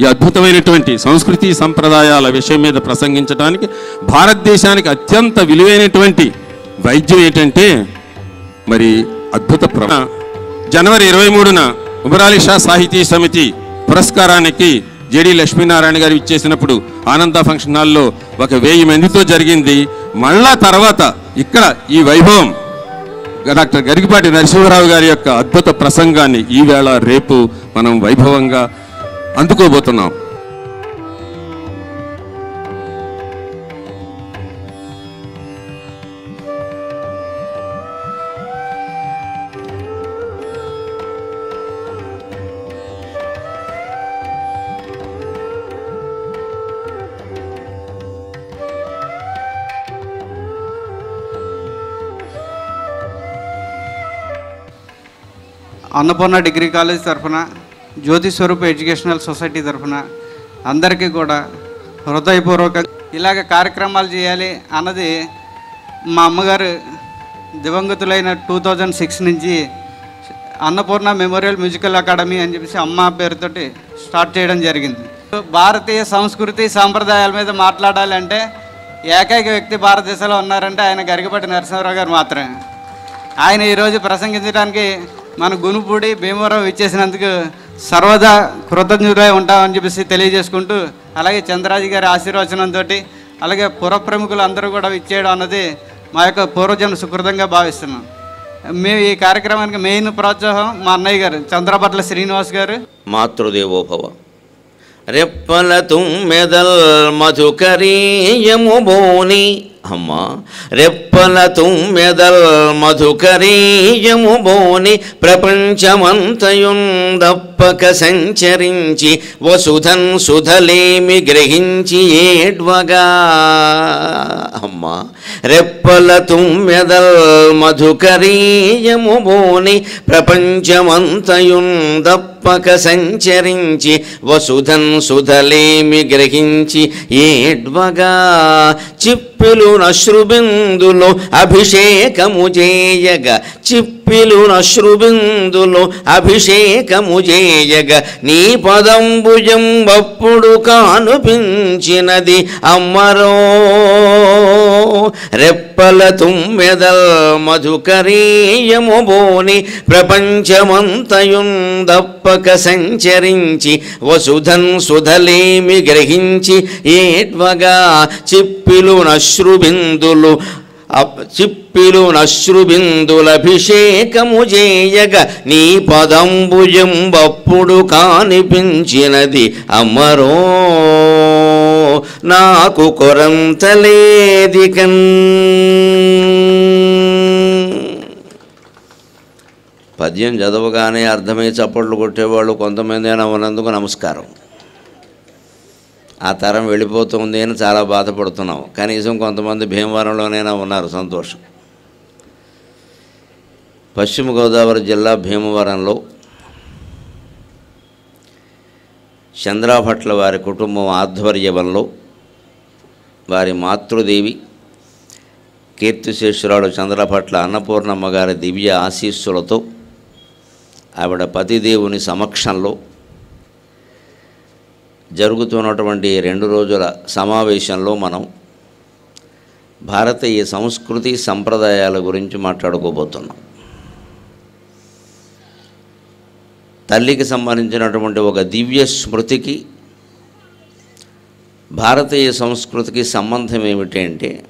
ఈ అద్భుతమైనటువంటి సంస్కృతి సంప్రదాయాల విషయం మీద ప్రసంగించడానికి భారతదేశానికి అత్యంత విలువైనటువంటి వైద్యం ఏంటంటే మరి అద్భుత ప్ర జనవరి ఇరవై మూడున ఉమరాలి షా సాహితీ సమితి పురస్కారానికి జేడి లక్ష్మీనారాయణ గారు ఇచ్చేసినప్పుడు ఆనంద ఫంక్షన్ హాల్లో ఒక వెయ్యి మందితో జరిగింది. మళ్ళా తర్వాత ఇక్కడ ఈ వైభవం డాక్టర్ గరికపాటి నరసింహరావు గారి యొక్క అద్భుత ప్రసంగాన్ని ఈవేళ రేపు మనం వైభవంగా అందుకోబోతున్నాం. అన్నపూర్ణ డిగ్రీ కాలేజ్ తరఫున జ్యోతి స్వరూప్ ఎడ్యుకేషనల్ సొసైటీ తరఫున అందరికీ కూడా హృదయపూర్వక ఇలాగ కార్యక్రమాలు చేయాలి అన్నది మా అమ్మగారు దివంగతులైన టూ థౌజండ్ సిక్స్ నుంచి అన్నపూర్ణ మెమోరియల్ మ్యూజికల్ అకాడమీ అని చెప్పేసి అమ్మ పేరుతోటి స్టార్ట్ చేయడం జరిగింది. భారతీయ సంస్కృతి సాంప్రదాయాల మీద మాట్లాడాలంటే ఏకైక వ్యక్తి భారతదేశంలో ఉన్నారంటే ఆయన గరికపాటి నరసింహరావు గారు మాత్రమే. ఆయన ఈరోజు ప్రసంగించడానికి మన గునుపూడి భీమవరం ఇచ్చేసినందుకు సర్వదా కృతజ్ఞులై ఉంటామని చెప్పేసి తెలియజేసుకుంటూ అలాగే చంద్రరాజు గారి ఆశీర్వచనంతో అలాగే పుర ప్రముఖులు అందరూ కూడా ఇచ్చేయడం అన్నది మా యొక్క పూర్వజన్మ సుకృతంగా భావిస్తున్నాం. మేము ఈ కార్యక్రమానికి మెయిన్ ప్రోత్సాహం మా అన్నయ్య గారు చంద్రపట్ల శ్రీనివాస్ గారు. మాతృదేవోభవ. రెప్పల తుమ్మెదల్ మధుకరీయము భోని అమ్మ రెప్పల తుమ్మెదల్ మధుకరీయము బోని ప్రపంచమంతయుందప్పక సంచరించి వసుధన్ సుధలేమి గ్రహించి ఏడ్వగా. అమ్మ రెప్పల తుమ్మెదల్ మధుకరీయము బోని ప్రపంచమంతయుందప్పక సంచరించి వసుధన్ సుధలేమి గ్రహించి ఏడ్వగా చిప్పులు నశ్రుబిందులో అభిషేకము చేయగ చిప్పిలు నశ్రుబిందులో అభిషేకము చేయగ నీ పదంబుజం అప్పుడు కానుపించినది అమ్మరో. రెప్పల తుమ్మెదల్ మధుకరీయము బోని ప్రపంచమంతయుందప్పక సంచరించి వసుధన్ సుధలేమి గ్రహించి ఏడ్వగా చిప్పిలు నశ్రుబిందులు చిప్పిలు నశ్రుబిందులభిషేకము చేయగ నీ పదంబుజంబప్పుడు కానిపించినది అమరో. నాకు కొరంతలేదికన్ పద్యం చదవగానే అర్థమై చప్పట్లు కొట్టేవాళ్ళు కొంతమంది అయినా ఉన్నందుకు నమస్కారం. ఆ తరం వెళ్ళిపోతుంది అని చాలా బాధపడుతున్నాం. కనీసం కొంతమంది భీమవరంలోనైనా ఉన్నారు సంతోషం. పశ్చిమ గోదావరి జిల్లా భీమవరంలో చంద్రాభట్ల వారి కుటుంబం ఆధ్వర్యంలో వారి మాతృదేవి కీర్తిశేషురాలు చంద్రభట్ల అన్నపూర్ణమ్మ గారి దివ్య ఆశీస్సులతో ఆవిడ పతిదేవుని సమక్షంలో జరుగుతున్నటువంటి రెండు రోజుల సమావేశంలో మనం భారతీయ సంస్కృతి సంప్రదాయాల గురించి మాట్లాడుకోబోతున్నాం. తల్లికి సంబంధించినటువంటి ఒక దివ్య స్మృతికి భారతీయ సంస్కృతికి సంబంధం ఏమిటి అంటే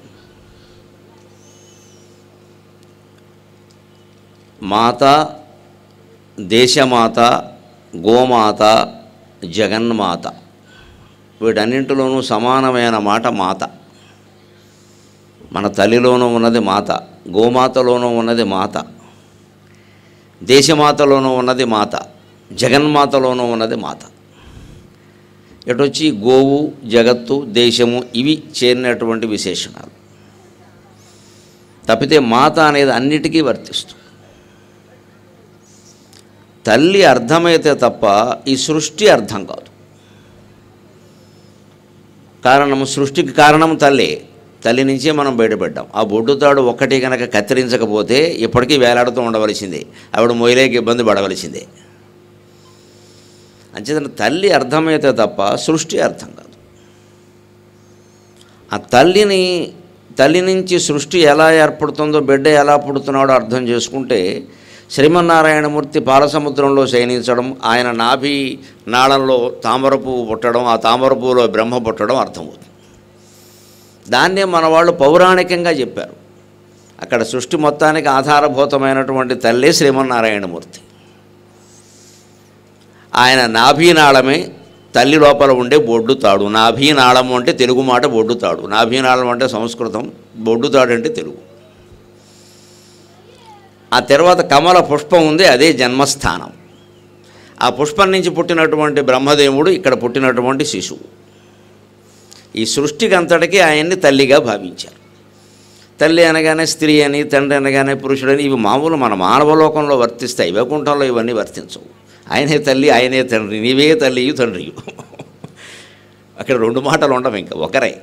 మాత దేశమాత గోమాత జగన్మాత. వీటన్నింటిలోనూ సమానమైన మాట మాత. మన తల్లిలోనూ ఉన్నది మాత. గోమాతలోనూ ఉన్నది మాత. దేశమాతలోనూ ఉన్నది మాత. జగన్మాతలోనూ ఉన్నది మాత. ఎటొచ్చి గోవు జగత్తు దేశము ఇవి చేరినటువంటి విశేషణాలు. తప్పితే మాత అనేది అన్నిటికీ వర్తిస్తుంది తల్లి అర్థమైతే తప్ప ఈ సృష్టి అర్థం కాదు. కారణం సృష్టికి కారణము తల్లి. తల్లి నుంచే మనం బయటపడ్డాం. ఆ బొడ్డుతాడు ఒక్కటి కనుక కత్తిరించకపోతే ఇప్పటికీ వేలాడుతూ ఉండవలసిందే. ఆవిడ మొయిలేకి ఇబ్బంది పడవలసిందే. అంచేతన తల్లి అర్థమైతే తప్ప సృష్టి అర్థం కాదు. ఆ తల్లిని తల్లి నుంచి సృష్టి ఎలా ఏర్పడుతుందో బిడ్డ ఎలా పుడుతున్నాడో అర్థం చేసుకుంటే శ్రీమన్నారాయణమూర్తి పాలసముద్రంలో శయనించడం ఆయన నాభి నాళంలో తామర పువ్వు పుట్టడం ఆ తామర పువ్వులో బ్రహ్మ పుట్టడం అర్థమవుతుంది. దాన్నే మన వాళ్ళు పౌరాణికంగా చెప్పారు. అక్కడ సృష్టి మొత్తానికి ఆధారభూతమైనటువంటి తల్లే శ్రీమన్నారాయణమూర్తి. ఆయన నాభీనాళమే తల్లి లోపల ఉండే బొడ్డు తాడు. నాభీనాళము అంటే తెలుగు మాట బొడ్డు తాడు. నాభీనాళం అంటే సంస్కృతం బొడ్డు తాడు అంటే తెలుగు. ఆ తర్వాత కమల పుష్పం ఉంది అదే జన్మస్థానం. ఆ పుష్పం నుంచి పుట్టినటువంటి బ్రహ్మదేవుడు ఇక్కడ పుట్టినటువంటి శిశువు. ఈ సృష్టికంతటికీ ఆయన్ని తల్లిగా భావించారు. తల్లి అనగానే స్త్రీ అని తండ్రి అనగానే పురుషుడని ఇవి మామూలు మన మానవలోకంలో వర్తిస్తాయి వైకుంఠంలో ఇవన్నీ వర్తించవు. ఆయనే తల్లి ఆయనే తండ్రి నీవే తల్లియు తండ్రియు. అక్కడ రెండు మాటలు ఉండవు ఇంకా ఒకరే.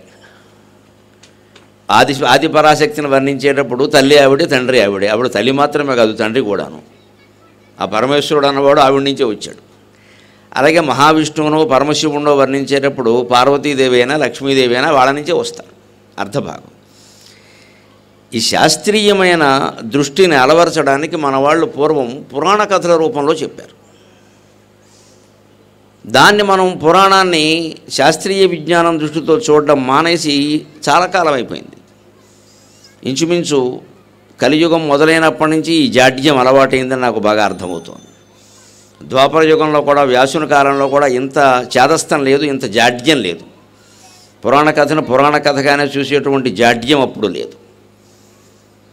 ఆది ఆది పరాశక్తిని వర్ణించేటప్పుడు తల్లి ఆవిడే తండ్రి ఆవిడే. ఆవిడ తల్లి మాత్రమే కాదు తండ్రి కూడాను. ఆ పరమేశ్వరుడు అన్నవాడు ఆవిడ నుంచే వచ్చాడు. అలాగే మహావిష్ణువును పరమశివుణ్ణో వర్ణించేటప్పుడు పార్వతీదేవి అయినా లక్ష్మీదేవి అయినా వాళ్ళ నుంచే వస్తారు. అర్ధభాగం. ఈ శాస్త్రీయమైన దృష్టిని అలవరచడానికి మన వాళ్ళు పూర్వం పురాణ కథల రూపంలో చెప్పారు. దాన్ని మనం పురాణాన్ని శాస్త్రీయ విజ్ఞానం దృష్టితో చూడడం మానేసి చాలా కాలం అయిపోయింది. ఇంచుమించు కలియుగం మొదలైనప్పటి నుంచి ఈ జాడ్యం అలవాటైందని నాకు బాగా అర్థమవుతోంది. ద్వాపర యుగంలో కూడా వ్యాసుని కాలంలో కూడా ఇంత చేదస్థం లేదు ఇంత జాడ్యం లేదు. పురాణ కథను పురాణ కథగానే చూసేటువంటి జాడ్యం అప్పుడు లేదు.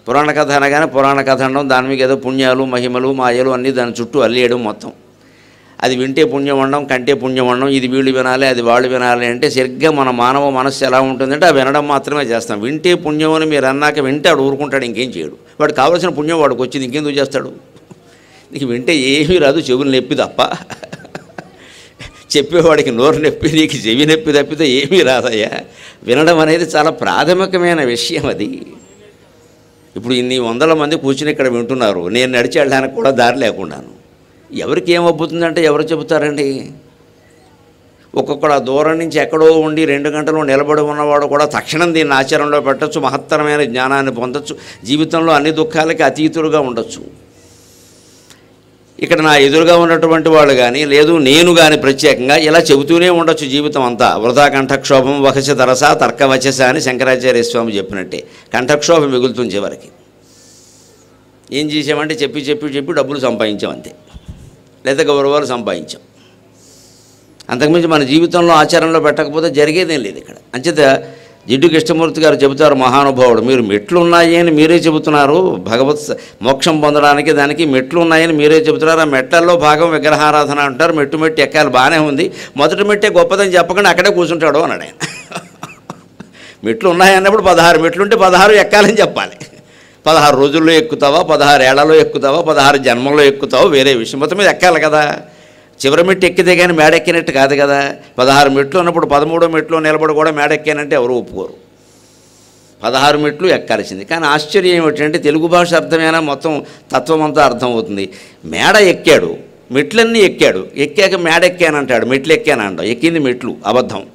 పురాణ కథ అనగానే పురాణ కథ అనడం దాని మీద ఏదో పుణ్యాలు మహిమలు మాయలు అన్నీ దాని చుట్టూ అల్లేయడం మొత్తం. అది వింటే పుణ్యం ఉండడం కంటే పుణ్యం వండం ఇది వీళ్ళు వినాలి అది వాళ్ళు వినాలి అంటే సరిగ్గా మన మానవ మనస్సు ఎలా ఉంటుందంటే ఆ వినడం మాత్రమే చేస్తాం. వింటే పుణ్యం అని మీరు అన్నాక వింటే వాడు ఊరుకుంటాడు ఇంకేం చేయడు. వాడు కావలసిన పుణ్యం వాడికి వచ్చింది ఇంకెందుకు చేస్తాడు? నీకు వింటే ఏమీ రాదు చెవులు నొప్పి తప్ప. చెప్పేవాడికి నోరు నొప్పి నీకు చెవి నొప్పి తప్పితే ఏమీ రాదయ్యా. వినడం అనేది చాలా ప్రాథమికమైన విషయం అది. ఇప్పుడు ఇన్ని వందల మంది కూర్చుని ఇక్కడ వింటున్నారు. నేను నడిచి వెళ్ళడానికి కూడా దారి లేకుండాను. ఎవరికి ఏమవుతుందంటే ఎవరు చెబుతారండి? ఒక్కొక్కడ దూరం నుంచి ఎక్కడో ఉండి రెండు గంటలు నిలబడి ఉన్నవాడు కూడా తక్షణం దీన్ని ఆచరణలో పెట్టచ్చు మహత్తరమైన జ్ఞానాన్ని పొందొచ్చు జీవితంలో అన్ని దుఃఖాలకి అతీతులుగా ఉండొచ్చు. ఇక్కడ నా ఎదురుగా ఉన్నటువంటి వాళ్ళు కానీ లేదు నేను కానీ ప్రత్యేకంగా ఇలా చెబుతూనే ఉండొచ్చు జీవితం అంతా. వృధా కంఠక్షోభం వహస తరస తర్కవచస అని శంకరాచార్య స్వామి చెప్పినట్టే. కంఠక్షోభం మిగులుతుంది చివరికి. ఏం చేసామంటే చెప్పి చెప్పి చెప్పి డబ్బులు సంపాదించాం అంతే. లేదా గౌరవాలు సంపాదించాం. అంతకుమించి మన జీవితంలో ఆచారంలో పెట్టకపోతే జరిగేదేం లేదు ఇక్కడ. అంచేత జిడ్డు కృష్ణమూర్తి గారు చెబుతారు మహానుభావుడు మీరు మెట్లు ఉన్నాయి అని మీరే చెబుతున్నారు. భగవత్ మోక్షం పొందడానికి దానికి మెట్లు ఉన్నాయని మీరే చెబుతున్నారు. ఆ మెట్లలో భాగం విగ్రహారాధన అంటారు. మెట్టు మెట్టు ఎక్కాలి బాగానే ఉంది. మొదటి మెట్టే గొప్పదని చెప్పకుండా అక్కడే కూర్చుంటాడు అన్నాడు ఆయన. మెట్లు ఉన్నాయన్నప్పుడు పదహారు మెట్లుంటే పదహారు ఎక్కాలని చెప్పాలి. పదహారు రోజుల్లో ఎక్కుతావా పదహారు ఏళ్ళలో ఎక్కుతావా పదహారు జన్మల్లో ఎక్కుతావా వేరే విషయం. మొత్తం మీద ఎక్కాలి కదా. చివరి మెట్టు ఎక్కితే కానీ మేడెక్కినట్టు కాదు కదా. పదహారు మెట్లు ఉన్నప్పుడు పదమూడో మెట్లు నిలబడి కూడా మేడెక్కానంటే ఎవరు ఒప్పుకోరు. పదహారు మెట్లు ఎక్కాల్సింది. కానీ ఆశ్చర్యం ఏమిటంటే తెలుగు భాష అర్థమైనా మొత్తం తత్వం అంతా అర్థమవుతుంది. మేడ ఎక్కాడు మెట్లన్నీ ఎక్కాడు. ఎక్కాక మేడ ఎక్కానంటాడు మెట్లు ఎక్కానంటాడు ఎక్కింది మెట్లు అబద్ధం.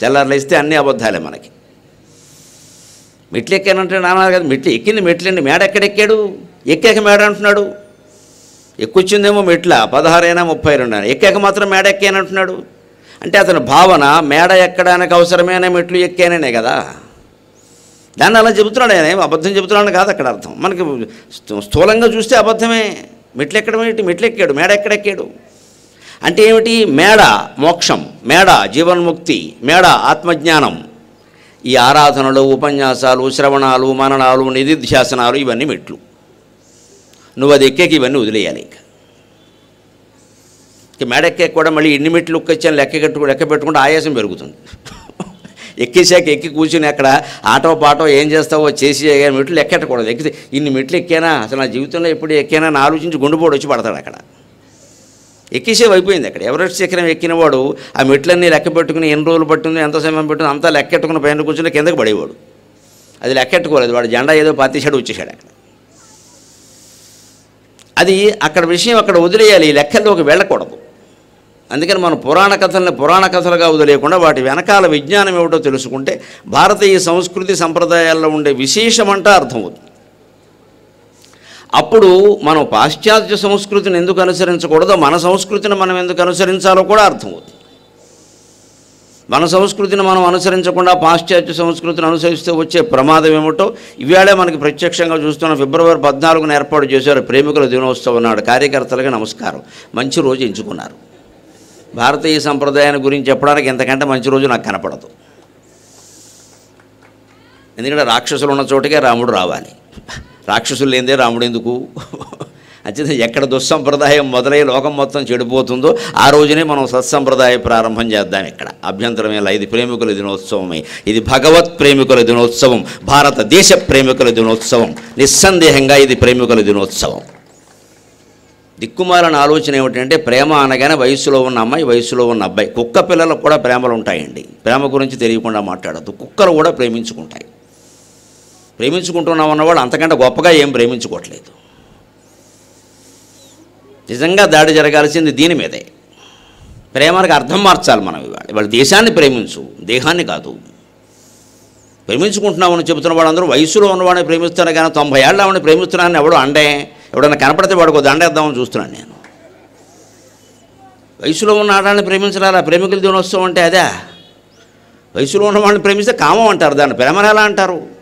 తెల్లారులు ఇస్తే అన్ని అబద్ధాలే మనకి. మెట్లు ఎక్కానంటే నాన్న కదా మెట్లు ఎక్కింది మెట్లండి. మేడ ఎక్కడెక్కాడు? ఎక్కాక మేడ అంటున్నాడు. ఎక్కువచ్చిందేమో మెట్ల పదహారైనా ముప్పై రెండు అయినా ఎక్కాక మాత్రం మేడ ఎక్కానంటున్నాడు అంటే అతని భావన మేడ ఎక్కడానికి అవసరమైన మెట్లు ఎక్కాననే కదా. దాన్ని అలా చెబుతున్నాడు ఆయన అబద్ధం చెబుతున్నాడు కాదు అక్కడ అర్థం. మనకి స్థూ- స్థూలంగా చూస్తే అబద్ధమే. మెట్లు ఎక్కడం ఏంటి? మెట్లు ఎక్కాడు మేడ ఎక్కడెక్కాడు అంటే ఏమిటి? మేడ మోక్షం మేడ జీవన్ముక్తి మేడ ఆత్మజ్ఞానం. ఈ ఆరాధనలు ఉపన్యాసాలు శ్రవణాలు మననాలు నిధిధ్యాసనాలు ఇవన్నీ మెట్లు. నువ్వు అది ఎక్కేకి ఇవన్నీ వదిలేయాలి ఇంకా. ఇక మేడెక్కే కూడా మళ్ళీ ఎన్ని మెట్లు ఎక్కొచ్చాను లెక్క కట్టుకు లెక్క పెట్టుకుంటే ఆయాసం పెరుగుతుంది. ఎక్కేసాక ఎక్కి కూర్చుని అక్కడ ఆటో పాటో ఏం చేస్తావో చేసి మెట్లు ఎక్కెట్టకూడదు ఎక్కితే ఇన్ని మెట్లు ఎక్కానా? అసలు నా జీవితంలో ఎప్పుడు ఎక్కానా అని ఆలోచించి గుండెపోటు వచ్చి పడతాడు అక్కడ. ఎక్కేసేవి అయిపోయింది అక్కడ. ఎవరెస్ట్ శిఖరం ఎక్కినవాడు ఆ మెట్లన్నీ లెక్క పెట్టుకుని ఎన్ని రోజులు పట్టిందో ఎంత సమయం పట్టిందో అంతా లెక్కెట్టుకుని పైన కూర్చుని కిందకు పడేవాడు. అది లెక్కెట్టుకోలేదు. వాడు జెండా ఏదో పాతేశాడు వచ్చేసాడు అక్కడ. అది అక్కడ విషయం అక్కడ వదిలేయాలి. ఈ లెక్కల్లోకి వెళ్ళకూడదు. అందుకని మనం పురాణ కథల్ని పురాణ కథలుగా వదిలేయకుండా వాటి వెనకాల విజ్ఞానం ఏమిటో తెలుసుకుంటే భారతీయ సంస్కృతి సంప్రదాయాల్లో ఉండే విశేషమంటా అర్థమవుతుంది. అప్పుడు మనం పాశ్చాత్య సంస్కృతిని ఎందుకు అనుసరించకూడదో మన సంస్కృతిని మనం ఎందుకు అనుసరించాలో కూడా అర్థమవుతుంది. మన సంస్కృతిని మనం అనుసరించకుండా పాశ్చాత్య సంస్కృతిని అనుసరిస్తే వచ్చే ప్రమాదం ఏమిటో ఇవాళే మనకి ప్రత్యక్షంగా చూస్తున్న ఫిబ్రవరి పద్నాలుగున ఏర్పాటు చేశారు ప్రేమికుల దినోత్సవం నాడు కార్యకర్తలకు నమస్కారం. మంచి రోజు ఎంచుకున్నారు. భారతీయ సంప్రదాయాన్ని గురించి చెప్పడానికి ఎంతకంటే మంచి రోజు నాకు కనపడదు. ఎందుకంటే రాక్షసులు ఉన్న చోటుకే రాముడు రావాలి. రాక్షసులు లేదే రాముడు ఎందుకు? అంచేత ఎక్కడ దుస్సంప్రదాయం మొదలై లోకం మొత్తం చెడిపోతుందో ఆ రోజునే మనం సత్సంప్రదాయ ప్రారంభం చేద్దాం ఇక్కడ. అభ్యంతరం ఇలా ఇది ప్రేమికుల దినోత్సవమే. ఇది భగవత్ ప్రేమికుల దినోత్సవం. భారతదేశ ప్రేమికుల దినోత్సవం. నిస్సందేహంగా ఇది ప్రేమికుల దినోత్సవం. దిక్కుమాలని ఆలోచన ఏమిటంటే ప్రేమ అనగానే వయసులో ఉన్న అమ్మాయి వయసులో ఉన్న అబ్బాయి. కుక్క పిల్లలకు కూడా ప్రేమలు ఉంటాయండి. ప్రేమ గురించి తెలియకుండా మాట్లాడద్దు. కుక్కలు కూడా ప్రేమించుకుంటాయి. ప్రేమించుకుంటున్నాం అన్నవాడు అంతకంటే గొప్పగా ఏం ప్రేమించుకోవట్లేదు. నిజంగా దాడి జరగాల్సింది దీని మీదే. ప్రేమకు అర్థం మార్చాలి మనం ఇవాళ. ఇవాళ దేశాన్ని ప్రేమించు దేహాన్ని కాదు. ప్రేమించుకుంటున్నామని చెబుతున్న వాళ్ళందరూ వయసులో ఉన్నవాడిని ప్రేమిస్తున్నారు కానీ తొంభై ఏళ్ళ ఆవిడని ప్రేమిస్తున్నానని ఎవడో అండే. ఎవడన్నా కనపడితే వాడికి దండేద్దామని చూస్తున్నాను నేను. వయసులో ఉన్న ఆడాన్ని ప్రేమించరాలా? ప్రేమికుల దినోత్సవం అంటే అదే. వయసులో ఉన్న వాళ్ళని ప్రేమిస్తే కామం అంటారు దాన్ని. ప్రేమను ఎలా అంటారు?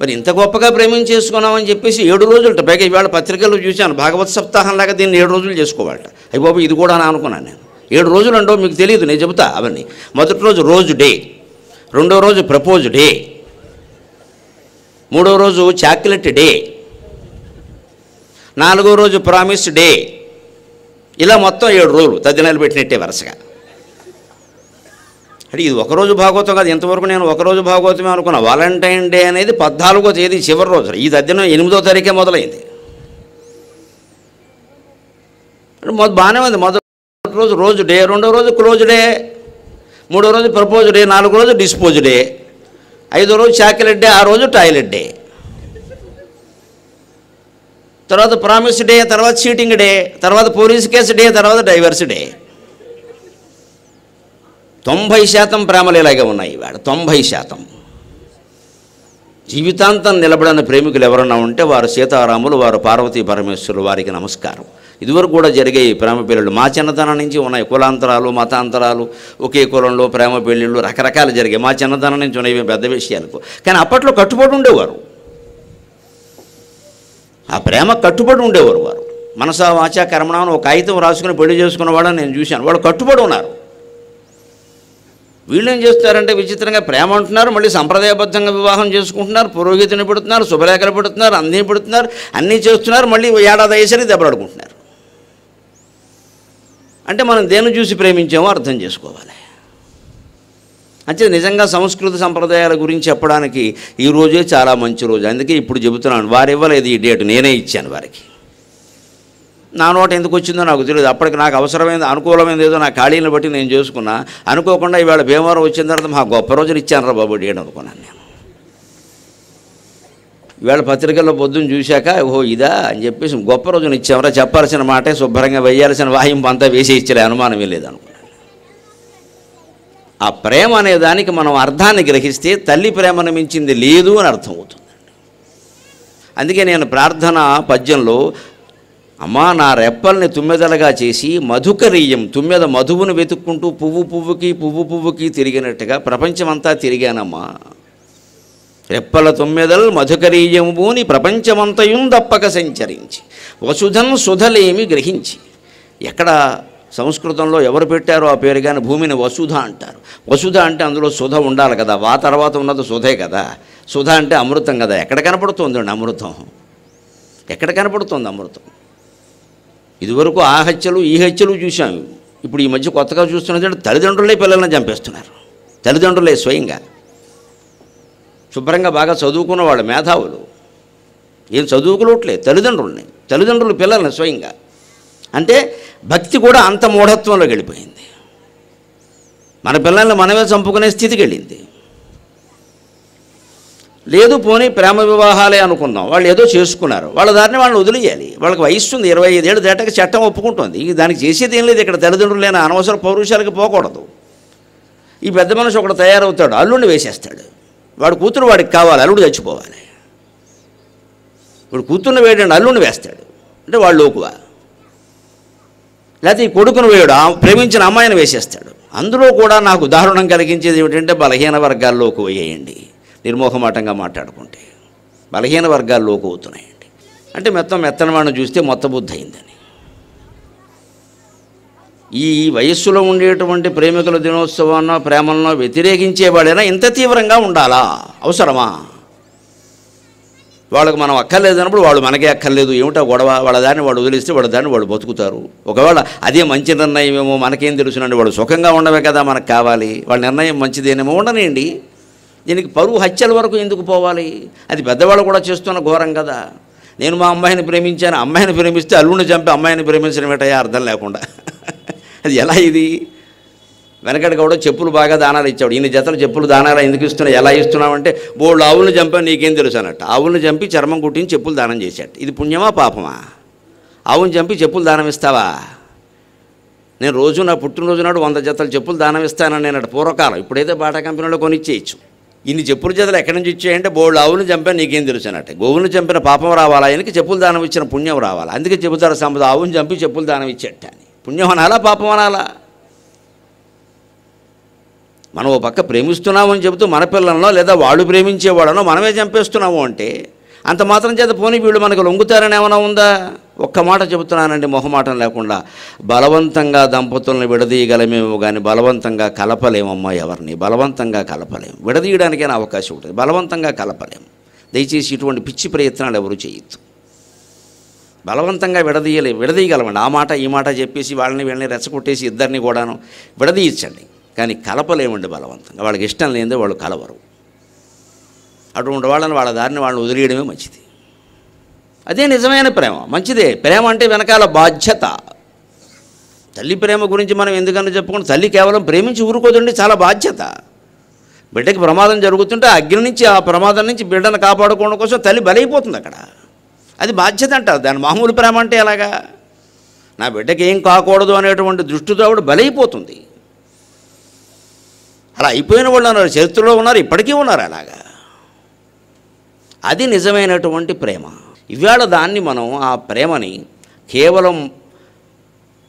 మరి ఇంత గొప్పగా ప్రేమించేసుకున్నామని చెప్పేసి ఏడు రోజులు పైగా ఇవాళ పత్రికల్లో చూశాను భాగవత్ సప్తాహంలాగా దీన్ని ఏడు రోజులు చేసుకోవాలట. అయ్యి బాబు ఇది కూడా అని అనుకున్నాను నేను. ఏడు రోజులు అంటో మీకు తెలియదు నేను చెబుతా అవన్నీ. మొదటి రోజు రోజు డే రెండో రోజు ప్రపోజ్ డే మూడో రోజు చాక్లెట్ డే నాలుగో రోజు ప్రామిస్ డే. ఇలా మొత్తం ఏడు రోజులు తద్దినాలు పెట్టినట్టే వరుసగా. అంటే ఇది ఒకరోజు భాగవతం కాదు ఇంతవరకు నేను ఒకరోజు భాగవతమే అనుకున్నా. వాలంటైన్ డే అనేది పద్నాలుగో తేదీ చివరి రోజు. ఈ తద్దినం ఎనిమిదో తారీఖే మొదలైంది. అంటే బాగానే ఉంది. మొదటి రోజు రోజు డే రెండో రోజు క్లోజ్ డే మూడో రోజు ప్రపోజ్ డే నాలుగో రోజు డిస్పోజ్ డే ఐదో రోజు చాక్లెట్ డే ఆ రోజు టాయిలెట్ డే. తర్వాత ప్రామిస్ డే తర్వాత చీటింగ్ డే తర్వాత పోలీస్ కేసు డే తర్వాత డైవర్స్ డే. తొంభై శాతం ప్రేమలు ఇలాగే ఉన్నాయి ఇవాళ తొంభై శాతం. జీవితాంతం నిలబడిన ప్రేమికులు ఎవరన్నా ఉంటే వారు సీతారాములు వారు పార్వతీ పరమేశ్వరులు వారికి నమస్కారం. ఇదివరకు కూడా జరిగే ఈ ప్రేమ పెళ్ళిళ్ళు మా చిన్నతనం నుంచి ఉన్నాయి. కులాంతరాలు మతాంతరాలు ఒకే కులంలో ప్రేమ పెళ్ళిళ్ళు రకరకాలు జరిగాయి. మా చిన్నతనం నుంచి ఉన్నాయి పెద్ద విషయాలకు. కానీ అప్పట్లో కట్టుబడి ఉండేవారు. ఆ ప్రేమ కట్టుబడి ఉండేవారు వారు. మనసా వాచా కర్మణ ఒక కాగితం రాసుకుని పెళ్ళి చేసుకున్న వాళ్ళని నేను చూశాను. వాళ్ళు కట్టుబడి ఉన్నారు. వీళ్ళు ఏం చేస్తారంటే విచిత్రంగా ప్రేమ అంటున్నారు మళ్ళీ సంప్రదాయబద్ధంగా వివాహం చేసుకుంటున్నారు పురోహితుని పెడుతున్నారు శుభలేఖలు పెడుతున్నారు అన్నీ పెడుతున్నారు అన్నీ చేస్తున్నారు మళ్ళీ ఏడాది అయ్యేసరికి దెబ్బలాడుకుంటున్నారు అంటే మనం దేన్ని చూసి ప్రేమించామో అర్థం చేసుకోవాలి. అంటే నిజంగా సంస్కృతి సంప్రదాయాల గురించి చెప్పడానికి ఈ రోజే చాలా మంచి రోజు. అందుకే ఇప్పుడు చెబుతున్నాను వారు ఇవ్వలేదు ఈ డేట్ నేనే ఇచ్చాను వారికి. నా నోట ఎందుకు వచ్చిందో నాకు తెలియదు. అప్పటికి నాకు అవసరమైంది అనుకూలమైనది ఏదో నా ఖాళీని బట్టి నేను చేసుకున్నా. అనుకోకుండా ఇవాళ భీమవరం వచ్చిన తర్వాత మా గొప్ప రోజులు ఇచ్చాను రా బాబు డేట్ అనుకున్నాను నేను. ఇవాళ పత్రికల్లో పొద్దున్న చూశాక ఓహో ఇదా అని చెప్పేసి గొప్ప రోజున ఇచ్చామరా. చెప్పాల్సిన మాటే శుభ్రంగా వేయాల్సిన వాయింపు అంతా వేసి ఇచ్చలే అనుమానం లేదనుకున్నాను ఆ ప్రేమ అనే దానికి మనం అర్థాన్ని గ్రహిస్తే తల్లి ప్రేమను మించింది లేదు అని అర్థం అవుతుంది అందుకే నేను ప్రార్థన పద్యంలో అమ్మా నా రెప్పల్ని తుమ్మెదలగా చేసి మధుకరీయం తుమ్మెద మధువును వెతుక్కుంటూ పువ్వు పువ్వుకి పువ్వు పువ్వుకి తిరిగినట్టుగా ప్రపంచమంతా తిరిగానమ్మా. రెప్పల తొమ్మిదల్ మధుకరీయముని ప్రపంచమంతయుం దప్పక సంచరించి వసుధన్ సుధలేమి గ్రహించి. ఎక్కడ సంస్కృతంలో ఎవరు పెట్టారో ఆ పేరు కానీ భూమిని వసుధ అంటారు. వసుధ అంటే అందులో సుధ ఉండాలి కదా వా తర్వాత ఉన్నది సుధే కదా. సుధ అంటే అమృతం కదా ఎక్కడ కనపడుతుంది అమృతం. ఎక్కడ కనపడుతుంది అమృతం? ఇదివరకు ఆ హత్యలు ఈ హత్యలు చూసాం ఇప్పుడు ఈ మధ్య కొత్తగా చూస్తున్నది తల్లిదండ్రులే పిల్లల్ని చంపేస్తున్నారు. తల్లిదండ్రులే స్వయంగా. శుభ్రంగా బాగా చదువుకున్న వాళ్ళు మేధావులు. ఏం చదువుకోవట్లేదు తల్లిదండ్రులని. తల్లిదండ్రులు పిల్లల్ని స్వయంగా. అంటే భక్తి కూడా అంత మూఢత్వంలోకి వెళ్ళిపోయింది. మన పిల్లల్ని మనమే చంపుకునే స్థితికి వెళ్ళింది. లేదు పోనీ ప్రేమ వివాహాలే అనుకుందాం వాళ్ళు ఏదో చేసుకున్నారు. వాళ్ళ దారిని వాళ్ళని వదిలేయాలి. వాళ్ళకి వయస్సు ఉంది ఇరవై ఐదేళ్ళు దాటాక చట్టం ఒప్పుకుంటుంది. ఇంక దానికి చేసేది ఏం లేదు. ఇక్కడ తల్లిదండ్రులు లేని అనవసర పౌరుషాలకు పోకూడదు. ఈ పెద్ద మనిషి ఒకడు తయారవుతాడు. అల్లుడిని వేసేస్తాడు. వాడు కూతురు వాడికి కావాలి. అల్లుడు చచ్చిపోవాలి. వాడు కూతుర్ని వేయడండి అల్లుడిని వేస్తాడు. అంటే వాళ్ళు లోకువా? లేకపోతే ఈ కొడుకును వేయడు ఆ ప్రేమించిన అమ్మాయిని వేసేస్తాడు. అందులో కూడా నాకు ఉదాహరణం కలిగించేది ఏమిటంటే బలహీన వర్గాల్లోకి వేయండి నిర్మోహమాటంగా మాట్లాడుకుంటే బలహీన వర్గాలు లోకవుతున్నాయండి అంటే మొత్తం మెత్తనవాడిని చూస్తే మొత్త బుద్ధి అయిందని ఈ వయస్సులో ఉండేటువంటి ప్రేమికుల దినోత్సవాన్నో ప్రేమలనో వ్యతిరేకించేవాడైనా ఇంత తీవ్రంగా ఉండాలా? అవసరమా? వాళ్ళకి మనం అక్కర్లేదన్నప్పుడు వాళ్ళు మనకే అక్కర్లేదు. ఏమిటో గొడవ? వాళ్ళ దాన్ని వాడు వదిలిస్తే వాళ్ళ దాన్ని వాళ్ళు బతుకుతారు. ఒకవేళ అదే మంచి నిర్ణయం ఏమో మనకేం తెలుసునండి వాడు సుఖంగా ఉండవే కదా మనకు కావాలి. వాళ్ళ నిర్ణయం మంచిదేనేమో ఉండనండి దీనికి పరువు హత్యల వరకు ఎందుకు పోవాలి? అది పెద్దవాళ్ళు కూడా చేస్తున్న ఘోరం కదా. నేను మా అమ్మాయిని ప్రేమించాను అమ్మాయిని ప్రేమిస్తే అల్లుడిని చంపి అమ్మాయిని ప్రేమించడం ఏంటయ్యా అర్థం లేకుండా. అది ఎలా ఇది? వెనకటి కూడా చెప్పులు బాగా దానాలు ఇచ్చాడు. ఈయన జతలు చెప్పులు దానాలు ఎందుకు ఇస్తున్నావు ఎలా ఇస్తున్నావంటే బోళ్ళు ఆవులను చంపా నీకేం తెలుసు అన్నట్టు. ఆవులను చంపి చర్మం కుట్టించి చెప్పులు దానం చేశాడు. ఇది పుణ్యమా పాపమా? ఆవును చంపి చెప్పులు దానం ఇస్తావా? నేను రోజు నా పుట్టినరోజు నాడు వంద జతలు చెప్పులు దానం ఇస్తానని నేను పూర్వకాలం ఇప్పుడైతే బాటా కంపెనీలో కొనిచ్చేయచ్చు. ఇన్ని చెప్పుల జతలు ఎక్కడి నుంచి ఇచ్చాయంటే బోళ్ళు ఆవును చంపా నీకేం తెలుసు అన్నట్టు. గోవులను చంపిన పాపం రావాలా? ఆయనకి చెప్పులు దానం ఇచ్చిన పుణ్యం రావాలా? అందుకే చెబుతారు సంపద ఆవును చంపి చెప్పులు దానం ఇచ్చేట అని. పుణ్యం అనాలా పాపం అనాలా? మనం ఓ పక్క ప్రేమిస్తున్నామని చెబుతూ మన పిల్లలనో లేదా వాళ్ళు ప్రేమించేవాళ్ళనో మనమే చంపేస్తున్నాము అంటే అంత మాత్రం చేత పోనీ వీళ్ళు మనకు లొంగుతారని ఏమైనా ఉందా? ఒక్క మాట చెబుతున్నానండి మొహమాటం లేకుండా. బలవంతంగా దంపతులను విడదీయగలమేమో కానీ బలవంతంగా కలపలేమమ్మా ఎవరిని? బలవంతంగా కలపలేము విడదీయడానికైనా అవకాశం ఉంటుంది. బలవంతంగా కలపలేము దయచేసి ఇటువంటి పిచ్చి ప్రయత్నాలు ఎవరు చేయొద్దు. బలవంతంగా విడదీయలే విడదీయగలమండి. ఆ మాట ఈ మాట చెప్పేసి వాళ్ళని వీళ్ళని రెచ్చగొట్టేసి ఇద్దరిని కూడాను విడదీయచ్చండి. కానీ కలపలేమండి బలవంతంగా. వాళ్ళకి ఇష్టం లేనిదే వాళ్ళు కలవరు. అటువంటి వాళ్ళని వాళ్ళ దారిని వాళ్ళని వదిలేయడమే మంచిది. అదే నిజమైన ప్రేమ. మంచిదే. ప్రేమ అంటే వెనకాల బాధ్యత. తల్లి ప్రేమ గురించి మనం ఎందుకన్నా చెప్పుకుంటే? తల్లి కేవలం ప్రేమించి ఊరుకోదండి చాలా బాధ్యత. బిడ్డకి ప్రమాదం జరుగుతుంటే అగ్ని నుంచి ఆ ప్రమాదం నుంచి బిడ్డను కాపాడుకోవడం కోసం తల్లి బలైపోతుంది అక్కడ. అది బాధ్యత అంటారు. దాని మామూలు ప్రేమ అంటే ఎలాగా? నా బిడ్డకి ఏం కాకూడదు అనేటువంటి దృష్టితో ఆవిడ బలైపోతుంది. అలా అయిపోయిన వాళ్ళు ఉన్నారు. చరిత్రలో ఉన్నారు. ఇప్పటికీ ఉన్నారు అలాగా. అది నిజమైనటువంటి ప్రేమ. ఇవాళ దాన్ని మనం ఆ ప్రేమని కేవలం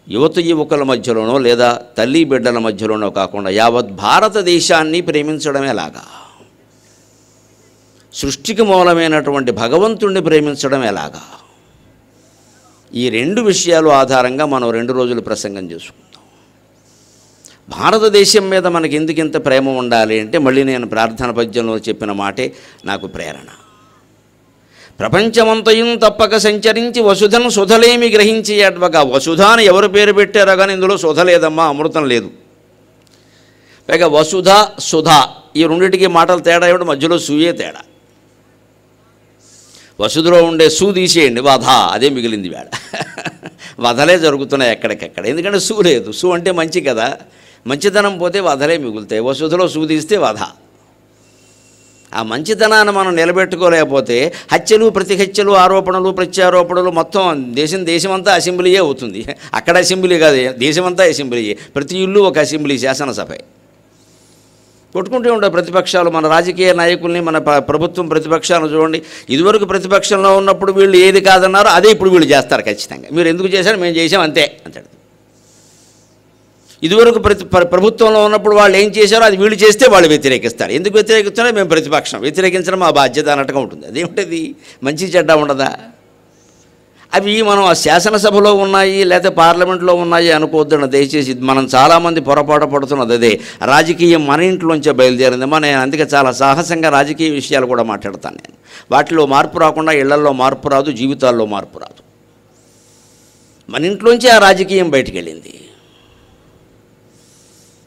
యువత యువకుల మధ్యలోనో లేదా తల్లి బిడ్డల మధ్యలోనో కాకుండా యావత్ భారతదేశాన్ని ప్రేమించడమేలాగా సృష్టికి మూలమైనటువంటి భగవంతుణ్ణి ప్రేమించడం ఎలాగా ఈ రెండు విషయాలు ఆధారంగా మనం రెండు రోజులు ప్రసంగం చేసుకుందాం. భారతదేశం మీద మనకి ఎందుకింత ప్రేమ ఉండాలి అంటే మళ్ళీ నేను ప్రార్థన పద్యంలో చెప్పిన మాటే నాకు ప్రేరణ. ప్రపంచమంతయం తప్పక సంచరించి వసుధను సుధలేమి గ్రహించి అడ్వగా. వసుధాని ఎవరు పేరు పెట్టారో కానీ ఇందులో సుధ లేదమ్మా అమృతం లేదు. పైగా వసుధ సుధ ఈ రెండింటికి మాటలు తేడా ఏమిటి? మధ్యలో సూయే తేడా. వసుధలో ఉండే సూ తీసేయండి వధ అదే మిగిలింది వేడ వధలే జరుగుతున్నాయి ఎక్కడికెక్కడ. ఎందుకంటే సూ లేదు. సూ అంటే మంచి కదా. మంచితనం పోతే వధలే మిగులుతాయి. వసుధలో సూ తీస్తే వధ. ఆ మంచితనాన్ని మనం నిలబెట్టుకోలేకపోతే హత్యలు ప్రతి హత్యలు ఆరోపణలు ప్రత్యారోపణలు మొత్తం దేశం దేశమంతా అసెంబ్లీయే అవుతుంది. అక్కడ అసెంబ్లీ కాదు దేశమంతా అసెంబ్లీయే. ప్రతి ఇల్లు ఒక అసెంబ్లీ శాసనసభ. కొట్టుకుంటూ ఉంటారు ప్రతిపక్షాలు మన రాజకీయ నాయకుల్ని మన ప్రభుత్వం ప్రతిపక్షాలను చూడండి. ఇదివరకు ప్రతిపక్షంలో ఉన్నప్పుడు వీళ్ళు ఏది కాదన్నారో అదే ఇప్పుడు వీళ్ళు చేస్తారు ఖచ్చితంగా. మీరు ఎందుకు చేశారు మేము చేసాం అంతే అంటాడు ఇదివరకు ప్రతి ప్రభుత్వంలో ఉన్నప్పుడు వాళ్ళు ఏం చేశారో అది వీళ్ళు చేస్తే వాళ్ళు వ్యతిరేకిస్తారు. ఎందుకు వ్యతిరేకిస్తారో మేము ప్రతిపక్షం. వ్యతిరేకించడం మా బాధ్యత అన్నట్టుగా ఉంటుంది. అదేమిటది? మంచి చెడ్డ ఉండదా? అవి మనం ఆ శాసనసభలో ఉన్నాయి లేకపోతే పార్లమెంట్లో ఉన్నాయి అనుకోవద్దని దయచేసి ఇది మనం చాలామంది పొరపాటు పడుతున్నది అదే. రాజకీయం మన ఇంట్లోంచే బయలుదేరింది. మన నేను అందుకే చాలా సాహసంగా రాజకీయ విషయాలు కూడా మాట్లాడతాను నేను. వాటిలో మార్పు రాకుండా ఇళ్ళల్లో మార్పు రాదు జీవితాల్లో మార్పు రాదు. మన ఇంట్లోంచి ఆ రాజకీయం బయటికి వెళ్ళింది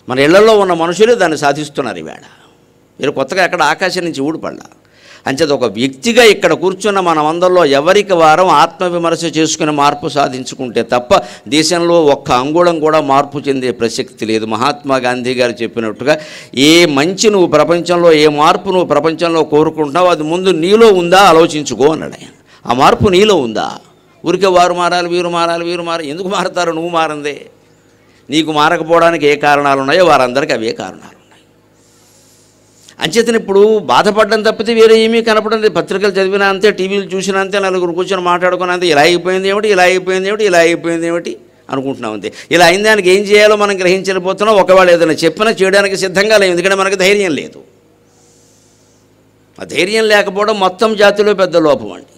మన ఇళ్ళలో ఉన్న మనుషులే దాన్ని సాధిస్తున్నారు ఈవేళ. మీరు కొత్తగా ఎక్కడ ఆకాశం నుంచి ఊడిపడ్డా అంచేది ఒక వ్యక్తిగా ఇక్కడ కూర్చున్న మనమందరిలో ఎవరికి వారం ఆత్మవిమర్శ చేసుకుని మార్పు సాధించుకుంటే తప్ప దేశంలో ఒక్క అంగుళం కూడా మార్పు చెందే ప్రసక్తి లేదు. మహాత్మా గాంధీ గారు చెప్పినట్టుగా ఏ మంచి నువ్వు ప్రపంచంలో ఏ మార్పు నువ్వు ప్రపంచంలో కోరుకుంటున్నావు అది ముందు నీలో ఉందా ఆలోచించుకో అన్నాడు ఆయన. ఆ మార్పు నీలో ఉందా? ఊరికే వారు మారాలి వీరు మారాలి వీరు మారాలి. ఎందుకు మారతారు? నువ్వు మారందే. నీకు మారకపోవడానికి ఏ కారణాలు ఉన్నాయో వారందరికీ అవే కారణాలు ఉన్నాయి. అంచేతను ఇప్పుడు బాధపడడం తప్పితే వేరే ఏమీ కనపడం లేదు. పత్రికలు చదివినా అంతే టీవీలు చూసినా అంతే నలుగురు కూర్చొని మాట్లాడుకున్నా అంతే. ఇలా అయిపోయింది ఏమిటి? ఇలా అయిపోయింది ఏమిటి? ఇలా అయిపోయింది ఏమిటి? అనుకుంటున్నాం అంతే. ఇలా అయిన దానికి ఏం చేయాలో మనం గ్రహించలేకపోతున్నాం ఒకవేళ ఏదైనా చెప్పినా చేయడానికి సిద్ధంగా లేదు ఎందుకంటే మనకు ధైర్యం లేదు. ఆ ధైర్యం లేకపోవడం మొత్తం జాతిలో పెద్ద లోపం అండి.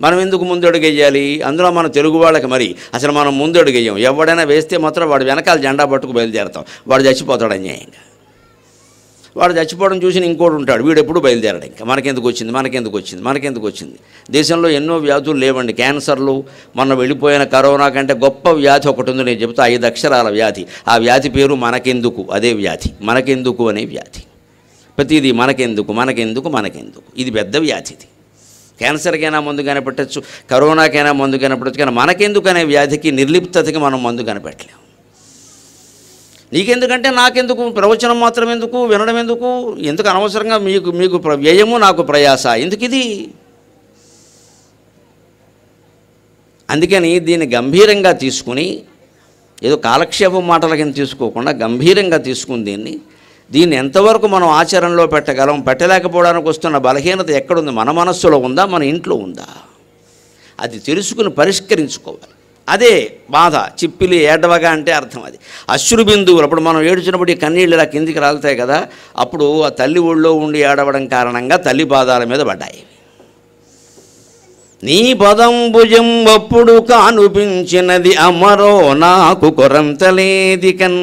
మనం ఎందుకు ముందడుగు అందులో మన తెలుగు వాళ్ళకి మరి అసలు మనం ముందడుగు ఎవడైనా వేస్తే మాత్రం వాడు వెనకాల జెండా పట్టుకు బయలుదేరతాం. వాడు చచ్చిపోతాడు అన్యాయంగా. వాడు చచ్చిపోవడం చూసి ఇంకోటి ఉంటాడు. వీడు ఎప్పుడు బయలుదేరాడు ఇంకా. మనకెందుకు వచ్చింది? మనకెందుకు వచ్చింది? మనకెందుకు వచ్చింది? దేశంలో ఎన్నో వ్యాధులు లేవండి. క్యాన్సర్లు మొన్న వెళ్ళిపోయిన కరోనా కంటే గొప్ప వ్యాధి ఒకటి ఉంది. నేను చెప్తా ఐదు అక్షరాల వ్యాధి. ఆ వ్యాధి పేరు మనకెందుకు? అదే వ్యాధి. మనకెందుకు అనే వ్యాధి. ప్రతిదీ మనకెందుకు మనకెందుకు మనకెందుకు. ఇది పెద్ద వ్యాధి ఇది. క్యాన్సర్కైనా మందు కనిపెట్టచ్చు కరోనాకైనా మందు కనిపెట్టచ్చు కానీ మనకెందుకు అనే వ్యాధికి నిర్లిప్తతకి మనం మందు కనిపెట్టలేము నీకెందుకంటే నాకెందుకు? ప్రవచనం మాత్రం ఎందుకు? వినడం ఎందుకు? ఎందుకు అనవసరంగా మీకు మీకు ప్ర- వ్యయము నాకు ప్రయాస? ఎందుకు ఇది? అందుకని దీన్ని గంభీరంగా తీసుకుని ఏదో కాలక్షేపం మాటల కింద తీసుకోకుండా గంభీరంగా తీసుకుని దీన్ని దీన్ని ఎంతవరకు మనం ఆచరణలో పెట్టగలం పెట్టలేకపోవడానికి వస్తున్న బలహీనత ఎక్కడుంది? మన మనస్సులో ఉందా? మన ఇంట్లో ఉందా? అది తెలుసుకుని పరిష్కరించుకోవాలి. అదే బాధ చిప్పిలి ఏడవగా అంటే అర్థం అది. అశ్రు బిందువులు అప్పుడు మనం ఏడుచినప్పుడు ఈ కన్నీళ్ళు ఇలా కిందికి రాలుతాయి కదా అప్పుడు ఆ తల్లి ఒళ్ళో ఉండి ఏడవడం కారణంగా తల్లి పాదాల మీద పడ్డాయి. నీ పదంబుజం అప్పుడు కానుపించినది అమరో నాకు కొరంతలేది కన్.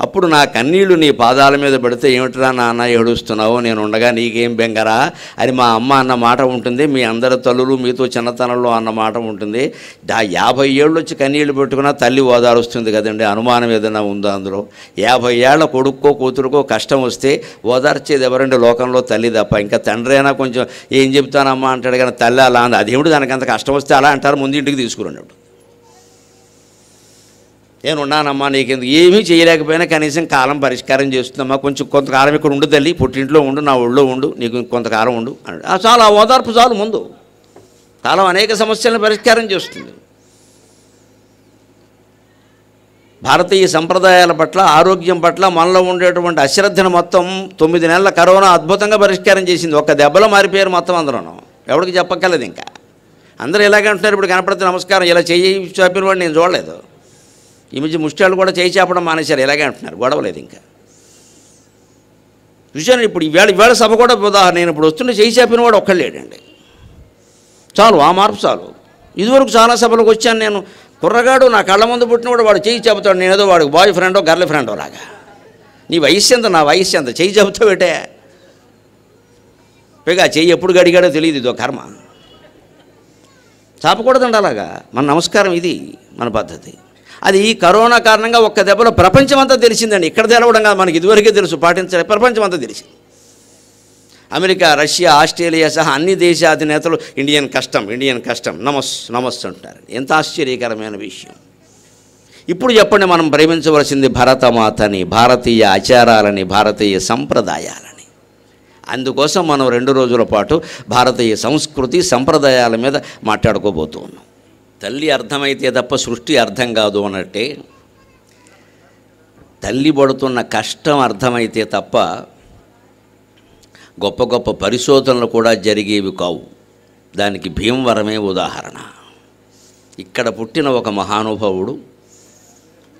అప్పుడు నా కన్నీళ్ళు నీ పాదాల మీద పెడితే ఏమిట్రా నాన్న ఏడుస్తున్నావు? నేను ఉండగా నీకేం బెంగరా? అని మా అమ్మ అన్న మాట ఉంటుంది మీ అందరి తల్లులు మీతో చిన్నతనంలో అన్న మాట ఉంటుంది. దా యాభై ఏళ్ళు వచ్చి కన్నీళ్ళు పెట్టుకున్నా తల్లి ఓదారుస్తుంది కదండి అనుమానం ఏదైనా ఉందో అందులో? యాభై ఏళ్ళ కొడుక్కో కూతురుకో కష్టం వస్తే ఓదార్చేది ఎవరండి? లోకంలో తల్లి తప్ప. ఇంకా తండ్రి అయినా కొంచెం ఏం చెప్తానమ్మా అంటాడు కానీ తల్లి అలా అంది. అదేమిటి దానికి అంత కష్టం వస్తే అలా అంటారు ముందు ఇంటికి తీసుకురండి నేను ఉన్నానమ్మా నీకెందుకు? ఏమీ చేయలేకపోయినా కనీసం కాలం పరిష్కారం చేస్తుందమ్మా కొంచెం కొంతకాలం ఇక్కడ ఉండు తల్లి పుట్టింట్లో ఉండు నా ఒళ్ళో ఉండు నీకు కొంతకాలం ఉండు అన్నాడు ఆ చాలు ఆ ఓదార్పు చాలు ముందు. కాలం అనేక సమస్యలను పరిష్కారం చేస్తుంది. భారతీయ సంప్రదాయాల పట్ల ఆరోగ్యం పట్ల మనలో ఉండేటువంటి అశ్రద్ధను మొత్తం తొమ్మిది నెలల కరోనా అద్భుతంగా పరిష్కారం చేసింది. ఒక్క దెబ్బలో మారిపోయారు మొత్తం అందరూ ఎవరికి చెప్పక్కర్లేదు ఇంకా. అందరూ ఇలాగే ఉంటున్నారు ఇప్పుడు కనపడితే నమస్కారం ఇలా చేయి చాపిన వాడు నేను చూడలేదు. ఈ మధ్య ముష్టాలు కూడా చేయి చేపడం మానేశారు ఇలాగే అంటున్నారు గొడవలేదు ఇంకా. చూశాను ఇప్పుడు ఈవేళ ఈవేళ సభ కూడా ఉదాహరణ నేను ఇప్పుడు వస్తుంటే చేయి చేపిన వాడు ఒక్కళ్ళేడండి. చాలు ఆ మార్పు చాలు. ఇదివరకు చాలా సభలకు వచ్చాను నేను కుర్రగాడు నా కళ్ళ ముందు పుట్టినవాడు వాడు చేయి చెబుతాడు నేను ఏదో వాడు బాయ్ ఫ్రెండో గర్ల్ ఫ్రెండో లాగా. నీ వయస్సు ఎంత నా వయస్సు ఎంత? చెయ్యి చెబుతావేటే పైగా చెయ్యి ఎప్పుడు గడిగాడో తెలియదు ఇదో కర్మ. చాపకూడదండి అలాగా? మన నమస్కారం ఇది మన పద్ధతి. అది ఈ కరోనా కారణంగా ఒక్క దెబ్బలో ప్రపంచం అంతా తెలిసిందండి. ఇక్కడ తెలవడం కాదు మనకి ఇదివరకే తెలుసు పాటించలే ప్రపంచం అంతా తెలిసింది. అమెరికా రష్యా ఆస్ట్రేలియా సహా అన్ని దేశ అధినేతలు ఇండియన్ కష్టం ఇండియన్ కష్టం నమస్ నమస్ అంటారు ఎంత ఆశ్చర్యకరమైన విషయం. ఇప్పుడు చెప్పండి మనం ప్రేమించవలసింది భరతమాతని భారతీయ ఆచారాలని భారతీయ సంప్రదాయాలని. అందుకోసం మనం రెండు రోజుల పాటు భారతీయ సంస్కృతి సంప్రదాయాల మీద మాట్లాడుకోబోతూ ఉన్నాం. తల్లి అర్థమైతే తప్ప సృష్టి అర్థం కాదు అన్నట్టే. తల్లి పడుతున్న కష్టం అర్థమైతే తప్ప గొప్ప గొప్ప పరిశోధనలు కూడా జరిగేవి కావు. దానికి భీమవరమే ఉదాహరణ. ఇక్కడ పుట్టిన ఒక మహానుభావుడు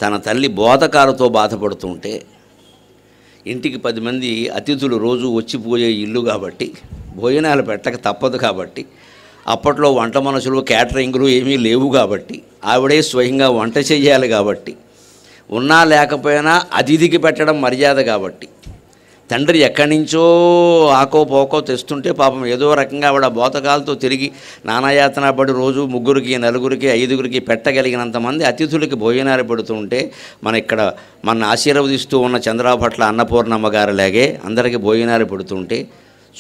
తన తల్లి బోధకాలతో బాధపడుతుంటే ఇంటికి పది మంది అతిథులు రోజు వచ్చిపోయే ఇల్లు కాబట్టి భోజనాలు పెట్టక తప్పదు కాబట్టి అప్పట్లో వంట మనుషులు క్యాటరింగ్లు ఏమీ లేవు కాబట్టి ఆవిడే స్వయంగా వంట చేయాలి కాబట్టి ఉన్నా లేకపోయినా అతిథికి పెట్టడం మర్యాద కాబట్టి తండ్రి ఎక్కడి నుంచో ఆకో పోకో తెస్తుంటే పాపం ఏదో రకంగా ఆవిడ బోతకాలతో తిరిగి నానాయాతన పడి రోజు ముగ్గురికి నలుగురికి ఐదుగురికి పెట్టగలిగినంత మంది అతిథులకి భోజనాలు పెడుతుంటే మన ఇక్కడ మన ఆశీర్వదిస్తూ ఉన్న చంద్రాపట్ల అన్నపూర్ణమ్మ గారిలాగే అందరికీ భోజనాలు పెడుతుంటే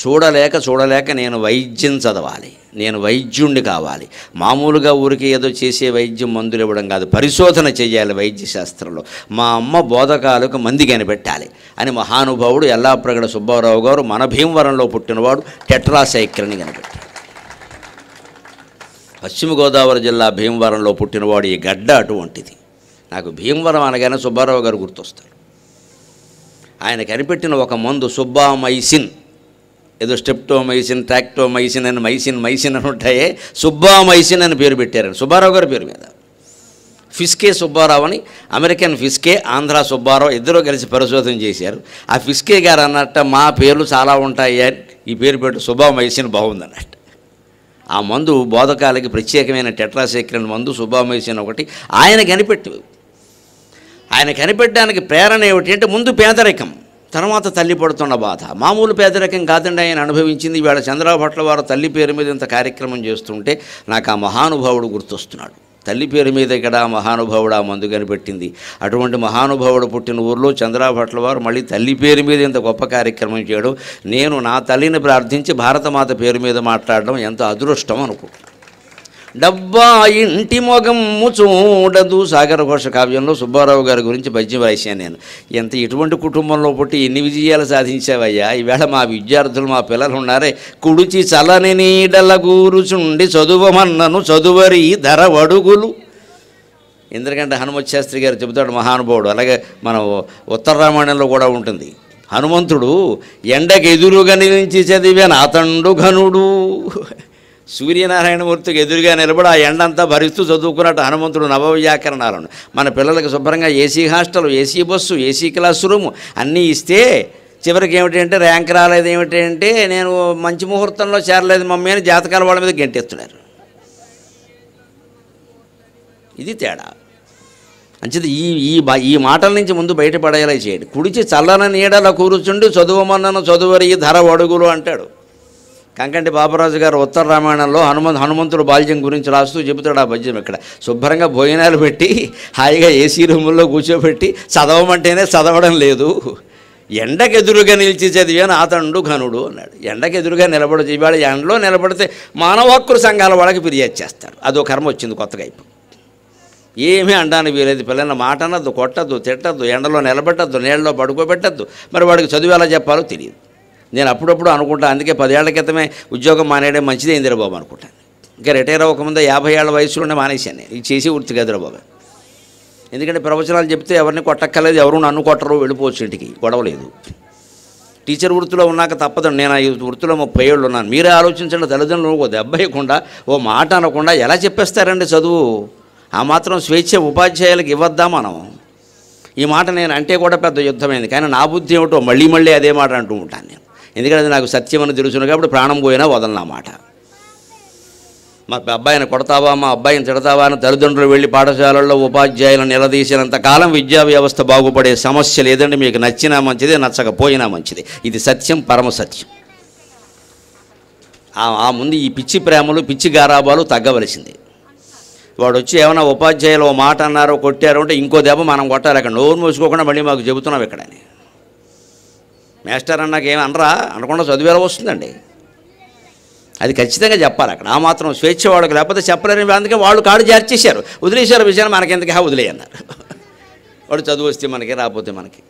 చూడలేక చూడలేక నేను వైద్యం చదవాలి. నేను వైద్యుణ్ణి కావాలి. మామూలుగా ఊరికి ఏదో చేసే వైద్యం మందులు ఇవ్వడం కాదు. పరిశోధన చేయాలి వైద్య శాస్త్రంలో మా అమ్మ బోధకాలకు మంది కనిపెట్టాలి అని మహానుభావుడు ఎల్లాప్రగడ సుబ్బారావు గారు మన భీమవరంలో పుట్టినవాడు టెట్రాసైక్లని కనిపెట్టాడు పశ్చిమ గోదావరి జిల్లా భీమవరంలో పుట్టినవాడు ఈ గడ్డ అటువంటిది. నాకు భీమవరం అనగానే సుబ్బారావు గారు గుర్తొస్తారు. ఆయన కనిపెట్టిన ఒక మందు సుబ్బామైసిన్. ఏదో స్టెప్టోమైసిన్ ట్రాక్టోమైసిన్ అని మైసిన్ మైసిన్ అని ఉంటాయే సుబ్బామైసిన్ అని పేరు పెట్టారు. సుబ్బారావు గారి పేరు మీద. ఫిస్కే సుబ్బారావు అని అమెరికన్ ఫిస్కే ఆంధ్ర సుబ్బారావు ఇద్దరూ కలిసి పరిశోధన చేశారు. ఆ ఫిస్కే గారు అన్నట్ట మా పేర్లు చాలా ఉంటాయి అని ఈ పేరు పెట్టు సుబ్బామైసిన్ బాగుందన్నట్టు ఆ మందు బోధకాలకి ప్రత్యేకమైన టెట్రాసైక్లిన్ మందు సుబ్బామైసిన్ ఒకటి ఆయన కనిపెట్టు. ఆయన కనిపెట్టడానికి ప్రేరణ ఏమిటి అంటే ముందు పేదరికం. తర్వాత తల్లి పడుతున్న బాధ. మామూలు పేదరికం కాదండి ఆయన అనుభవించింది. ఇవాళ చంద్రబాబు వారు తల్లి పేరు మీద ఇంత కార్యక్రమం చేస్తుంటే నాకు ఆ మహానుభావుడు గుర్తొస్తున్నాడు. తల్లి పేరు మీద ఇక్కడ మహానుభావుడు ఆ మందు కనిపెట్టింది. అటువంటి మహానుభావుడు పుట్టిన ఊర్లో చంద్రబాబు వారు మళ్ళీ తల్లి పేరు మీద ఇంత గొప్ప కార్యక్రమం చేయడం నేను నా తల్లిని ప్రార్థించి భారతమాత పేరు మీద మాట్లాడడం ఎంత అదృష్టం అనుకుంటున్నాను. డబ్బా ఇంటి మొగమ్ము చూడదు. సాగర ఘోష కావ్యంలో సుబ్బారావు గారి గురించి పద్యం రాశాను నేను. ఎంత ఇటువంటి కుటుంబంలో పుట్టి ఎన్ని విజయాలు సాధించావయ్యా? ఈవేళ మా విద్యార్థులు మా పిల్లలు ఉన్నారే. కుడిచి చలని నీడల చదువమన్నను చదువరి ధర వడుగులు. ఎందుకంటే హనుమత్ శాస్త్రి గారు చెబుతాడు మహానుభావుడు. అలాగే మన ఉత్తర రామాయణంలో కూడా ఉంటుంది. హనుమంతుడు ఎండకు ఎదురుగా నిలిచి చదివాను అతండు ఘనుడు. సూర్యనారాయణమూర్తికి ఎదురుగా నిలబడి ఆ ఎండంతా భరిస్తూ చదువుకున్నట్టు హనుమంతుడు నవవ్యాకరణాలను. మన పిల్లలకు శుభ్రంగా AC hostel AC bus AC class room అన్నీ ఇస్తే చివరికి ఏమిటంటే ర్యాంక్ రాలేదు ఏమిటంటే నేను మంచి ముహూర్తంలో చేరలేదు మమ్మీ అని జాతకాల వాళ్ళ మీద గెంటెత్తున్నారు ఇది తేడా. అంచేది ఈ ఈ ఈ మాటల నుంచి ముందు బయటపడేలా చేయండి. కుడిచి చల్లన నీడలా కూర్చుండి చదువుమన్నను చదువరి ధర అడుగులు అంటాడు. కంకంటి బాబరాజు గారు ఉత్తర రామాయణంలో హనుమంత్ హనుమంతుడు బాల్యం గురించి రాస్తూ చెబుతాడు ఆ పద్యం ఇక్కడ. శుభ్రంగా భోజనాలు పెట్టి హాయిగా ఏసీ రూముల్లో కూర్చోబెట్టి చదవమంటేనే చదవడం లేదు. ఎండకెదురుగా నిలిచి చదివాను అతండు ఘనుడు అన్నాడు. ఎండకెదురుగా నిలబడి ఇవాళ ఎండలో నిలబడితే మానవాక్కుల సంఘాల వాళ్ళకి ఫిర్యాదు చేస్తారు. అదో కర్మ వచ్చింది కొత్తగా ఇప్పుడు ఏమీ అనడానికి వీలేదు పిల్లల మాట అనద్దు కొట్టద్దు తిట్టద్దు ఎండలో నిలబెట్టద్దు నీళ్ళలో పడుకోబెట్టద్దు. మరి వాడికి చదువు ఎలా చెప్పాలో తెలియదు. నేను అప్పుడప్పుడు అనుకుంటా అందుకే పదేళ్ళ క్రితమే ఉద్యోగం మానేయడం మంచిదే ఇందిరా బాబు అనుకుంటాను. ఇంకా రిటైర్ అవ్వకముందే యాభై ఏళ్ళ వయసులోనే మానేశాను నేను. ఇది చేసి వృత్తి కదిరా బాబు. ఎందుకంటే ప్రవచనాలు చెప్తే ఎవరిని కొట్టక్కర్లేదు ఎవరు నన్ను కొట్టరు వెళ్ళిపోవచ్చు ఇంటికి గొడవలేదు టీచర్ వృత్తిలో ఉన్నాక తప్పదండి. నేను ఈ వృత్తిలో ముప్పై ఏళ్ళు ఉన్నాను. మీరే ఆలోచించండి తల్లిదండ్రులు ఓ దెబ్బ ఇవ్వకుండా ఓ మాట అనకుండా ఎలా చెప్పేస్తారండి చదువు? ఆ మాత్రం స్వేచ్ఛ ఉపాధ్యాయులకు ఇవ్వద్దా మనం? ఈ మాట నేను అంటే కూడా పెద్ద యుద్ధమైంది. కానీ నా బుద్ధి ఏమిటో మళ్ళీ మళ్ళీ అదే మాట అంటూ ఉంటాను నేను. ఎందుకంటే అది నాకు సత్యం అని తెలుసును కాబట్టి ప్రాణం పోయినా వదలనమాట మా అబ్బాయిని కొడతావా మా అబ్బాయిని తిడతావా అని తల్లిదండ్రులు వెళ్ళి పాఠశాలల్లో ఉపాధ్యాయులను నిలదీసినంత కాలం విద్యా వ్యవస్థ బాగుపడే సమస్య లేదండి మీకు నచ్చినా మంచిది నచ్చకపోయినా మంచిది. ఇది సత్యం పరమ సత్యం. ఆ- ఆ ముందు ఈ పిచ్చి ప్రేమలు పిచ్చి గారాబాలు తగ్గవలసింది. వాడు వచ్చి ఏమైనా ఉపాధ్యాయులు ఓ మాట అన్నారో కొట్టారో అంటే ఇంకో దెబ్బ మనం కొట్టాలి అక్కడ నోరు మూసుకోకుండా మళ్ళీ మాకు చెబుతున్నాం ఇక్కడనే. మేస్టర్ అన్నాక ఏమి అనరా? అనకుండా చదివేలా వస్తుందండి? అది ఖచ్చితంగా చెప్పాలి అక్కడ. ఆ మాత్రం స్వేచ్ఛ వాళ్ళకి లేకపోతే చెప్పలేని అందుకే వాళ్ళు కాడు జార్చేశారు. వదిలేశారు విషయాన్ని మనకెందుకు? వదిలేయన్నారు వాడు చదువు వస్తే మనకి రాకపోతే మనకి.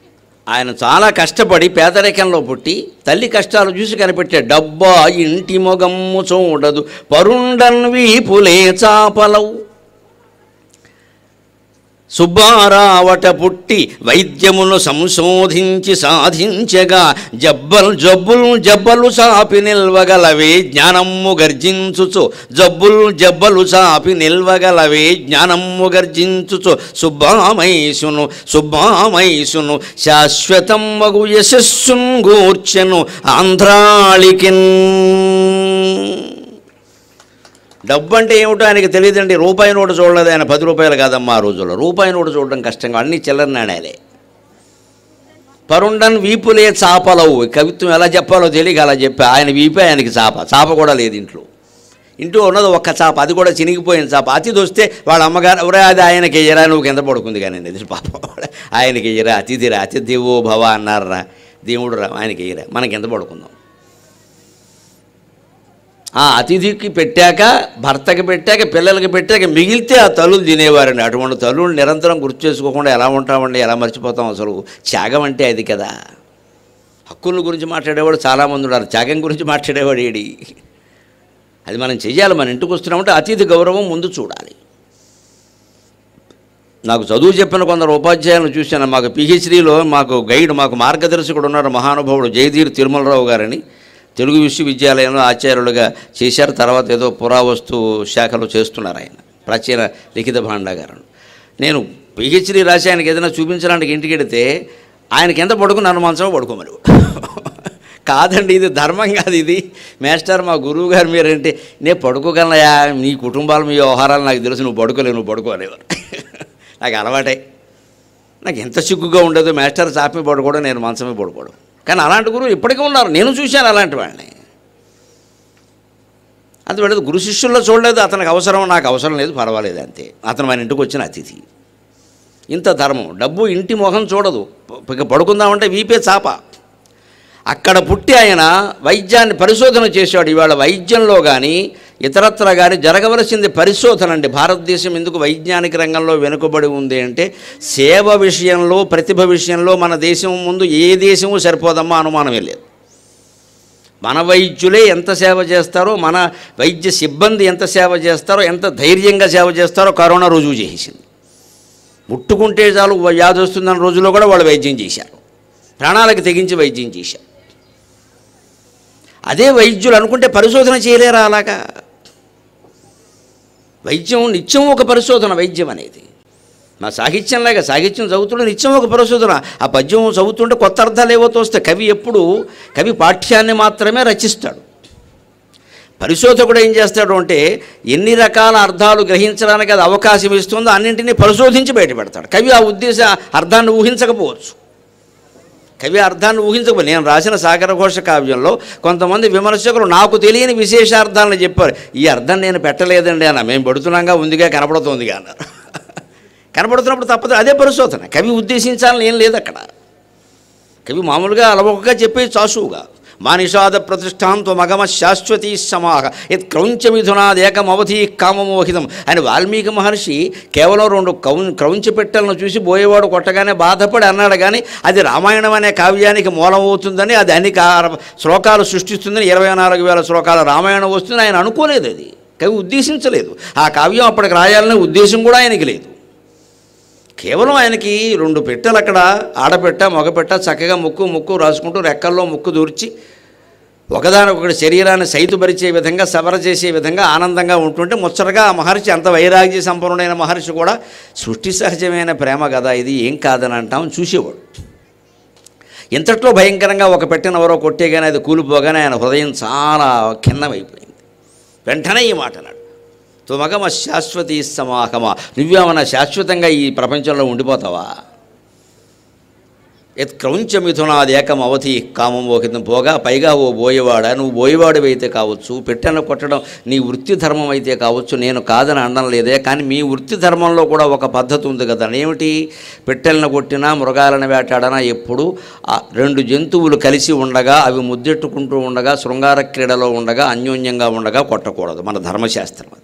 ఆయన చాలా కష్టపడి పేదరికంలో పుట్టి తల్లి కష్టాలు చూసి కనిపెట్టే డబ్బా ఇంటి మొగమ్ము చూడదు. పరుండన్వి పులే చాపలవు. సుబ్బారావట పుట్టి వైద్యమును సంశోధించి సాధించగా జబ్బలు జబ్బులు జబ్బలు చాపి నిల్వగలవే జ్ఞానమ్ము గర్జించుచు. జబ్బులు జబ్బలు చాపి నిల్వగలవే జ్ఞానమ్ము గర్జించుచు. సుబ్బామైసును సుబ్బామైసును శాశ్వతం మగు యశస్సును గూర్చెను ఆంధ్రాళికిన్. డబ్బు అంటే ఏమిటో ఆయనకి తెలియదండి. రూపాయి నోటు చూడలేదు ఆయన. పది రూపాయలు కాదమ్మా ఆ రోజుల్లో. రూపాయి నోటు చూడడం కష్టంగా. అన్ని చిల్లర నాణేలే. పరుండన్ వీపులే చాపలవు. కవిత్వం ఎలా చెప్పాలో తెలియక అలా చెప్పా. ఆయన వీపే ఆయనకి చాప. చాప కూడా లేదు ఇంట్లో. ఇంట్లో ఉన్నది ఒక్క చాప. అది కూడా చినిగిపోయిన చాప. అతిథి వస్తే వాళ్ళ అమ్మగారు ఎవరే అది ఆయనకి ఎయ్యరా నువ్వు కింద పడుకుంది కానీ అది పాపం ఆయనకి ఎయ్యరా అతిథిరా? అతిథివో భవ అన్నారా? దేవుడు రా ఆయనకి ఎయ్యరా మనకి ఎంత పడుకుందాం. ఆ అతిథికి పెట్టాక భర్తకి పెట్టాక పిల్లలకి పెట్టాక మిగిలితే ఆ తల్లులు తినేవారండి. అటువంటి తల్లులు నిరంతరం గుర్తు చేసుకోకుండా ఎలా ఉంటామండి ఎలా మర్చిపోతాం అసలు? త్యాగం అంటే అది కదా. హక్కుల గురించి మాట్లాడేవాడు చాలామంది ఉన్నారు. త్యాగం గురించి మాట్లాడేవాడు ఏడి? అది మనం చెయ్యాలి. మన ఇంటికి వస్తున్నామంటే అతిథి గౌరవం ముందు చూడాలి. నాకు చదువు చెప్పిన కొందరు ఉపాధ్యాయులను చూశాను. మాకు పిహెచ్డీలో మాకు గైడ్ మాకు మార్గదర్శకుడు ఉన్నారు మహానుభావుడు జయధీర్ తిరుమలరావు గారని. తెలుగు విశ్వవిద్యాలయంలో ఆచార్యులుగా చేశారు. తర్వాత ఏదో పురావస్తు శాఖలో చేస్తున్నారు ఆయన. ప్రాచీన లిఖిత భాండాగారం నేను పిహెచ్డి రాసి ఆయనకి ఏదైనా చూపించడానికి ఇంటికెడితే ఆయనకి ఎంత పడుకుని నన్ను మంచం పడుకోమని. కాదండి ఇది ధర్మం కాదు ఇది. మేస్టర్ మా గురువు గారు మీరంటే నేను పడుకోగలనయా నీ కుటుంబాలు మీ వ్యవహారాలు నాకు తెలుసు నువ్వు పడుకోలేవు నువ్వు పడుకోలేవారు నాకు అలవాటే. నాకు ఎంత సిగ్గుగా ఉండదు మాస్టర్ చాపి పడుకోవడం నేను మంచమే పడుకోవడం. కానీ అలాంటి గురువు ఇప్పటికీ ఉన్నారు. నేను చూశాను అలాంటి వాళ్ళని అది వెళ్ళదు గురు శిష్యుల్లో చూడలేదు. అతనికి అవసరం నాకు అవసరం లేదు పర్వాలేదు అంతే. అతను మన ఇంటికి వచ్చిన అతిథి. ఇంత ధర్మం. డబ్బు ఇంటి మొహం చూడదు. ఇక పడుకుందామంటే వీపే చాప. అక్కడ పుట్టి ఆయన వైద్యాన్ని పరిశోధన చేశాడు ఇవాళ వైద్యంలో కానీ ఇతరత్ర కానీ జరగవలసింది పరిశోధన అండి. భారతదేశం ఎందుకు వైజ్ఞానిక రంగంలో వెనుకబడి ఉంది అంటే సేవ విషయంలో ప్రతిభ విషయంలో మన దేశం ముందు ఏ దేశము సరిపోదమ్మా అనుమానమే లేదు. మన వైద్యులే ఎంత సేవ చేస్తారో మన వైద్య సిబ్బంది ఎంత సేవ చేస్తారో ఎంత ధైర్యంగా సేవ చేస్తారో కరోనా రుజువు చేసింది. ముట్టుకుంటే చాలు వ్యాధి వస్తుందన్న రోజుల్లో కూడా వాళ్ళు వైద్యం చేశారు. ప్రాణాలకు తెగించి వైద్యం చేశారు. అదే వైద్యులు అనుకుంటే పరిశోధన చేయలేరా అలాగా? వైద్యం నిత్యం ఒక పరిశోధన వైద్యం అనేది. మా సాహిత్యంలాగా సాహిత్యం చదువుతుంటే నిత్యం ఒక పరిశోధన. ఆ పద్యం చదువుతుంటే కొత్త అర్థాలు ఏవో తోస్తాయి కవి ఎప్పుడు కవి పాఠ్యాన్ని మాత్రమే రచిస్తాడు. పరిశోధకుడు ఏం చేస్తాడు అంటే ఎన్ని రకాల అర్థాలు గ్రహించడానికి అది అవకాశం ఇస్తుందో అన్నింటినీ పరిశోధించి బయటపెడతాడు. కవి ఆ ఉద్దేశ అర్థాన్ని ఊహించకపోవచ్చు. కవి అర్థాన్ని ఊహించకపో నేను రాసిన సాగరఘోష కావ్యంలో కొంతమంది విమర్శకులు నాకు తెలియని విశేషార్థాలను చెప్పారు. ఈ అర్థం నేను పెట్టలేదండి అన్న. మేము పెడుతున్నాగా ఉందిగా కనపడుతోందిగా అన్నారు కనపడుతున్నప్పుడు తప్పదు. అదే పరిశోధన. కవి ఉద్దేశించాలని ఏం లేదు అక్కడ. కవి మామూలుగా అలవకగా చెప్పే చాసువుగా. మానిషాద ప్రతిష్టాంతో మగమ శాశ్వతీ సమాహ యత్ క్రౌంచమిథునాదేకమవధి కామమోహితం ఆయన వాల్మీకి మహర్షి కేవలం రెండు కౌ క్రౌంచ పెట్టెలను చూసి బోయేవాడు కొట్టగానే బాధపడి అన్నాడు కానీ అది రామాయణం అనే కావ్యానికి మూలమవుతుందని అది అన్ని శ్లోకాలు సృష్టిస్తుందని ఇరవై నాలుగు వేల శ్లోకాల రామాయణం వస్తుందని ఆయన అనుకోలేదు అది. కవి ఉద్దేశించలేదు. ఆ కావ్యం అప్పటికి రాయాలనే ఉద్దేశం కూడా ఆయనకి లేదు. కేవలం ఆయనకి రెండు పెట్టెలు అక్కడ ఆడపెట్ట మగపెట్ట చక్కగా ముక్కు ముక్కు రాసుకుంటూ రెక్కల్లో ముక్కు దూర్చి ఒకదానొకటి శరీరాన్ని సైతుపరిచే విధంగా సవర చేసే విధంగా ఆనందంగా ఉంటుంటే ముచ్చటగా ఆ మహర్షి అంత వైరాగ్య సంపన్నుడైన మహర్షి కూడా సృష్టి సహజమైన ప్రేమ కదా ఇది ఏం కాదని అంటాం చూసేవాడు. ఇంతట్లో భయంకరంగా ఒక పెట్టిన ఎవరో కొట్టేగానే అది కూలిపోగానే ఆయన హృదయం చాలా ఖిన్నమైపోయింది వెంటనే ఈ మాట త్వమగమ తుమగమ శాశ్వతీ సమాహమ నువ్వేమన్నా శాశ్వతంగా ఈ ప్రపంచంలో ఉండిపోతావా? యత్ క్రౌంచమిథునాది ఏకం అవధి కామం ఓకితం పోగా పైగా ఓ బోయేవాడ. నువ్వు బోయేవాడివైతే కావచ్చు పెట్టెన కొట్టడం నీ వృత్తి ధర్మం అయితే కావచ్చు నేను కాదని అనడం లేదే కానీ మీ వృత్తి ధర్మంలో కూడా ఒక పద్ధతి ఉంది కదా. ఏమిటి పెట్టెలను కొట్టినా మృగాలను వేటాడనా ఎప్పుడు ఆ రెండు జంతువులు కలిసి ఉండగా అవి ముద్దెట్టుకుంటూ ఉండగా శృంగార క్రీడలో ఉండగా అన్యోన్యంగా ఉండగా కొట్టకూడదు మన ధర్మశాస్త్రం అది.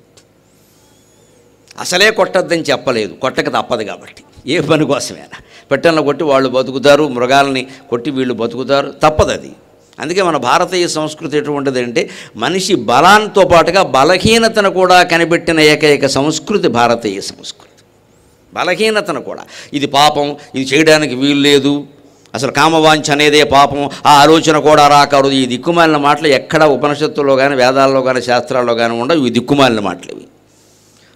అసలే కొట్టద్దని చెప్పలేదు. కొట్టక తప్పదు కాబట్టి. ఏ పని కోసమేనా. పెట్టెలను కొట్టి వాళ్ళు బతుకుతారు మృగాలని కొట్టి వీళ్ళు బతుకుతారు తప్పదు అది అందుకే మన భారతీయ సంస్కృతి ఎటువంటిది అంటే మనిషి బలాంతో పాటుగా బలహీనతను కూడా కనిపెట్టిన ఏకైక సంస్కృతి భారతీయ సంస్కృతి. బలహీనతను కూడా. ఇది పాపం ఇది చేయడానికి వీలు లేదు. అసలు కామవాంఛ అనేదే పాపం. ఆ ఆలోచన కూడా రాకూడదు. ఈ దిక్కుమాలిన మాటలు ఎక్కడ ఉపనిషత్తుల్లో కానీ వేదాల్లో కానీ శాస్త్రాల్లో కానీ ఉండవు. ఇవి దిక్కుమాలిన మాటలు ఇవి.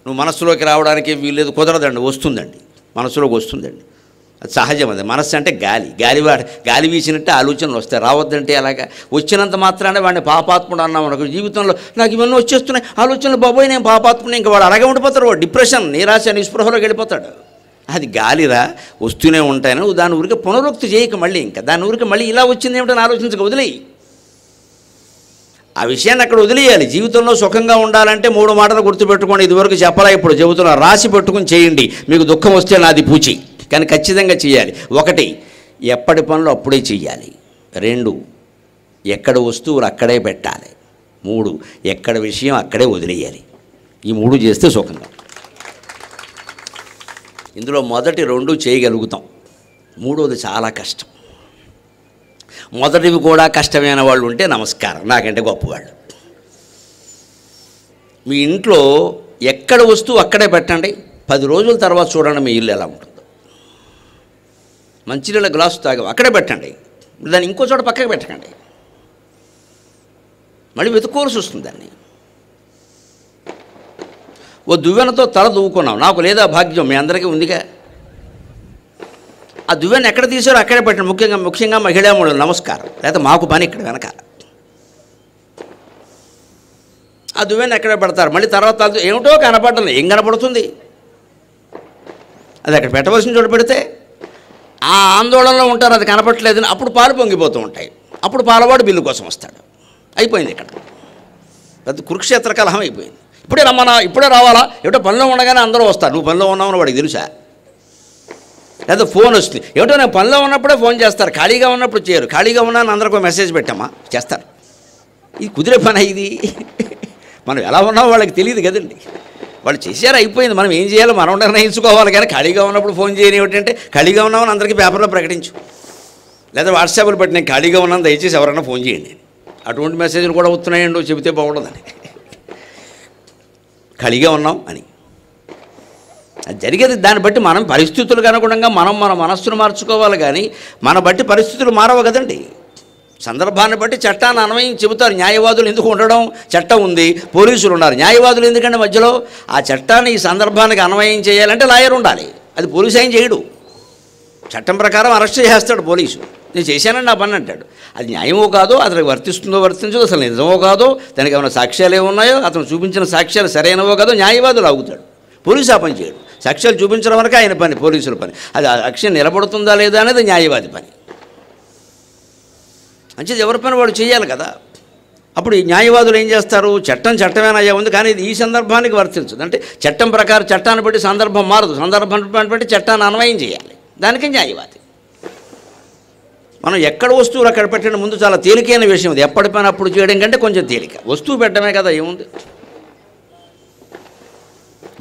నువ్వు మనస్సులోకి రావడానికి వీల్లేదు కుదరదండి వస్తుందండి. మనసులోకి వస్తుందండి. అది సహజం అది. మనస్సు అంటే గాలి. గాలి గాలి వీసినట్టే ఆలోచనలు వస్తాయి. రావద్దంటే అలాగా వచ్చినంత మాత్రానే వాడిని పాపాత్ముడు అన్నాం అనుకో జీవితంలో నాకు ఇవన్నీ వచ్చేస్తున్నాయి. ఆలోచనలు బాబోయ్ నేను పాపాత్ముడు ఇంకా వాడు అలాగే ఉండిపోతాడు. వాడు డిప్రెషన్ నిరాశ నిస్పృహలోకి వెళ్ళిపోతాడు. అది గాలిరా వస్తూనే ఉంటాయని నువ్వు దాని ఊరికి పునరుక్తి చేయక మళ్ళీ ఇంకా. దాని ఊరికి మళ్ళీ ఇలా వచ్చింది ఏమిటని ఆలోచించక వదిలేయి. ఆ విషయాన్ని అక్కడ వదిలేయాలి. జీవితంలో సుఖంగా ఉండాలంటే మూడు మాటలు గుర్తుపెట్టుకోండి. ఇదివరకు చెప్పాలా? ఇప్పుడు చెబుతున్నా రాసి పెట్టుకుని చేయండి. మీకు దుఃఖం వస్తే నాది పూచి. కానీ ఖచ్చితంగా చేయాలి. ఒకటి ఎప్పటి పనులు అప్పుడే చెయ్యాలి. రెండు ఎక్కడ వస్తువులు అక్కడే పెట్టాలి. మూడు ఎక్కడ విషయం అక్కడే వదిలేయాలి. ఈ మూడు చేస్తే సుఖంగా ఇందులో మొదటి రెండు చేయగలుగుతాం. మూడోది చాలా కష్టం. మొదటివి కూడా కష్టమైన వాళ్ళు ఉంటే నమస్కారం. నాకంటే గొప్పవాళ్ళు. మీ ఇంట్లో ఎక్కడ వస్తువు అక్కడే పెట్టండి. పది రోజుల తర్వాత చూడండి మీ ఇల్లు ఎలా ఉంటుందో. మంచినీళ్ళ గ్లాసు తాగాం అక్కడే పెట్టండి. దాన్ని ఇంకో చోట పక్కకి పెట్టకండి. మళ్ళీ వెతుక్కోవాల్సి వస్తుంది దాన్ని. ఓ దువ్వెనతో తల దువ్వుకున్నాం నాకు లేదా భాగ్యం మీ అందరికీ ఉందిగా? ఆ దువ్వెన ఎక్కడ తీసారో అక్కడే పెట్టండి. ముఖ్యంగా ముఖ్యంగా మహిళాములు నమస్కారం. లేకపోతే మాకు పని ఇక్కడ వెనకాల ఆ దువ్వెన ఎక్కడ పెడతారు? మళ్ళీ తర్వాత ఏమిటో కనపడలేదు. ఏం కనపడుతుంది? అది అక్కడ పెట్టవలసిన చోట పెడితే ఆ ఆందోళనలో ఉంటారు. అది కనపడలేదని అప్పుడు పాలు పొంగిపోతూ ఉంటాయి. అప్పుడు పాలవాడు బిల్లు కోసం వస్తాడు. అయిపోయింది ఇక్కడ. పెద్ద కురుక్షేత్ర కలహం అయిపోయింది. ఇప్పుడే రమ్మనా? ఇప్పుడే రావాలా? ఏమిటో పనిలో ఉండగానే అందరూ వస్తారు. నువ్వు పనిలో ఉన్నావని వాడికి తెలుసా? లేదా ఫోన్ వస్తుంది. ఏమిటో నేను పనిలో ఉన్నప్పుడే ఫోన్ చేస్తారు. ఖాళీగా ఉన్నప్పుడు చేయరు. ఖాళీగా ఉన్నాను అందరికి ఒక మెసేజ్ పెట్టామా చేస్తారు. ఇది కుదిరే పని ఇది. మనం ఎలా ఉన్నామో వాళ్ళకి తెలియదు కదండి. వాళ్ళు చేశారు అయిపోయింది. మనం ఏం చేయాలో మనం నిర్ణయించుకోవాలి కానీ ఖాళీగా ఉన్నప్పుడు ఫోన్ చేయని ఏమిటంటే ఖాళీగా ఉన్నామని అందరికీ పేపర్లో ప్రకటించు. లేదా వాట్సాప్లో పెట్టి నేను ఖాళీగా ఉన్నాను దయచేసి ఎవరైనా ఫోన్ చేయండి. అటువంటి మెసేజ్లు కూడా వస్తున్నాయండి. చెబితే బాగుండదని. ఖాళీగా ఉన్నాం అని. జరిగేది. దాన్ని బట్టి మనం పరిస్థితులకు అనుగుణంగా మనం మన మనస్సును మార్చుకోవాలి కానీ మన బట్టి పరిస్థితులు మారవు కదండి. సందర్భాన్ని బట్టి చట్టాన్ని అన్వయం చెబుతారు. న్యాయవాదులు ఎందుకు ఉండడం? చట్టం ఉంది. పోలీసులు ఉన్నారు. న్యాయవాదులు ఎందుకంటే మధ్యలో? ఆ చట్టాన్ని ఈ సందర్భానికి అన్వయం చేయాలంటే లాయర్ ఉండాలి. అది పోలీసు ఏం చేయడు. చట్టం ప్రకారం అరెస్ట్ చేస్తాడు పోలీసు. నేను చేశానని నా పని అంటాడు. అది న్యాయమో కాదో అతనికి వర్తిస్తుందో వర్తించదో అసలు నిజమో కాదో దానికి ఏమైనా సాక్ష్యాలు ఏమున్నాయో అతను చూపించిన సాక్ష్యాలు సరైనవో కాదో న్యాయవాదులు ఆగుతాడు. పోలీసు ఆ పని చేయడు. సాక్ష్యాలు చూపించడం వరకు ఆయన పని పోలీసుల పని. అది సాక్ష్యం నిలబడుతుందా లేదా అనేది న్యాయవాది పని. మంచిది ఎవరి పని వాడు చేయాలి కదా. అప్పుడు ఈ న్యాయవాదులు ఏం చేస్తారు? చట్టం చట్టమేనయ్యా ఉంది. కానీ ఇది ఈ సందర్భానికి వర్తించదు. అంటే చట్టం ప్రకారం చట్టాన్ని బట్టి సందర్భం మారదు. సందర్భాన్ని బట్టి చట్టాన్ని అన్వయం చేయాలి. దానికి న్యాయవాది. మనం ఎక్కడ వస్తువులు అక్కడ పెట్టడం ముందు చాలా తేలికైన విషయం అది. ఎప్పటి పని అప్పుడు చేయడం కంటే కొంచెం తేలిక. వస్తువు పెట్టడమే కదా ఏముంది?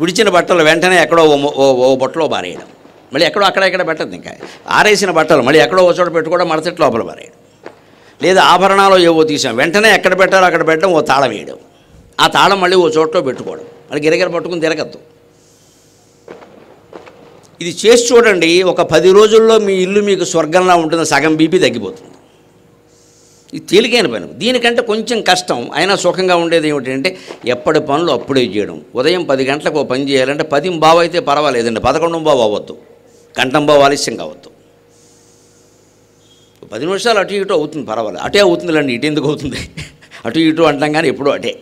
విడిచిన బట్టలు వెంటనే ఎక్కడో ఓ ఓ బొట్టలో బారేయడం మళ్ళీ ఎక్కడో అక్కడ ఇక్కడ పెట్టద్దు ఇంకా. ఆరేసిన బట్టలు మళ్ళీ ఎక్కడో ఓ చోట పెట్టుకోవడం మడతెట్టు లోపల పారేయడం. లేదా ఆభరణాలు ఏవో తీసాం. వెంటనే ఎక్కడ పెట్టాలో అక్కడ పెట్టడం ఓ తాళం వేయడం. ఆ తాళం మళ్ళీ ఓ చోట్లో పెట్టుకోవడం. మళ్ళీ గిరగిర పట్టుకుని తిరగద్దు. ఇది చేసి చూడండి ఒక పది రోజుల్లో మీ ఇల్లు మీకు స్వర్గంలా ఉంటుంది సగం బీపీ తగ్గిపోతుంది. తేలికైన పని. దీనికంటే కొంచెం కష్టం. అయినా సుఖంగా ఉండేది ఏమిటంటే ఎప్పటి పనులు అప్పుడే చేయడం. ఉదయం పది గంటలకు ఓ పని చేయాలంటే పది బావ అయితే పర్వాలేదండి పదకొండు బావ అవ్వద్దు. గంటం బావ ఆలస్యం కావద్దు. పది నిమిషాలు అటు ఇటు అవుతుంది పర్వాలేదు. అటే అవుతుందిలేండి. ఇటు ఎందుకు అవుతుంది? అటు ఇటు అంటాం కానీ ఎప్పుడూ అటే.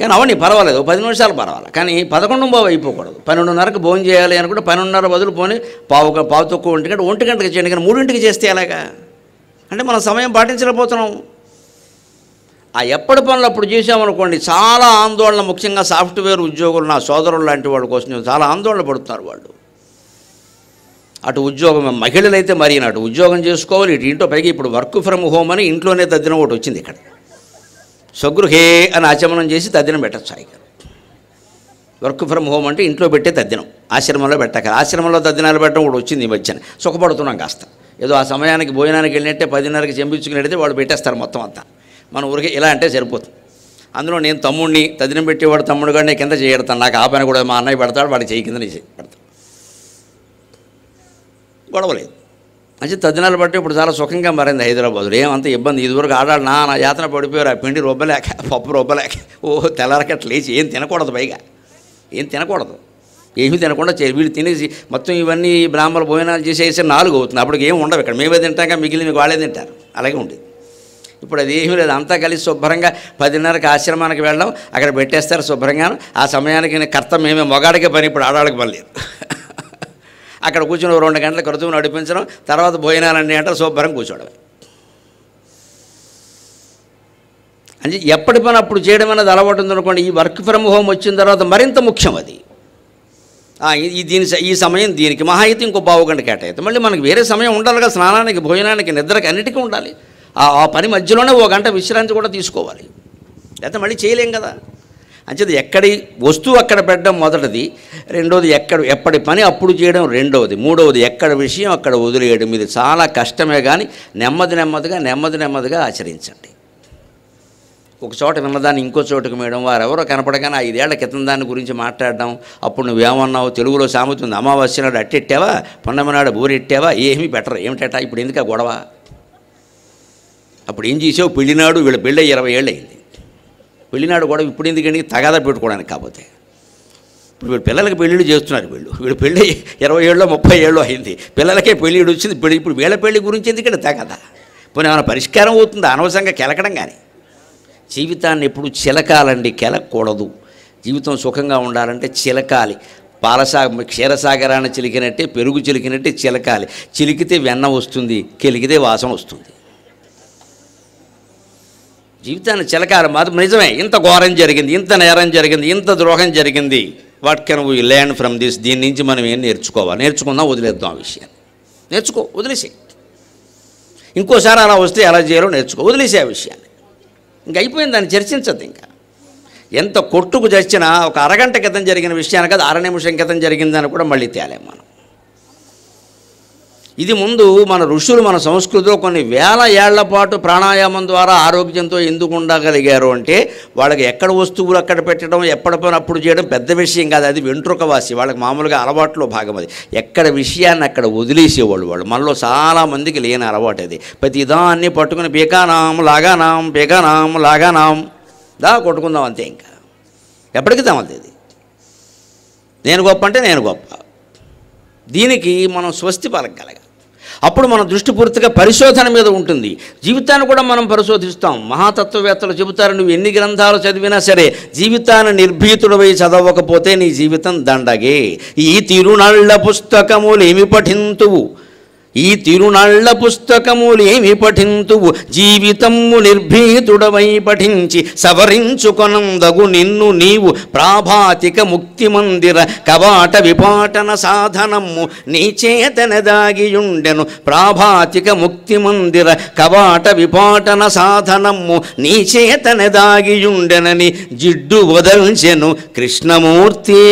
కానీ అవన్నీ పర్వాలేదు. పది నిమిషాలు పర్వాలేదు. కానీ పదకొండు బాబు అయిపోకూడదు. పన్నెండున్నరకు భోజనం చేయాలి అనుకుంటే పన్నెండున్నర బదులు పోని పావు పావు తక్కువ ఒంటి గంట ఒంటి గంటకి చేయండి. కానీ మూడింటికి చేస్తే ఎలాగా? అంటే మనం సమయం పాటించలేకపోతున్నాం. ఆ ఎప్పటి పనులు అప్పుడు చేసామనుకోండి చాలా ఆందోళన ముఖ్యంగా సాఫ్ట్వేర్ ఉద్యోగులు నా సోదరులు లాంటి వాళ్ళ కోసం చాలా ఆందోళన పడుతున్నారు వాళ్ళు. అటు ఉద్యోగం మహిళలైతే మరి అటు ఉద్యోగం చేసుకోవాలి ఇటు ఇంట్లో పైగా ఇప్పుడు వర్క్ ఫ్రమ్ హోమ్ అని ఇంట్లోనే తద్దినం ఒకటి వచ్చింది ఇక్కడ. స్వగృహే అని ఆచమనం చేసి తద్దినం పెట్టచ్చు ఆయన. వర్క్ ఫ్రమ్ హోమ్ అంటే ఇంట్లో పెట్టే తద్దినం ఆశ్రమంలో పెట్టక ఆశ్రమంలో తద్దినాలు పెట్టడం కూడా వచ్చింది ఈ మధ్యన. సుఖపడుతున్నాం కాస్త. ఏదో ఆ సమయానికి భోజనానికి వెళ్ళినట్టే పదిన్నరకి చెంపించుకుని వెళితే వాళ్ళు పెట్టేస్తారు మొత్తం అంతా. మన ఊరికి ఇలా అంటే సరిపోతుంది అందులో నేను తమ్ముడిని తదినం పెట్టేవాడు తమ్ముడు కూడా నేను కింద చేయడతాను. నాకు ఆ పని కూడా మా అన్నయ్య పెడతాడు వాడు చేయి కింద నేను పెడతాను గొడవలేదు మంచి తద్దినాలు బట్టి ఇప్పుడు చాలా సుఖంగా మారింది హైదరాబాద్లో. ఏమంత ఇబ్బంది. ఇదివరకు ఆడాడు నా నా యాతన పడిపోయారు. ఆ పిండి రొబ్బలేక పప్పు రొబ్బలేక ఓ తెల్లారకట్ లేచి ఏం తినకూడదు పైగా. ఏం తినకూడదు. ఏమీ తినకుండా చే- వీళ్ళు తినేసి మొత్తం ఇవన్నీ బ్రాహ్మణ భోజనాలు చేసేసి నాలుగు అవుతుంది. అప్పటికి ఏమి ఉండవు ఇక్కడ. మేమే తింటాక మిగిలిన వాళ్ళే తింటారు. అలాగే ఉండేది. ఇప్పుడు అది ఏమీ లేదు. అంతా కలిసి శుభ్రంగా పదిన్నరకి ఆశ్రమానికి వెళ్ళడం అక్కడ పెట్టేస్తారు శుభ్రంగా ఆ సమయానికి కర్త మేమే మొగాడికే పని ఇప్పుడు ఆడవాళ్ళకి పని లేదు. అక్కడ కూర్చుని రెండు గంటల కృతువు నడిపించడం తర్వాత భోజనాలన్నీ అంటే శుభ్రం కూర్చోవడం అంటే ఎప్పటి పని అప్పుడు చేయడం అనేది అలవాటు ఉందనుకోండి. ఈ వర్క్ ఫ్రమ్ హోమ్ వచ్చిన తర్వాత మరింత ముఖ్యం అది. దీని ఈ సమయం దీనికి మహా అయితే ఇంకో పావు గంట కేటాయితే మళ్ళీ మనకి వేరే సమయం ఉండాలి కదా స్నానానికి భోజనానికి నిద్రకి అన్నిటికీ ఉండాలి. ఆ పని మధ్యలోనే ఓ గంట విశ్రాంతి కూడా తీసుకోవాలి. లేకపోతే మళ్ళీ చేయలేం కదా. అంచేది ఎక్కడి వస్తువు అక్కడ పెట్టడం మొదటిది రెండవది ఎక్కడ ఎప్పటి పని అప్పుడు చేయడం రెండవది మూడవది ఎక్కడ విషయం అక్కడ వదిలేయడం. ఇది చాలా కష్టమే కానీ నెమ్మది నెమ్మదిగా నెమ్మది నెమ్మదిగా ఆచరించండి. ఒక చోట విన్నదాన్ని ఇంకో చోటుకు మేయడం వారెవరో కనపడగానే ఐదేళ్ళ క్రితం దాని గురించి మాట్లాడడం అప్పుడు నువ్వేమన్నావు? తెలుగులో సామెతుంది అమావాస్య నాడు అట్టెట్టావా? పున్నమి నాడు బూరెట్టావా? ఏమీ బెటర్ ఏమిటట? ఇప్పుడు ఎందుకు గొడవ? అప్పుడు ఏం చేసావు? పెళ్ళినాడు వీళ్ళ పెళ్ళి ఇరవై ఏళ్ళు అయింది పెళ్ళినాడు కూడా ఇప్పుడు ఎందుకండి తగాదా పెట్టుకోవడానికి కాకపోతే. ఇప్పుడు వీళ్ళు పిల్లలకి పెళ్ళిళ్ళు చేస్తున్నారు వీళ్ళు. వీళ్ళు పెళ్ళి ఇరవై ఏళ్ళు ముప్పై ఏళ్ళు అయింది. పిల్లలకే పెళ్ళిళ్ళు వచ్చింది. పెళ్ళి ఇప్పుడు వీళ్ళ పెళ్ళి గురించి ఎందుకంటే తగదా? పోనీ ఏమైనా పరిష్కారం అవుతుందా? అనవసరంగా కెలకడం కానీ. జీవితాన్ని ఎప్పుడు చిలకాలండి కెలకూడదు జీవితం సుఖంగా ఉండాలంటే చిలకాలి. పాలసా క్షీరసాగరాన్ని చిలికినట్టే పెరుగు చిలికినట్టే చిలకాలి. చిలికితే వెన్న వస్తుంది కెలికితే వాసన వస్తుంది. జీవితాన్ని చిలకాలి మాత్రం నిజమే. ఇంత ఘోరం జరిగింది ఇంత నేరం జరిగింది ఇంత ద్రోహం జరిగింది. What can we learn from this దీని నుంచి మనం ఏం నేర్చుకోవాలి? నేర్చుకుందాం వదిలేద్దాం ఆ విషయాన్ని. నేర్చుకో వదిలేసే ఇంకోసారి అలా వస్తే ఎలా చేయాలో నేర్చుకో వదిలేసే ఆ విషయాన్ని. ఇంక అయిపోయింది దాన్ని చర్చించద్దు ఇంకా. ఎంత కొట్టుకు చచ్చినా ఒక అరగంట క్రితం జరిగిన విషయాన్ని కదా అర నిమిషం క్రితం జరిగిందని కూడా మళ్ళీ తేలేం మనం. ఇది ముందు మన ఋషులు మన సంస్కృతిలో కొన్ని వేల ఏళ్ళ పాటు ప్రాణాయామం ద్వారా ఆరోగ్యంతో ఎందుకు ఉండగలిగారు అంటే వాళ్ళకి ఎక్కడ వస్తువులు అక్కడ పెట్టడం ఎప్పటి పని అప్పుడు చేయడం పెద్ద విషయం కాదు. అది వెంట్రుకవాసి. వాళ్ళకి మామూలుగా అలవాట్లో భాగం అది. ఎక్కడ విషయాన్ని అక్కడ వదిలేసేవాళ్ళు వాళ్ళు. మనలో చాలామందికి లేని అలవాటు అది. ప్రతి దాన్ని పట్టుకుని బీకానాం లాగానాం బీకానాం లాగానాం. దా కొట్టుకుందాం అంతే ఇంకా. ఎప్పటికీ తమది ఇది నేను గొప్ప అంటే నేను గొప్ప. దీనికి మనం స్వస్తి పలకగలగాలి. అప్పుడు మన దృష్టి పూర్తిగా పరిశోధన మీద ఉంటుంది. జీవితాన్ని కూడా మనం పరిశోధిస్తాం. మహాతత్వవేత్తలు చెబుతారు నువ్వు ఎన్ని గ్రంథాలు చదివినా సరే జీవితాన్ని నిర్భీతుడవై చదవకపోతే నీ జీవితం దండగే. ఈ తిరునళ్ళ పుస్తకములేమి పఠింతువు? ఈ తిరునళ్ళ పుస్తకములేమి పఠింతువు? జీవితము నిర్భీతుడవై పఠించి సవరించుకొనందగు నిన్ను నీవు ప్రాభాతిక ముక్తి మందిర కవాట విపాటన సాధనము నీ ప్రాభాతిక ముక్తి మందిర కవాట విపాటన సాధనము నీ చేతన జిడ్డు వదల్చెను కృష్ణమూర్తి.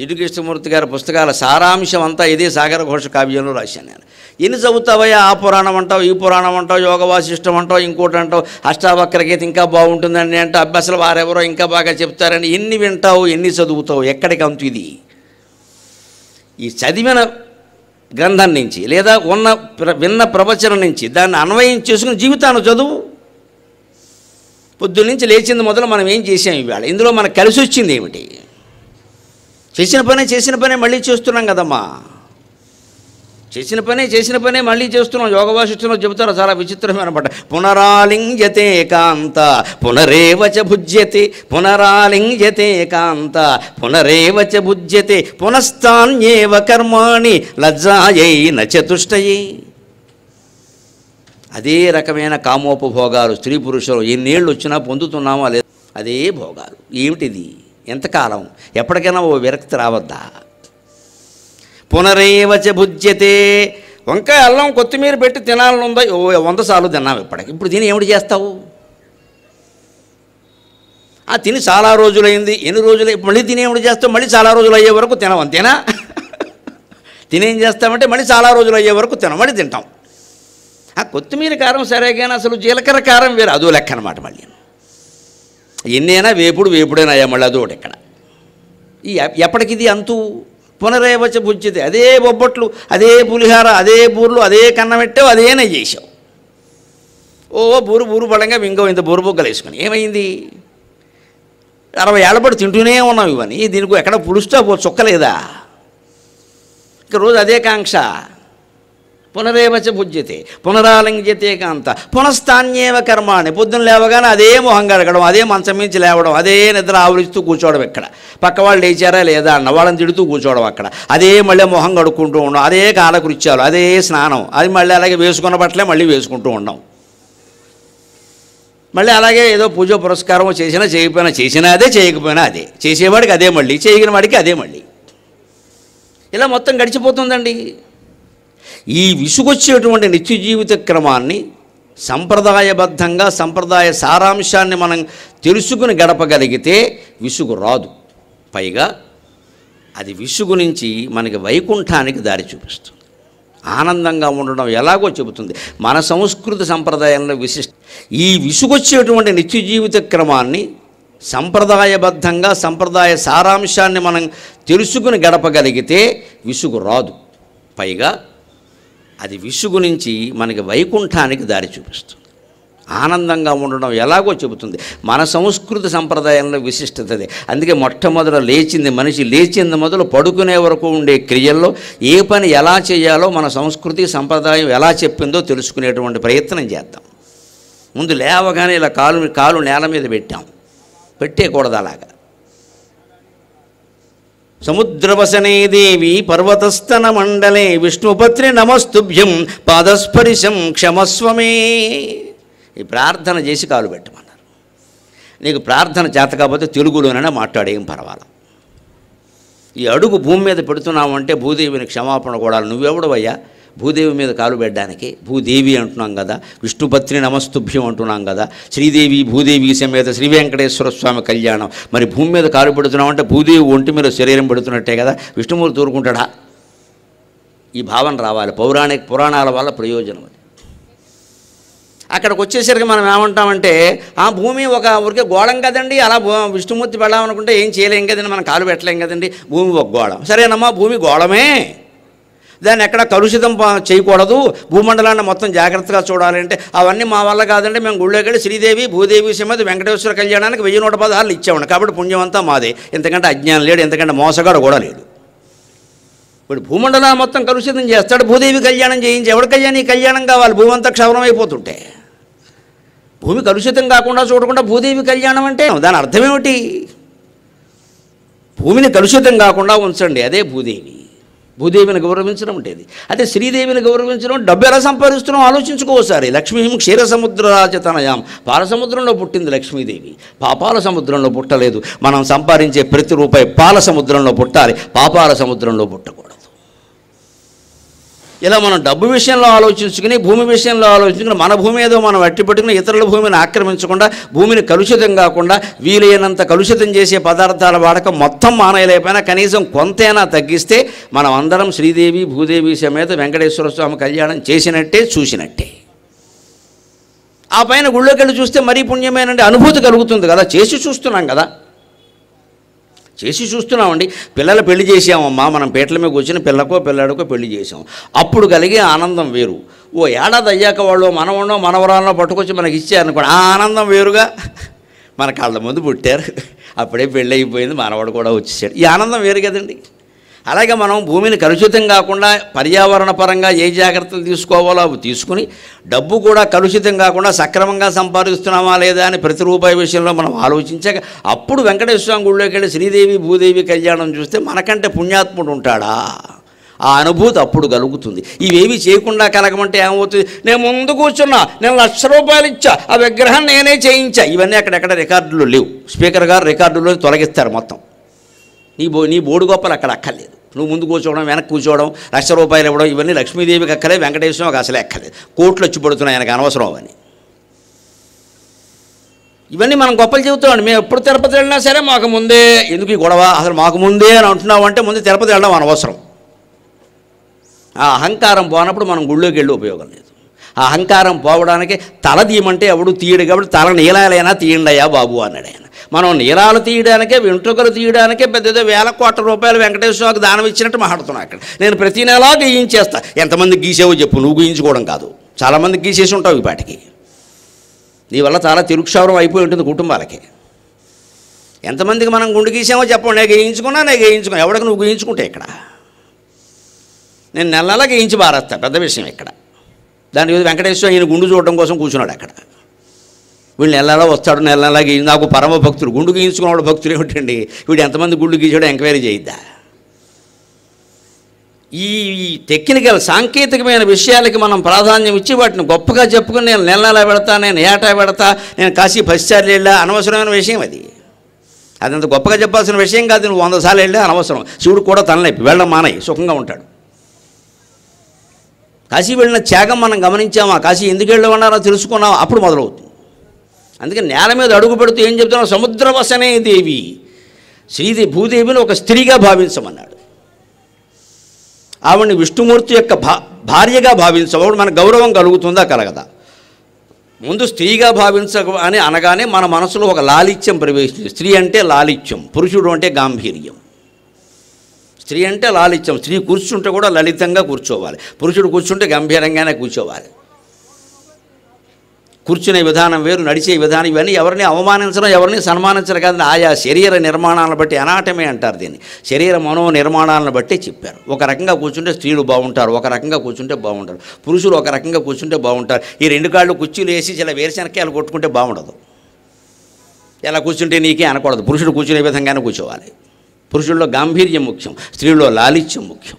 జిడ్డు కృష్ణమూర్తి గారి పుస్తకాల సారాంశం అంతా ఇదే సాగర ఘోష కావ్యంలో రాశాను నేను. ఎన్ని చదువుతావయ్యా? ఆ పురాణం అంటావు ఈ పురాణం అంటావు యోగ వాసిష్టం అంటావు ఇంకోటి అంటావు అష్టావక్ర గీత ఇంకా బాగుంటుందని అంటే అభ్యాసాలు వారెవరో ఇంకా బాగా చెప్తారని ఎన్ని వింటావు ఎన్ని చదువుతావు ఎక్కడికి అంతు ఇది? ఈ చదివిన గ్రంథం నుంచి లేదా ఉన్న ప్ర- విన్న ప్రవచనం నుంచి దాన్ని అన్వయం చేసుకుని జీవితాన్ని చదువు. పొద్దున్నుంచి లేచింది మొదలు మనం ఏం చేసాం ఇవాళ? ఇందులో మనకు కలిసి వచ్చింది ఏమిటి? చేసిన పనే చేసిన పనే మళ్ళీ చేస్తున్నాం కదమ్మా. చేసిన పనే చేసిన పనే మళ్ళీ చేస్తున్నాం. యోగ వాసిష్టంలో చెబుతారు చాలా విచిత్రమైన అనమాట పునరాలింగ్యతే కాంత పునరేవచ భుజ్యతే పునరాలింగ్యతే కాంత పునరేవచ భుజ్యతే పునస్తాన్యేవ కర్మాణి లజ్జాయై నచతుష్టయి అదే రకమైన కామోపభోగాలు స్త్రీ పురుషులు ఎన్నేళ్ళు వచ్చినా పొందుతున్నామా లేదు? అదే భోగాలు. ఏమిటిది? ఎంతకాలం ఎప్పటికైనా ఓ విరక్తి రావద్దా? పునరేవచ భుజ్యతే. వంకాయ అల్లం కొత్తిమీర పెట్టి తినాలని ఉందా? ఓ వంద సార్లు తిన్నాం ఇప్పటికి. ఇప్పుడు తిని ఏమిటి చేస్తావు? ఆ తిని చాలా రోజులైంది ఎన్ని రోజులు మళ్ళీ తిని ఏమిటి చేస్తావు? మళ్ళీ చాలా రోజులు అయ్యే వరకు తినవు అంతేనా? తినేం చేస్తామంటే మళ్ళీ చాలా రోజులు అయ్యే వరకు తినం మళ్ళీ తింటాం. ఆ కొత్తిమీర కారం సరే కానీ అసలు జీలకర్ర కారం వేరు అదో లెక్క అనమాట మళ్ళీ. ఎన్నైనా వేపుడు వేపుడైనా అయ్యా మళ్ళీ అదోటి ఇక్కడ. ఈ ఎప్పటికిది అంతు పునరేవచ బుజ్జితే అదే బొబ్బట్లు అదే పులిహార అదే బూర్లు అదే కన్నమెట్టావు అదే నెయ్యి చేసావు ఓ బూరు బూరు పడంగా ఇంకో ఇంత బూరు బొగ్గలు వేసుకుని. ఏమైంది? అరవై ఏళ్ళ పాటు తింటూనే ఉన్నాం ఇవన్నీ. దీనికి ఎక్కడ పులుస్తా పో చుక్కలేదా? ఇక రోజు అదే కాంక్ష. పునరేవచ భుజ్యతే పునరాలింగ్యతే కాంత. పునఃస్థాన్యేవ కర్మాణి. పొద్దున్న లేవగానే అదే మొహం గడగడం అదే మంచం మించి లేవడం అదే నిద్ర ఆవరిస్తూ కూర్చోవడం ఇక్కడ పక్క వాళ్ళు లేచారా లేదా అన్న వాళ్ళని తిడుతూ కూర్చోవడం అక్కడ. అదే మళ్ళీ మొహం కడుక్కుంటూ ఉండడం అదే కాలకృత్యాలు అదే స్నానం. అది మళ్ళీ అలాగే వేసుకున్న బట్టలే మళ్ళీ వేసుకుంటూ ఉండం. మళ్ళీ అలాగే ఏదో పూజ పురస్కారం చేసినా చేయకపోయినా చేసినా అదే చేయకపోయినా అదే. చేసేవాడికి అదే మళ్ళీ చేయగిన వాడికి అదే మళ్ళీ. ఇలా మొత్తం గడిచిపోతుందండి. ఈ విసుగొచ్చేటువంటి నిత్య జీవిత క్రమాన్ని సంప్రదాయబద్ధంగా సంప్రదాయ సారాంశాన్ని మనం తెలుసుకుని గడపగలిగితే విసుగు రాదు. పైగా అది విసుగు నుంచి మనకి వైకుంఠానికి దారి చూపిస్తుంది. ఆనందంగా ఉండడం ఎలాగో చెబుతుంది. మన సంస్కృతి సంప్రదాయంలో విశిష్ట ఈ విసుగొచ్చేటువంటి నిత్య జీవిత క్రమాన్ని సంప్రదాయబద్ధంగా సంప్రదాయ సారాంశాన్ని మనం తెలుసుకుని గడపగలిగితే విసుగు రాదు. పైగా అది విసుగు నుంచి మనకి వైకుంఠానికి దారి చూపిస్తుంది. ఆనందంగా ఉండడం ఎలాగో చెబుతుంది. మన సంస్కృతి సంప్రదాయంలో విశిష్టతది అందుకే మొట్టమొదట లేచింది మనిషి లేచింది మొదలు పడుకునే వరకు ఉండే క్రియల్లో ఏ పని ఎలా చేయాలో మన సంస్కృతి సంప్రదాయం ఎలా చెప్పిందో తెలుసుకునేటువంటి ప్రయత్నం చేద్దాం. ముందు లేవగానే ఇలా కాలు కాలు నేల మీద పెట్టాం. పెట్టేయకూడదు అలాగా. సముద్రవసనే దేవి పర్వతస్తన మండలే విష్ణుపత్రి నమస్తుభ్యం పాదస్పరిశం క్షమస్వమే. ఈ ప్రార్థన చేసి కాలు పెట్టమన్నారు. నీకు ప్రార్థన చేత కాకపోతే తెలుగులోనైనా మాట్లాడేం పర్వాలా ఈ అడుగు భూమి మీద పెడుతున్నామంటే భూదేవిని క్షమాపణ కూడా నువ్వెవడవయ్యా? భూదేవి మీద కాలు పెట్టడానికి భూదేవి అంటున్నాం కదా విష్ణుపత్ని నమస్తుభ్యం అంటున్నాం కదా శ్రీదేవి భూదేవి సమేత శ్రీ వెంకటేశ్వర స్వామి కళ్యాణం. మరి భూమి మీద కాలు పెడుతున్నామంటే భూదేవి ఒంటి మీద శరీరం పెడుతున్నట్టే కదా విష్ణుమూర్తి ఊరుకుంటాడా? ఈ భావన రావాలి. పౌరాణిక పురాణాల వల్ల ప్రయోజనం అది. అక్కడికి వచ్చేసరికి మనం ఏమంటామంటే ఆ భూమి ఒక ఊరికే గోళం కదండి అలా భూ- విష్ణుమూర్తి పెడదామనుకుంటే ఏం చేయలేం కదండి మనం కాలు పెట్టలేం కదండి భూమి ఒక గోళం. సరేనమ్మా భూమి గోళమే. దాన్ని ఎక్కడ కలుషితం చేయకూడదు. భూమండలాన్ని మొత్తం జాగ్రత్తగా చూడాలంటే అవన్నీ మా వల్ల కాదంటే మేము గుళ్ళోకెళ్ళి శ్రీదేవి భూదేవి శ్రీమతి వెంకటేశ్వర కళ్యాణానికి వెయ్యి నూట పదహారులు ఇచ్చామండి కాబట్టి పుణ్యం అంతా మాదే. ఎంతకంటే అజ్ఞానం లేడు ఎంతకంటే మోసగాడు కూడా లేడు ఇప్పుడు భూమండలా మొత్తం కలుషితం చేస్తాడు భూదేవి కళ్యాణం చేయించి ఎవరికయ్యా నీ కళ్యాణం కావాలి భూమి అంతా క్షవరం అయిపోతుంటే. భూమి కలుషితం కాకుండా చూడకుండా భూదేవి కళ్యాణం అంటే దాని అర్థం ఏమిటి? భూమిని కలుషితం కాకుండా ఉంచండి అదే భూదేవి. భూదేవిని గౌరవించడం ఉండేది. అదే శ్రీదేవిని గౌరవించడం డబ్బు ఎలా సంపాదిస్తున్నాం ఆలోచించుకోసారి లక్ష్మీం క్షీర సముద్రరాజతనయాం తనయాం పాలసముద్రంలో పుట్టింది లక్ష్మీదేవి. పాపాల సముద్రంలో పుట్టలేదు. మనం సంపాదించే ప్రతి రూపాయి పాల సముద్రంలో పుట్టాలి. పాపాల సముద్రంలో పుట్టకూడదు. ఇలా మనం డబ్బు విషయంలో ఆలోచించుకుని భూమి విషయంలో ఆలోచించుకుని మన భూమి ఏదో మనం అట్టి పెట్టుకుని ఇతరుల భూమిని ఆక్రమించకుండా భూమిని కలుషితం కాకుండా వీలైనంత కలుషితం చేసే పదార్థాల వాడకం మొత్తం మానేయలేకపోయినా కనీసం కొంతైనా తగ్గిస్తే మనం అందరం శ్రీదేవి భూదేవి సమేత వెంకటేశ్వర స్వామి కళ్యాణం చేసినట్టే చూసినట్టే. ఆ పైన గుళ్ళోకి వెళ్ళి చూస్తే మరీ పుణ్యమేనండి అనుభూతి కలుగుతుంది కదా చేసి చూస్తున్నాం కదా. చేసి చూస్తున్నామండి. పిల్లలు పెళ్ళి చేసామమ్మా మనం పీటల మీద కూర్చొని పిల్లకో పిల్లాడికో పెళ్ళి చేసాం అప్పుడు కలిగే ఆనందం వేరు. ఓ ఏడాది అయ్యాక వాళ్ళు మనవనో మనవరాలనో పట్టుకొచ్చి మనకి ఇచ్చారనుకోండి. ఆ ఆనందం వేరుగా మన కళ్ళ ముందు పుట్టారు. అప్పుడే పెళ్ళి అయిపోయింది మనవాడు కూడా వచ్చేసాడు. ఈ ఆనందం వేరు కదండి. అలాగే మనం భూమిని కలుషితం కాకుండా పర్యావరణ పరంగా ఏ జాగ్రత్తలు తీసుకోవాలో అవి తీసుకుని డబ్బు కూడా కలుషితం కాకుండా సక్రమంగా సంపాదిస్తున్నామా లేదా అని ప్రతి రూపాయి విషయంలో మనం ఆలోచించాక అప్పుడు వెంకటేశ్వర స్వామి గుళ్ళోకి వెళ్ళి శ్రీదేవి భూదేవి కళ్యాణం చూస్తే మనకంటే పుణ్యాత్ముడు ఉంటాడా? ఆ అనుభూతి అప్పుడు కలుగుతుంది. ఇవేవి చేయకుండా కలగమంటే ఏమవుతుంది? నేను ముందు కూర్చున్నా నేను లక్ష రూపాయలు ఇచ్చా ఆ విగ్రహం నేనే చేయించా. ఇవన్నీ అక్కడెక్కడ రికార్డులు లేవు. స్పీకర్ గారు రికార్డులు తొలగిస్తారు మొత్తం. నీ బో నీ బోడు గొప్పలు అక్కడ అక్కర్లేదు. నువ్వు ముందు కూర్చోవడం వెనక్కి కూర్చోవడం లక్ష రూపాయలు ఇవ్వడం ఇవన్నీ లక్ష్మీదేవికి అక్కలే వెంకటేశ్వరం అసలే అక్కర్లేదు. కోట్లు వచ్చి పడుతున్నాయి ఆయనకు అనవసరం అవని ఇవన్నీ మనం గొప్పలు చెబుతామండి మేము ఎప్పుడు తిరుపతి వెళ్ళినా సరే మాకు ముందే ఎందుకు ఈ గొడవ? అసలు మాకు ముందే అని అంటున్నావు అంటే ముందు తిరుపతి వెళ్ళడం అనవసరం. ఆ అహంకారం పోనప్పుడు మనం గుళ్ళోకి వెళ్ళి ఉపయోగం లేదు. ఆ అహంకారం పోవడానికి తల తీయమంటే ఎవడు తీయడు కాబట్టి తల నీలాలైనా తీయండియా బాబు అన్నాడు మనం నీరాలు తీయడానికే వెంట్రుకలు తీయడానికే పెద్దదో వేల కోట్ల రూపాయలు వెంకటేశ్వరకి దానం ఇచ్చినట్టు మాట్లాడుతున్నాను అక్కడ నేను ప్రతి నెలా గీయించేస్తా. ఎంతమంది గీసేవో చెప్పు నువ్వు గీయించుకోవడం కాదు. చాలామంది గీసేసి ఉంటావు ఈ పాటికి. నీ వల్ల చాలా తిరుక్షావరం అయిపోయి ఉంటుంది కుటుంబాలకి. ఎంతమందికి మనం గుండు గీసామో చెప్పండి. నేను గీయించుకున్నా నేను గీయించుకున్నా. ఎవడికి నువ్వు గీయించుకుంటే ఇక్కడ? నేను నెల నెల గీయించి బారేస్తా పెద్ద విషయం ఇక్కడ. దాని మీద వెంకటేశ్వర ఈయన గుండు చూడడం కోసం కూర్చున్నాడు అక్కడ. వీళ్ళు నెల నెల వస్తాడు నెల నెల నాకు పరమ భక్తుడు. గుండు గీయించుకున్నవాడు భక్తులు ఏమిటండి? వీడు ఎంతమంది గుండు గీసాడో ఎంక్వైరీ చేయిద్దా? ఈ టెక్నికల్ సాంకేతికమైన విషయాలకి మనం ప్రాధాన్యం ఇచ్చి వాటిని గొప్పగా చెప్పుకుని నేను నెల నెలా పెడతా నేను ఏటా పెడతా నేను కాశీ పసిసార్లు వెళ్ళా అనవసరమైన విషయం అది. అదంత గొప్పగా చెప్పాల్సిన విషయం కాదు నువ్వు వంద సార్లు వెళ్ళా అనవసరం. శివుడు కూడా తనలేపి వెళ్ళడం మానయ్య సుఖంగా ఉంటాడు. కాశీ వెళ్ళిన త్యాగం మనం గమనించామా? కాశీ ఎందుకు వెళ్ళమన్నారో తెలుసుకున్నాం అప్పుడు మొదలవుతుంది. అందుకే నేల మీద అడుగు పెడుతూ ఏం చెప్తున్నాం సముద్రవసనే దేవి. శ్రీది భూదేవిని ఒక స్త్రీగా భావించమన్నాడు. ఆవిడ్ని విష్ణుమూర్తి యొక్క భా భార్యగా భావించబడు మన గౌరవం కలుగుతుందా కలగదా? ముందు స్త్రీగా భావించ అని అనగానే మన మనసులో ఒక లాలిత్యం ప్రవేశించింది స్త్రీ అంటే లాలిత్యం పురుషుడు అంటే గాంభీర్యం. స్త్రీ అంటే లాలిత్యం. స్త్రీ కూర్చుంటే కూడా లలితంగా కూర్చోవాలి. పురుషుడు కూర్చుంటే గంభీరంగానే కూర్చోవాలి. కూర్చునే విధానం వేరు నడిచే విధానం ఇవన్నీ ఎవరిని అవమానించడం ఎవరిని సన్మానించడం కాదు. ఆయా శరీర నిర్మాణాలను బట్టి అనాటమే అంటారు దీన్ని. శరీర మనో నిర్మాణాలను బట్టి చెప్పారు. ఒక రకంగా కూర్చుంటే స్త్రీలు బాగుంటారు ఒక రకంగా కూర్చుంటే బాగుంటారు. పురుషులు ఒక రకంగా కూర్చుంటే బాగుంటారు. ఈ రెండు కాళ్ళు కుర్చీలు వేసి ఇలా వేరుశనకాయలు కొట్టుకుంటే బాగుండదు. ఎలా కూర్చుంటే నీకే అనకూడదు. పురుషుడు కూర్చునే విధంగానే కూర్చోవాలి. పురుషుల్లో గాంభీర్యం ముఖ్యం స్త్రీలో లాలిత్యం ముఖ్యం.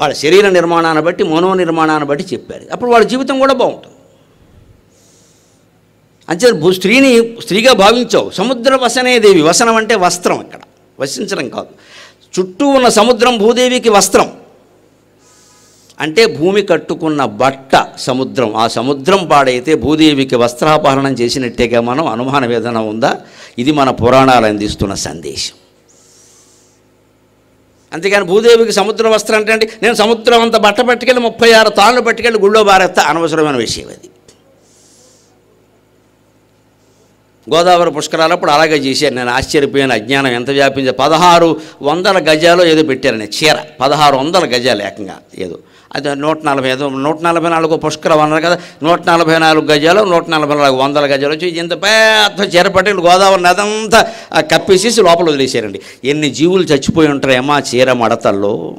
వాళ్ళ శరీర నిర్మాణాన్ని బట్టి మనో నిర్మాణాన్ని బట్టి చెప్పారు. అప్పుడు వాళ్ళ జీవితం కూడా బాగుంటుంది. అంతే భూ స్త్రీని స్త్రీగా భావించావు. సముద్ర వసనే దేవి. వసనం అంటే వస్త్రం ఇక్కడ. వసించడం కాదు. చుట్టూ ఉన్న సముద్రం భూదేవికి వస్త్రం. అంటే భూమి కట్టుకున్న బట్ట సముద్రం. ఆ సముద్రం పాడైతే భూదేవికి వస్త్రాపహరణం చేసినట్టేగా మనం అనుమాన వేదన ఉందా? ఇది మన పురాణాలు అందిస్తున్న సందేశం. అంతేకాని భూదేవికి సముద్ర వస్త్రం అంటే అంటే నేను సముద్రం అంత బట్ట పట్టుకెళ్ళి ముప్పై ఆరు తాళ్ళు పట్టుకెళ్ళి గుళ్ళో బారేస్తా అనవసరమైన విషయం అది. గోదావరి పుష్కరాలప్పుడు అలాగే చేశారు. నేను ఆశ్చర్యపోయిన. అజ్ఞానం ఎంత వ్యాపించే పదహారు వందల గజాలు ఏదో పెట్టారని చీర. పదహారు వందల గజాలు ఏకంగా ఏదో. అది నూట నలభై ఐదు నూట నలభై నాలుగు పుష్కరం అన్నారు కదా. నూట నలభై నాలుగు గజాలు నూట నలభై నాలుగు వందల గజాలు వచ్చి ఇంత పెద్ద చీర పట్టి గోదావరి నదంతా కప్పేసేసి లోపల వదిలేశారండి. ఎన్ని జీవులు చచ్చిపోయి ఉంటారేమో ఆ చీర మడతల్లో.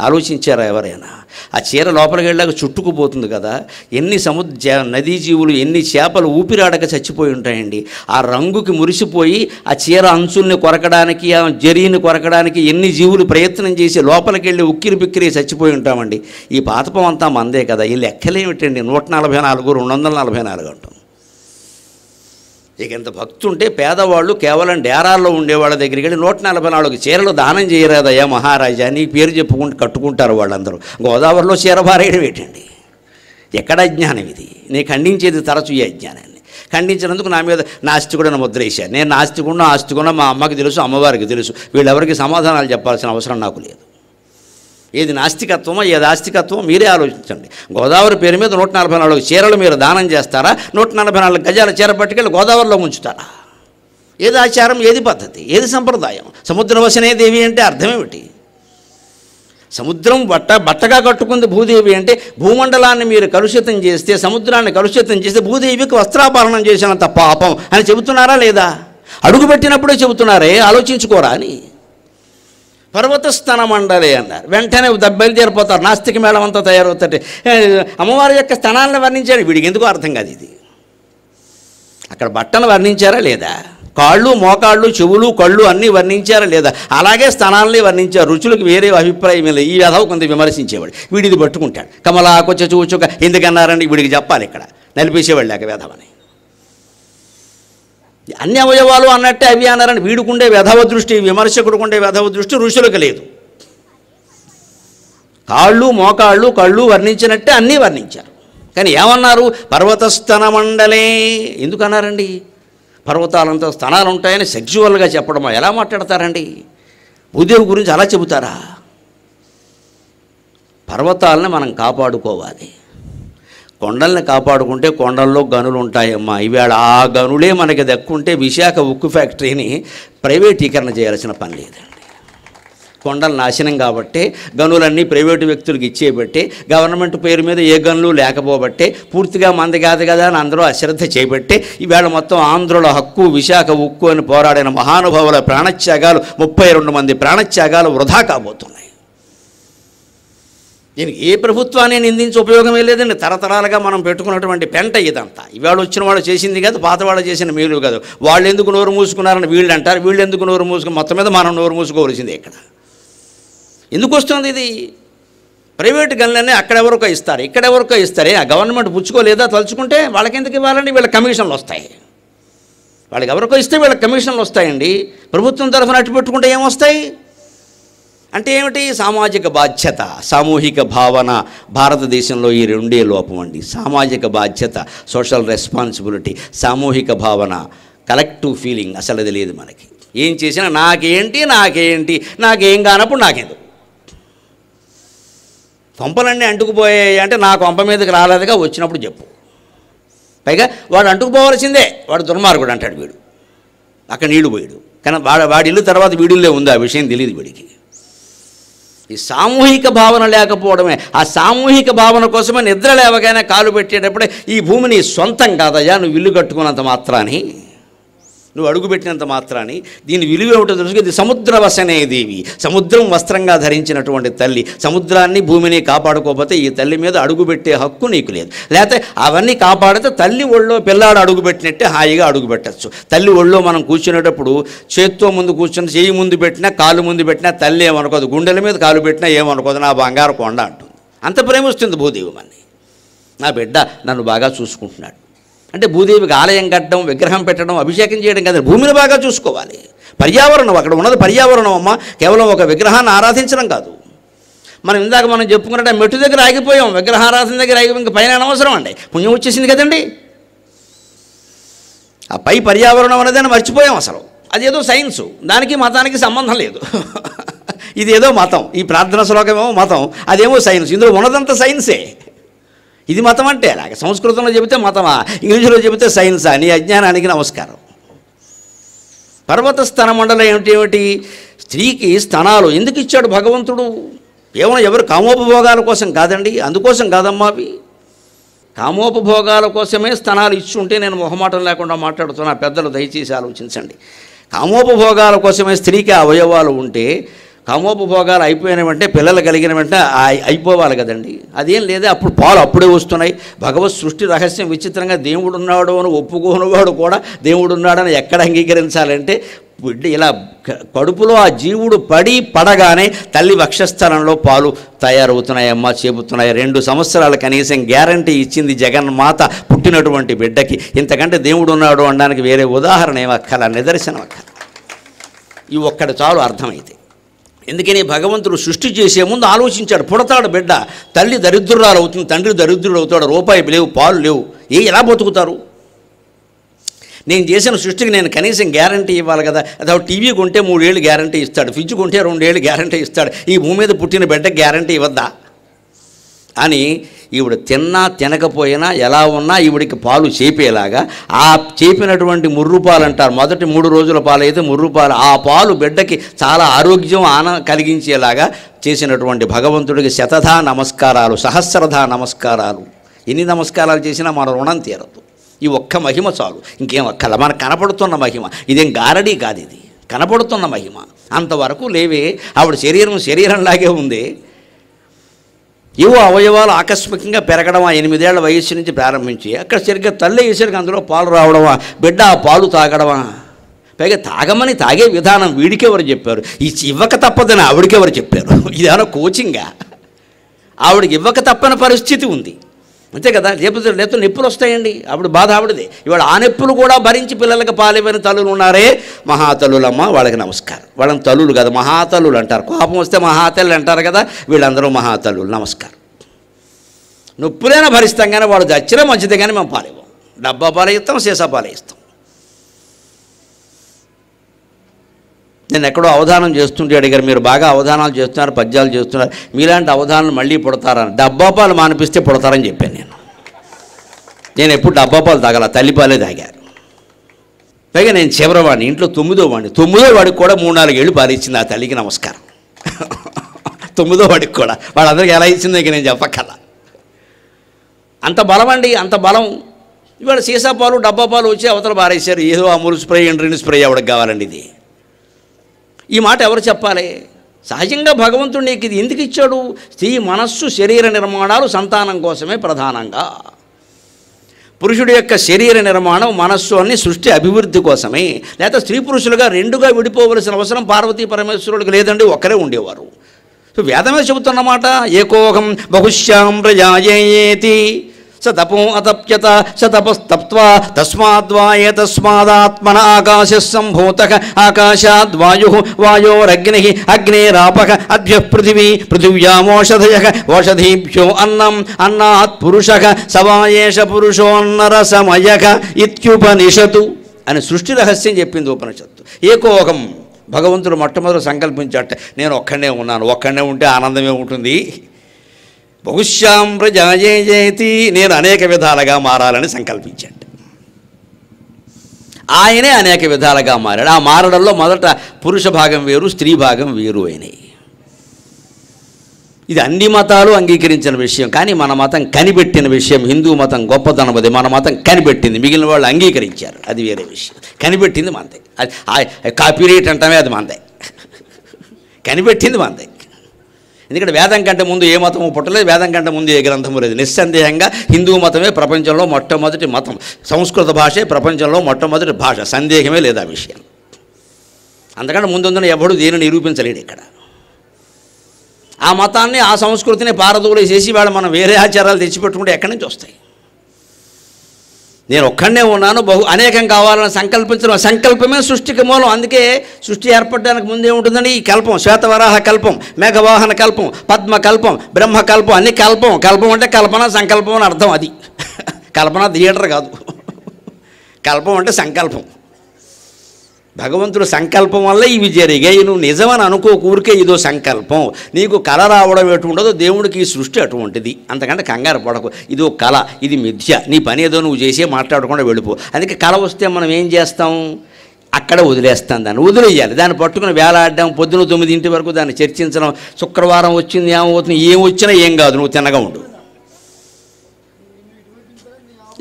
ఆలోచించారా ఎవరైనా? ఆ చీర లోపలికి వెళ్ళాక చుట్టుకుపోతుంది కదా. ఎన్ని సముద్ర జ- నదీ జీవులు ఎన్ని చేపలు ఊపిరాడక చచ్చిపోయి ఉంటాయండి. ఆ రంగుకి మురిసిపోయి ఆ చీర అంచుల్ని కొరకడానికి ఆ జరీని కొరకడానికి ఎన్ని జీవులు ప్రయత్నం చేసి లోపలికి వెళ్ళి ఉక్కిరి బిక్కిరి చచ్చిపోయి ఉంటామండి. ఈ పాతపం అంతా మందే కదా. ఈ లెక్కలేమిటండి? నూట నలభై నాలుగు రెండు వందల నలభై నాలుగు అంటాం. ఇక ఇంత భక్తుంటే ఉంటే పేదవాళ్ళు కేవలం డేరాల్లో ఉండేవాళ్ళ దగ్గరికి వెళ్ళి నూట నలభై నాలుగు చీరలు దానం చేయరాదయ్యా మహారాజా అని పేరు చెప్పుకుంటూ కట్టుకుంటారు వాళ్ళందరూ. గోదావరిలో చీర భారేయడం ఏంటండి? ఎక్కడ అజ్ఞానం ఇది? నేను ఖండించేది తరచు ఈ అజ్ఞానాన్ని. ఖండించినందుకు నా మీద నాస్తికుడని ముద్ర వేశాను నేను నాస్తికుండా ఆస్తికుండా మా అమ్మకి తెలుసు అమ్మవారికి తెలుసు. వీళ్ళెవరికి సమాధానాలు చెప్పాల్సిన అవసరం నాకు లేదు. ఏది నాస్తికత్వమో ఏది ఆస్తికత్వమో మీరే ఆలోచించండి. గోదావరి పేరు మీద నూట నలభై నాలుగు చీరలు మీరు దానం చేస్తారా? నూట నలభై నాలుగు గజాల చీర పట్టుకెళ్ళి గోదావరిలో ఉంచుతారా ఏది ఆచారం ఏది పద్ధతి ఏది సంప్రదాయం? సముద్రవసనే దేవి అంటే అర్థమేమిటి సముద్రం బట్ట బట్టగా కట్టుకుంది భూదేవి అంటే భూమండలాన్ని మీరు కలుషితం చేస్తే సముద్రాన్ని కలుషితం చేస్తే భూదేవికి వస్త్రాపహరణం చేసినంత పాపం అని చెబుతున్నారా లేదా? అడుగు పెట్టినప్పుడే చెబుతున్నారే? ఆలోచించుకోరా అని. పర్వత స్థన మండలి అన్నారు. వెంటనే బయలుదేరిపోతారు. నాస్తిక మేళం అంతా తయారవుతారు అమ్మవారి యొక్క స్థానాలను వర్ణించాడు వీడికి ఎందుకు అర్థం కాదు ఇది. అక్కడ బట్టను వర్ణించారా లేదా? కాళ్ళు మోకాళ్ళు చెవులు కళ్ళు అన్నీ వర్ణించారా లేదా? అలాగే స్థానాలని వర్ణించారు. రుచులకు వేరే అభిప్రాయం లేదు. ఈ విధవ కొంత విమర్శించేవాడు. వీడిది పట్టుకుంటాడు. కమలా కొచ్చ చూచుక ఎందుకన్నారని వీడికి చెప్పాలి ఇక్కడ. నలిపేసేవాళ్ళు లేక వేధవని. అన్ని అవయవాలు అన్నట్టే అవి అన్నారని వీడుకుండే వెధవ దృష్టి విమర్శకుడుకుండే వెధవ దృష్టి ఋషులకు లేదు. కాళ్ళు మోకాళ్ళు కళ్ళు వర్ణించినట్టే అన్నీ వర్ణించారు. కానీ ఏమన్నారు? పర్వతస్థన మండలే. ఎందుకన్నారండి? పర్వతాలంతా స్థనాలు ఉంటాయని సెక్చువల్గా చెప్పడం ఎలా మాట్లాడతారండి? భూదేవి గురించి అలా చెబుతారా? పర్వతాలను మనం కాపాడుకోవాలి. కొండల్ని కాపాడుకుంటే కొండల్లో గనులు ఉంటాయమ్మా ఈవేళ ఆ గనులే మనకి దక్కుంటే విశాఖ ఉక్కు ఫ్యాక్టరీని ప్రైవేటీకరణ చేయాల్సిన పని లేదండి. కొండలు నాశనం కాబట్టి గనులన్నీ ప్రైవేటు వ్యక్తులకు ఇచ్చేయబట్టి గవర్నమెంట్ పేరు మీద ఏ గనులు లేకపోబట్టే పూర్తిగా మంది కాదు కదా అని అందరూ అశ్రద్ధ చేపట్టి ఈవేళ మొత్తం ఆంధ్రుల హక్కు విశాఖ ఉక్కు అని పోరాడిన మహానుభావుల ప్రాణత్యాగాలు ముప్పై రెండు మంది ప్రాణత్యాగాలు వృధా కాబోతున్నాయి. దీనికి ఏ ప్రభుత్వాన్ని నిందించి ఉపయోగమే లేదండి. తరతరాలుగా మనం పెట్టుకున్నటువంటి పెంట ఇదంతా. ఇవాళ వచ్చిన వాళ్ళు చేసింది కాదు పాత వాళ్ళు చేసిన మేలు కాదు. వాళ్ళు ఎందుకు నోరు మూసుకున్నారని వీళ్ళు అంటారు వీళ్ళు ఎందుకు నోరు మూసుకుని మొత్తం మీద మనం నోరు మూసుకోవలసిందే ఇక్కడ. ఎందుకు వస్తుంది ఇది? ప్రైవేట్ గన్లన్నీ అక్కడెవరికో ఇస్తారు ఇక్కడెవరికో ఇస్తారే. ఆ గవర్నమెంట్ పుచ్చుకోలేదా తలుచుకుంటే వాళ్ళకి ఎందుకు ఇవ్వాలండి? వీళ్ళ కమిషన్లు వస్తాయి. వాళ్ళకి ఎవరికో ఇస్తే వీళ్ళకి కమిషన్లు వస్తాయండి. ప్రభుత్వం తరఫున అట్టు పెట్టుకుంటే ఏమొస్తాయి? అంటే ఏమిటి? సామాజిక బాధ్యత సామూహిక భావన భారతదేశంలో ఈ రెండే లోపం అండి. సామాజిక బాధ్యత సోషల్ రెస్పాన్సిబిలిటీ సామూహిక భావన కలెక్టివ్ ఫీలింగ్ అసలు అది లేదు మనకి. ఏం చేసినా నాకేంటి నాకేంటి నాకేం కానప్పుడు నాకెందుకు? కొంపలన్నీ అంటుకుపోయాయి అంటే నా కొంప మీదకి రాలేదుగా వచ్చినప్పుడు చెప్పు. పైగా వాడు అంటుకుపోవలసిందే వాడు దుర్మార్గుడు అంటాడు వీడు. అక్కడ నీళ్ళు పోయాడు. కానీ వాడు వాడి ఇల్లు తర్వాత వీడిల్లే ఉంది ఆ విషయం తెలియదు వీడికి. ఈ సామూహిక భావన లేకపోవడమే. ఆ సామూహిక భావన కోసమే నిద్ర లేవగానే కాలు పెట్టేటప్పుడే ఈ భూమిని సొంతం కాదయ్యా నువ్వు ఇల్లు కట్టుకున్నంత మాత్రాన్ని. నువ్వు అడుగుపెట్టినంత మాత్రాన్ని. దీని విలువ ఏమిటో తెలుసు ఇది సముద్ర వసనే దేవి. సముద్రం వస్త్రంగా ధరించినటువంటి తల్లి. సముద్రాన్ని భూమిని కాపాడుకోకపోతే ఈ తల్లి మీద అడుగుపెట్టే హక్కు నీకు లేదు. లేకపోతే అవన్నీ కాపాడితే తల్లి ఒళ్ళో పిల్లాడు అడుగుపెట్టినట్టే హాయిగా అడుగుపెట్టచ్చు తల్లి ఒళ్ళో మనం కూర్చునేటప్పుడు చేత్తో ముందు కూర్చుని చేయి ముందు పెట్టినా కాలు ముందు పెట్టినా తల్లి ఏమనుకోదు. గుండెల మీద కాలు పెట్టినా ఏమనుకోదు. నా బంగారు కొండ అంటుంది. అంత ప్రేమిస్తుంది భూదేవి మన నా బిడ్డ నన్ను బాగా చూసుకుంటున్నాడు. అంటే భూదేవికి ఆలయం కట్టడం విగ్రహం పెట్టడం అభిషేకం చేయడం కదా. భూమిని బాగా చూసుకోవాలి. పర్యావరణం అక్కడ ఉన్నది పర్యావరణం అమ్మ. కేవలం ఒక విగ్రహాన్ని ఆరాధించడం కాదు. మనం ఇందాక మనం చెప్పుకున్నట్టే మెట్టు దగ్గర ఆగిపోయాం. విగ్రహారాధన దగ్గర ఆగిపోయి. ఇంకా పైన అనవసరం అండి. పుణ్యం వచ్చేసింది కదండి. ఆ పై పర్యావరణం అనేదాన్ని మర్చిపోయాం అసలు. అదేదో సైన్సు. దానికి మతానికి సంబంధం లేదు. ఇదేదో మతం. ఈ ప్రార్థన శ్లోకమేమో మతం. అదేమో సైన్స్. ఇందులో ఉన్నదంతా సైన్సే. ఇది మతం అంటే అలాగే. సంస్కృతంలో చెబితే మతమా? ఇంగ్లీషులో చెబితే సైన్సా? నీ అజ్ఞానానికి నమస్కారం. పర్వత స్థన మండలం ఏమిటి ఏమిటి? స్త్రీకి స్థనాలు ఎందుకు ఇచ్చాడు భగవంతుడు? కేవలం ఎవరు కామోపభోగాల కోసం కాదండి అందుకోసం కాదమ్మా అవి. కామోపభోగాల కోసమే స్థనాలు ఇచ్చి ఉంటే నేను మొహమాటం లేకుండా మాట్లాడుతున్నా. పెద్దలు దయచేసి ఆలోచించండి. కామోపభోగాల కోసమే స్త్రీకి అవయవాలు ఉంటే కామోపభోగాలు అయిపోయిన వెంటనే పిల్లలు కలిగిన వెంటనే అయిపోవాలి కదండి. అదేం లేదా అప్పుడు పాలు అప్పుడే వస్తున్నాయి. భగవత్ సృష్టి రహస్యం విచిత్రంగా దేవుడు ఉన్నాడు అని ఒప్పుకోనివాడు కూడా దేవుడు ఉన్నాడని ఎక్కడ అంగీకరించాలంటే ఇలా కడుపులో ఆ జీవుడు పడి పడగానే తల్లి వక్షస్థలంలో పాలు తయారవుతున్నాయమ్మా చెబుతున్నాయి రెండు సంవత్సరాలు కనీసం గ్యారంటీ ఇచ్చింది జగన్మాత పుట్టినటువంటి బిడ్డకి. ఇంతకంటే దేవుడు ఉన్నాడు అనడానికి వేరే ఉదాహరణ ఏమక్కల? నిదర్శనం అక్కల ఈ ఒక్కడు చాలు అర్థమైతే. ఎందుకని భగవంతుడు సృష్టి చేసే ముందు ఆలోచించాడు పుడతాడు బిడ్డ తల్లి దరిద్రురాలు అవుతుంది తండ్రి దరిద్రుడు అవుతాడు రూపాయి లేవు పాలు లేవు ఏ ఎలా బతుకుతారు? నేను చేసిన సృష్టికి నేను కనీసం గ్యారంటీ ఇవ్వాలి కదా అదే టీవీ కొంటే మూడేళ్ళు గ్యారంటీ ఇస్తాడు ఫ్రిడ్జ్ కొంటే రెండేళ్ళు గ్యారంటీ ఇస్తాడు ఈ భూమి మీద పుట్టిన బిడ్డ గ్యారంటీ ఇవ్వద్దా? అని ఈవిడ తిన్నా తినకపోయినా ఎలా ఉన్నా ఈవిడికి పాలు చేపేలాగా ఆ చేపినటువంటి ముర్రు పాలు అంటారు. మొదటి మూడు రోజుల పాలు అయితే ముర్రు పాలు ఆ పాలు బిడ్డకి చాలా ఆరోగ్యం ఆన కలిగించేలాగా చేసినటువంటి భగవంతుడికి శతధా నమస్కారాలు సహస్రధా నమస్కారాలు. ఎన్ని నమస్కారాలు చేసినా మన రుణం తీరదు. ఈ ఒక్క మహిమ చాలు. ఇంకేం అక్కల మనకు కనపడుతున్న మహిమ. ఇదేం గారడీ కాదు ఇది. కనపడుతున్న మహిమ. అంతవరకు లేవే. ఆవిడ శరీరం శరీరంలాగే ఉంది. ఏవో అవయవాలు ఆకస్మికంగా పెరగడం ఆ ఎనిమిదేళ్ళ వయస్సు నుంచి ప్రారంభించి అక్కడ సరిగ్గా తల్లి వేసరికి అందులో పాలు రావడమా? బిడ్డ ఆ పాలు తాగడమా? పైగా తాగమని తాగే విధానం వీడికెవరు చెప్పారు? ఈ ఇవ్వక తప్పదని ఆవిడకెవరు చెప్పారు? ఇదేమైనా కోచింగా ఆవిడకి ఇవ్వక తప్పని పరిస్థితి ఉంది. అంతే కదా? లేకపోతే లేకపోతే నొప్పులు వస్తాయండి. అప్పుడు బాధ ఆవిడది. ఇవాళ ఆ నొప్పులు కూడా భరించి పిల్లలకి పాలిపోయిన తల్లులు ఉన్నారే? మహాతలులమ్మ వాళ్ళకి నమస్కారం. వాళ్ళని తల్లులు కదా మహాతల్లులు అంటారు. కోపం వస్తే మహాతల్లు అంటారు కదా? వీళ్ళందరూ మహాతల్లులు. నమస్కారం. నొప్పులైనా భరిస్తాం కానీ వాడు చచ్చినా మంచిదే కానీ మేము పాలివ్వం డబ్బా పాలయిస్తాం సీసా పాలు నేను ఎక్కడో అవధానం చేస్తుంటే అడిగారు మీరు బాగా అవధానాలు చేస్తున్నారు పద్యాలు చేస్తున్నారు మీలాంటి అవధానాలు మళ్ళీ పుడతారని. డబ్బా పాలు మానిపిస్తే పుడతారని చెప్పాను నేను. నేను ఎప్పుడు డబ్బా పాలు తాగల తల్లిపాలే తాగారు. పైగా నేను చివరవాడిని ఇంట్లో తొమ్మిదో వాడిని తొమ్మిదో వాడికి కూడా మూడు నాలుగు ఏళ్ళు పాలిచ్చింది ఆ తల్లికి నమస్కారం. తొమ్మిదో వాడికి కూడా. వాళ్ళందరికీ ఎలా ఇచ్చిందో ఇక నేను చెప్పక్కల అంత బలం అండి అంత బలం. ఇవాళ సీసా పాలు డబ్బా పాలు వచ్చి అవతల పారేశారు. ఏదో అమూల్ స్ప్రే ఎండ్రిన్ స్ప్రే ఎవరికి కావాలండి ఇది? ఈ మాట ఎవరు చెప్పాలి? సహజంగా భగవంతుడు నీకు ఇది ఎందుకు ఇచ్చాడు? స్త్రీ మనస్సు శరీర నిర్మాణాలు సంతానం కోసమే ప్రధానంగా. పురుషుడి యొక్క శరీర నిర్మాణం మనస్సు అన్ని సృష్టి అభివృద్ధి కోసమే. లేకపోతే స్త్రీ పురుషులుగా రెండుగా విడిపోవలసిన అవసరం పార్వతీ పరమేశ్వరుడికి లేదండి ఒక్కరే ఉండేవారు. సో వేదమే చెబుతున్నమాట ఏకోహం బహుశ్యాం ప్రజాయేతి స తపో అతప్యత స తపస్తప్త్వా తస్మాద్వా ఏతస్మాదాత్మన ఆకాశ సంభూత ఆకాశాద్వాయు వాయోరగ్ని అగ్నేరాపక అద్భ్య పృథివీ పృథివ్యామోషధయ ఓషధీభ్యో అన్నం అన్నాత్ పురుష సవాయేష పురుషోన్నర సమయక ఇత్యుపనిషతు అని సృష్టి రహస్యం చెప్పింది ఉపనిషత్తు. ఏకోహం భగవంతుడు మొట్టమొదటి సంకల్పించాట నేను ఒక్కడనే ఉన్నాను ఒక్కడనే ఉంటే ఆనందమే ఉంటుంది. బహుశ్యాం ప్రజాయేతి నేను అనేక విధాలుగా మారాలని సంకల్పించాడు. ఆయనే అనేక విధాలుగా మారాడు. ఆ మారడంలో మొదట పురుష భాగం వేరు స్త్రీ భాగం వేరు అయినాయి. ఇది అన్ని మతాలు అంగీకరించిన విషయం కానీ మన మతం కనిపెట్టిన విషయం హిందూ మతం గొప్పతనం అది మన మతం కనిపెట్టింది మిగిలిన వాళ్ళు అంగీకరించారు. అది వేరే విషయం. కనిపెట్టింది మనదే అది కాపీరేట్ అంటమే అది మనదే కనిపెట్టింది మనదే ఎందుకంటే వేదం కంటే ముందు ఏ మతము పుట్టలేదు వేదం కంటే ముందు ఏ గ్రంథము లేదు. నిస్సందేహంగా హిందూ మతమే ప్రపంచంలో మొట్టమొదటి మతం. సంస్కృత భాషే ప్రపంచంలో మొట్టమొదటి భాష. సందేహమే లేదు ఆ విషయం. అంతకంటే ముందుందని ఎవడు దేని నిరూపించలేడు ఇక్కడ. ఆ మతాన్ని ఆ సంస్కృతిని పారదోలేసేసి వాళ్ళు మనం వేరే ఆచారాలు తెచ్చిపెట్టుకుంటే ఎక్కడి నుంచి వస్తాయి? నేను ఒక్కడనే ఉన్నాను బహు అనేకం కావాలని సంకల్పించడం సంకల్పమే సృష్టికి మూలం. అందుకే సృష్టి ఏర్పడడానికి ముందే ఉంటుందని ఈ కల్పం శ్వేతవరాహ కల్పం మేఘవాహన కల్పం పద్మ కల్పం బ్రహ్మ కల్పం అన్ని కల్పం. కల్పం అంటే కల్పన సంకల్పం అని అర్థం అది. కల్పన థియేటర్ కాదు. కల్పం అంటే సంకల్పం. భగవంతుడు సంకల్పం వల్ల ఇవి జరిగాయి. నువ్వు నిజమని అనుకో ఊరికే ఇదో సంకల్పం. నీకు కళ రావడం ఎటు ఉండదో దేవుడికి ఈ సృష్టి అటువంటిది. అంతకంటే కంగారు పడకు. ఇదో కళ ఇది మిథ్య. నీ పని ఏదో నువ్వు చేసే మాట్లాడకుండా వెళ్ళిపో. అందుకే కళ వస్తే మనం ఏం చేస్తాం? అక్కడ వదిలేస్తాం దాన్ని. వదిలేయాలి. దాన్ని పట్టుకుని వేలాడడం పొద్దున తొమ్మిదింటి వరకు దాన్ని చర్చించడం శుక్రవారం వచ్చింది ఏమవుతుంది ఏం వచ్చినా ఏం కాదు. నువ్వు తినగా ఉండు.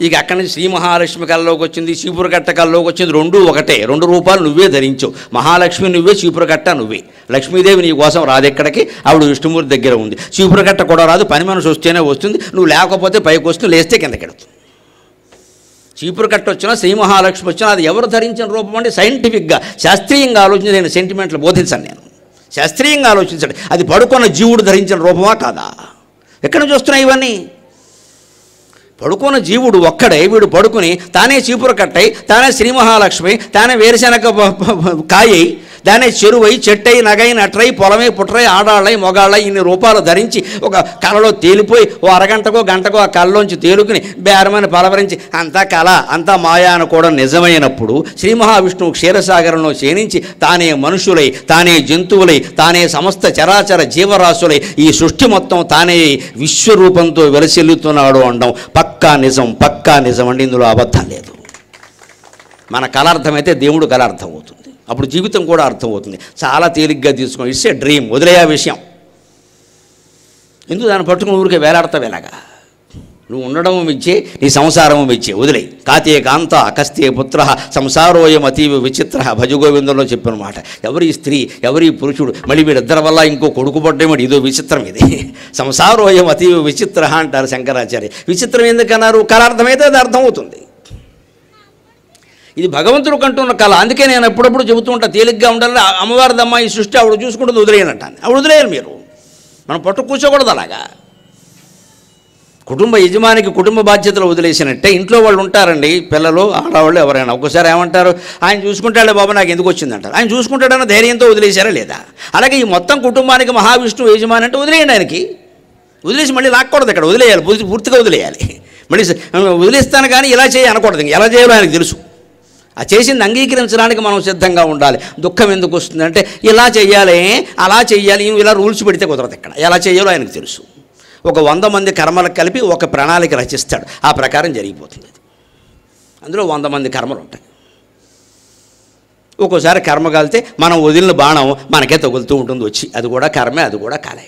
ఇక అక్కడి నుంచి శ్రీ మహాలక్ష్మి కళ్ళలోకి వచ్చింది చీపురకట్ట కళ్ళలోకి వచ్చింది. రెండు ఒకటే. రెండు రూపాయలు నువ్వే ధరించు. మహాలక్ష్మి నువ్వే చీపురకట్ట నువ్వే. లక్ష్మీదేవి నీ కోసం రాదెక్కడికి? ఆవిడ విష్ణుమూర్తి దగ్గర ఉంది. చీపురకట్ట కూడా రాదు. పని మనిషి వస్తేనే వస్తుంది. నువ్వు లేకపోతే పైకి వస్తుంది లేస్తే కిందకి చీపురు చీపురకట్ట వచ్చినా శ్రీ మహాలక్ష్మి వచ్చినా అది ఎవరు ధరించిన రూపం అంటే సైంటిఫిక్గా శాస్త్రీయంగా ఆలోచించి నేను సెంటిమెంట్లు బోధించాను నేను. శాస్త్రీయంగా ఆలోచించండి. అది పడుకున్న జీవుడు ధరించిన రూపమా కాదా? ఎక్కడి నుంచి ఇవన్నీ? పడుకున్న జీవుడు ఒక్కడే వీడు పడుకుని తానే చీపురు కట్టై తానే శ్రీ మహాలక్ష్మి తానే వేరుశనగ కాయై దానే చెరువై చెట్టై నగై నట్రై పొలమై పుట్రై ఆడాళ్ళై మొగాళ్ళై ఇన్ని రూపాలు ధరించి ఒక కళలో తేలిపోయి ఓ అరగంటకో గంటకో ఆ కళ్ళలోంచి తేలుకుని బేరమని పలవరించి అంతా కళ అంతా మాయా కూడా నిజమైనప్పుడు శ్రీ మహావిష్ణువు క్షీరసాగరంలో క్షీణించి తానే మనుషులై తానే జంతువులై తానే సమస్త చరాచర జీవరాశులై ఈ సృష్టి మొత్తం తానే విశ్వరూపంతో వెలసిల్లుతున్నాడు అనడం పక్క పక్కా నిజం పక్కా నిజం అండి ఇందులో అబద్ధం లేదు. మన కళ అర్థమైతే దేవుడు కళ అర్థం అవుతుంది అప్పుడు జీవితం కూడా అర్థమవుతుంది. చాలా తేలిగ్గా తీసుకొని ఇట్స్ ఏ డ్రీమ్ వదిలే విషయం. ఎందుకు దాన్ని పట్టుకుని ఊరికే వేలాడతావు ఎలాగా? నువ్వు ఉండడం మిచ్చే నీ సంసారం మిచ్చే. వదిలే. కాతే కాంత అకస్తే పుత్ర సంసారోయం అతీవ విచిత్ర భజగోవిందంలో చెప్పిన మాట ఎవరి స్త్రీ ఎవరి పురుషుడు మళ్ళీ వీరిద్దరి వల్ల ఇంకో కొడుకు పడ్డేమటి ఇదో విచిత్రం ఇది. సంసారోయం అతీవ విచిత్ర అంటారు శంకరాచార్య. విచిత్రం ఎందుకన్నారు? కళార్థమైతే అది అర్థమవుతుంది. ఇది భగవంతుడు కంటున్న కళ. అందుకే నేను ఎప్పుడప్పుడు చెబుతూ ఉంటా తేలిగ్గా ఉండాలి. అమ్మవారిదమ్మ ఈ సృష్టి ఆవిడ చూసుకుంటుంది వదిలేయనంటాను. ఆవిడ వదిలేయను మీరు. మనం పట్టు కూర్చోకూడదు అలాగా. కుటుంబ యజమానికి కుటుంబ బాధ్యతలు వదిలేసినట్టే ఇంట్లో వాళ్ళు ఉంటారండి పిల్లలు ఆడవాళ్ళు ఎవరైనా. ఒక్కసారి ఏమంటారు ఆయన చూసుకుంటాడే బాబు నాకు ఎందుకు వచ్చిందంటారు. ఆయన చూసుకుంటాడన్న ధైర్యంతో వదిలేశారా లేదా? అలాగే ఈ మొత్తం కుటుంబానికి మహావిష్ణువు యజమాని అంటే వదిలేయండి ఆయనకి. వదిలేసి మళ్ళీ లాక్కూడదు ఇక్కడ వదిలేయాలి పూర్తి- పూర్తిగా వదిలేయాలి. మళ్ళీ వదిలేస్తాను కానీ ఇలా చేయ అనకూడదు ఎలా చేయాలో ఆయనకు తెలుసు. ఆ చేసింది అంగీకరించడానికి మనం సిద్ధంగా ఉండాలి. దుఃఖం ఎందుకు వస్తుందంటే ఇలా చేయాలి అలా చేయాలి ఇలా రూల్స్ పెడితే కుదరదు ఇక్కడ. ఎలా చేయాలో ఆయనకు తెలుసు. ఒక వంద మంది కర్మలకు కలిపి ఒక ప్రణాళిక రచిస్తాడు. ఆ ప్రకారం జరిగిపోతుంది అది. అందులో వంద మంది కర్మలు ఉంటాయి. ఒక్కోసారి కర్మ కాలితే మనం వదిలిన బాణం మనకే తగులుతూ ఉంటుంది వచ్చి. అది కూడా కర్మే అది కూడా కాలే.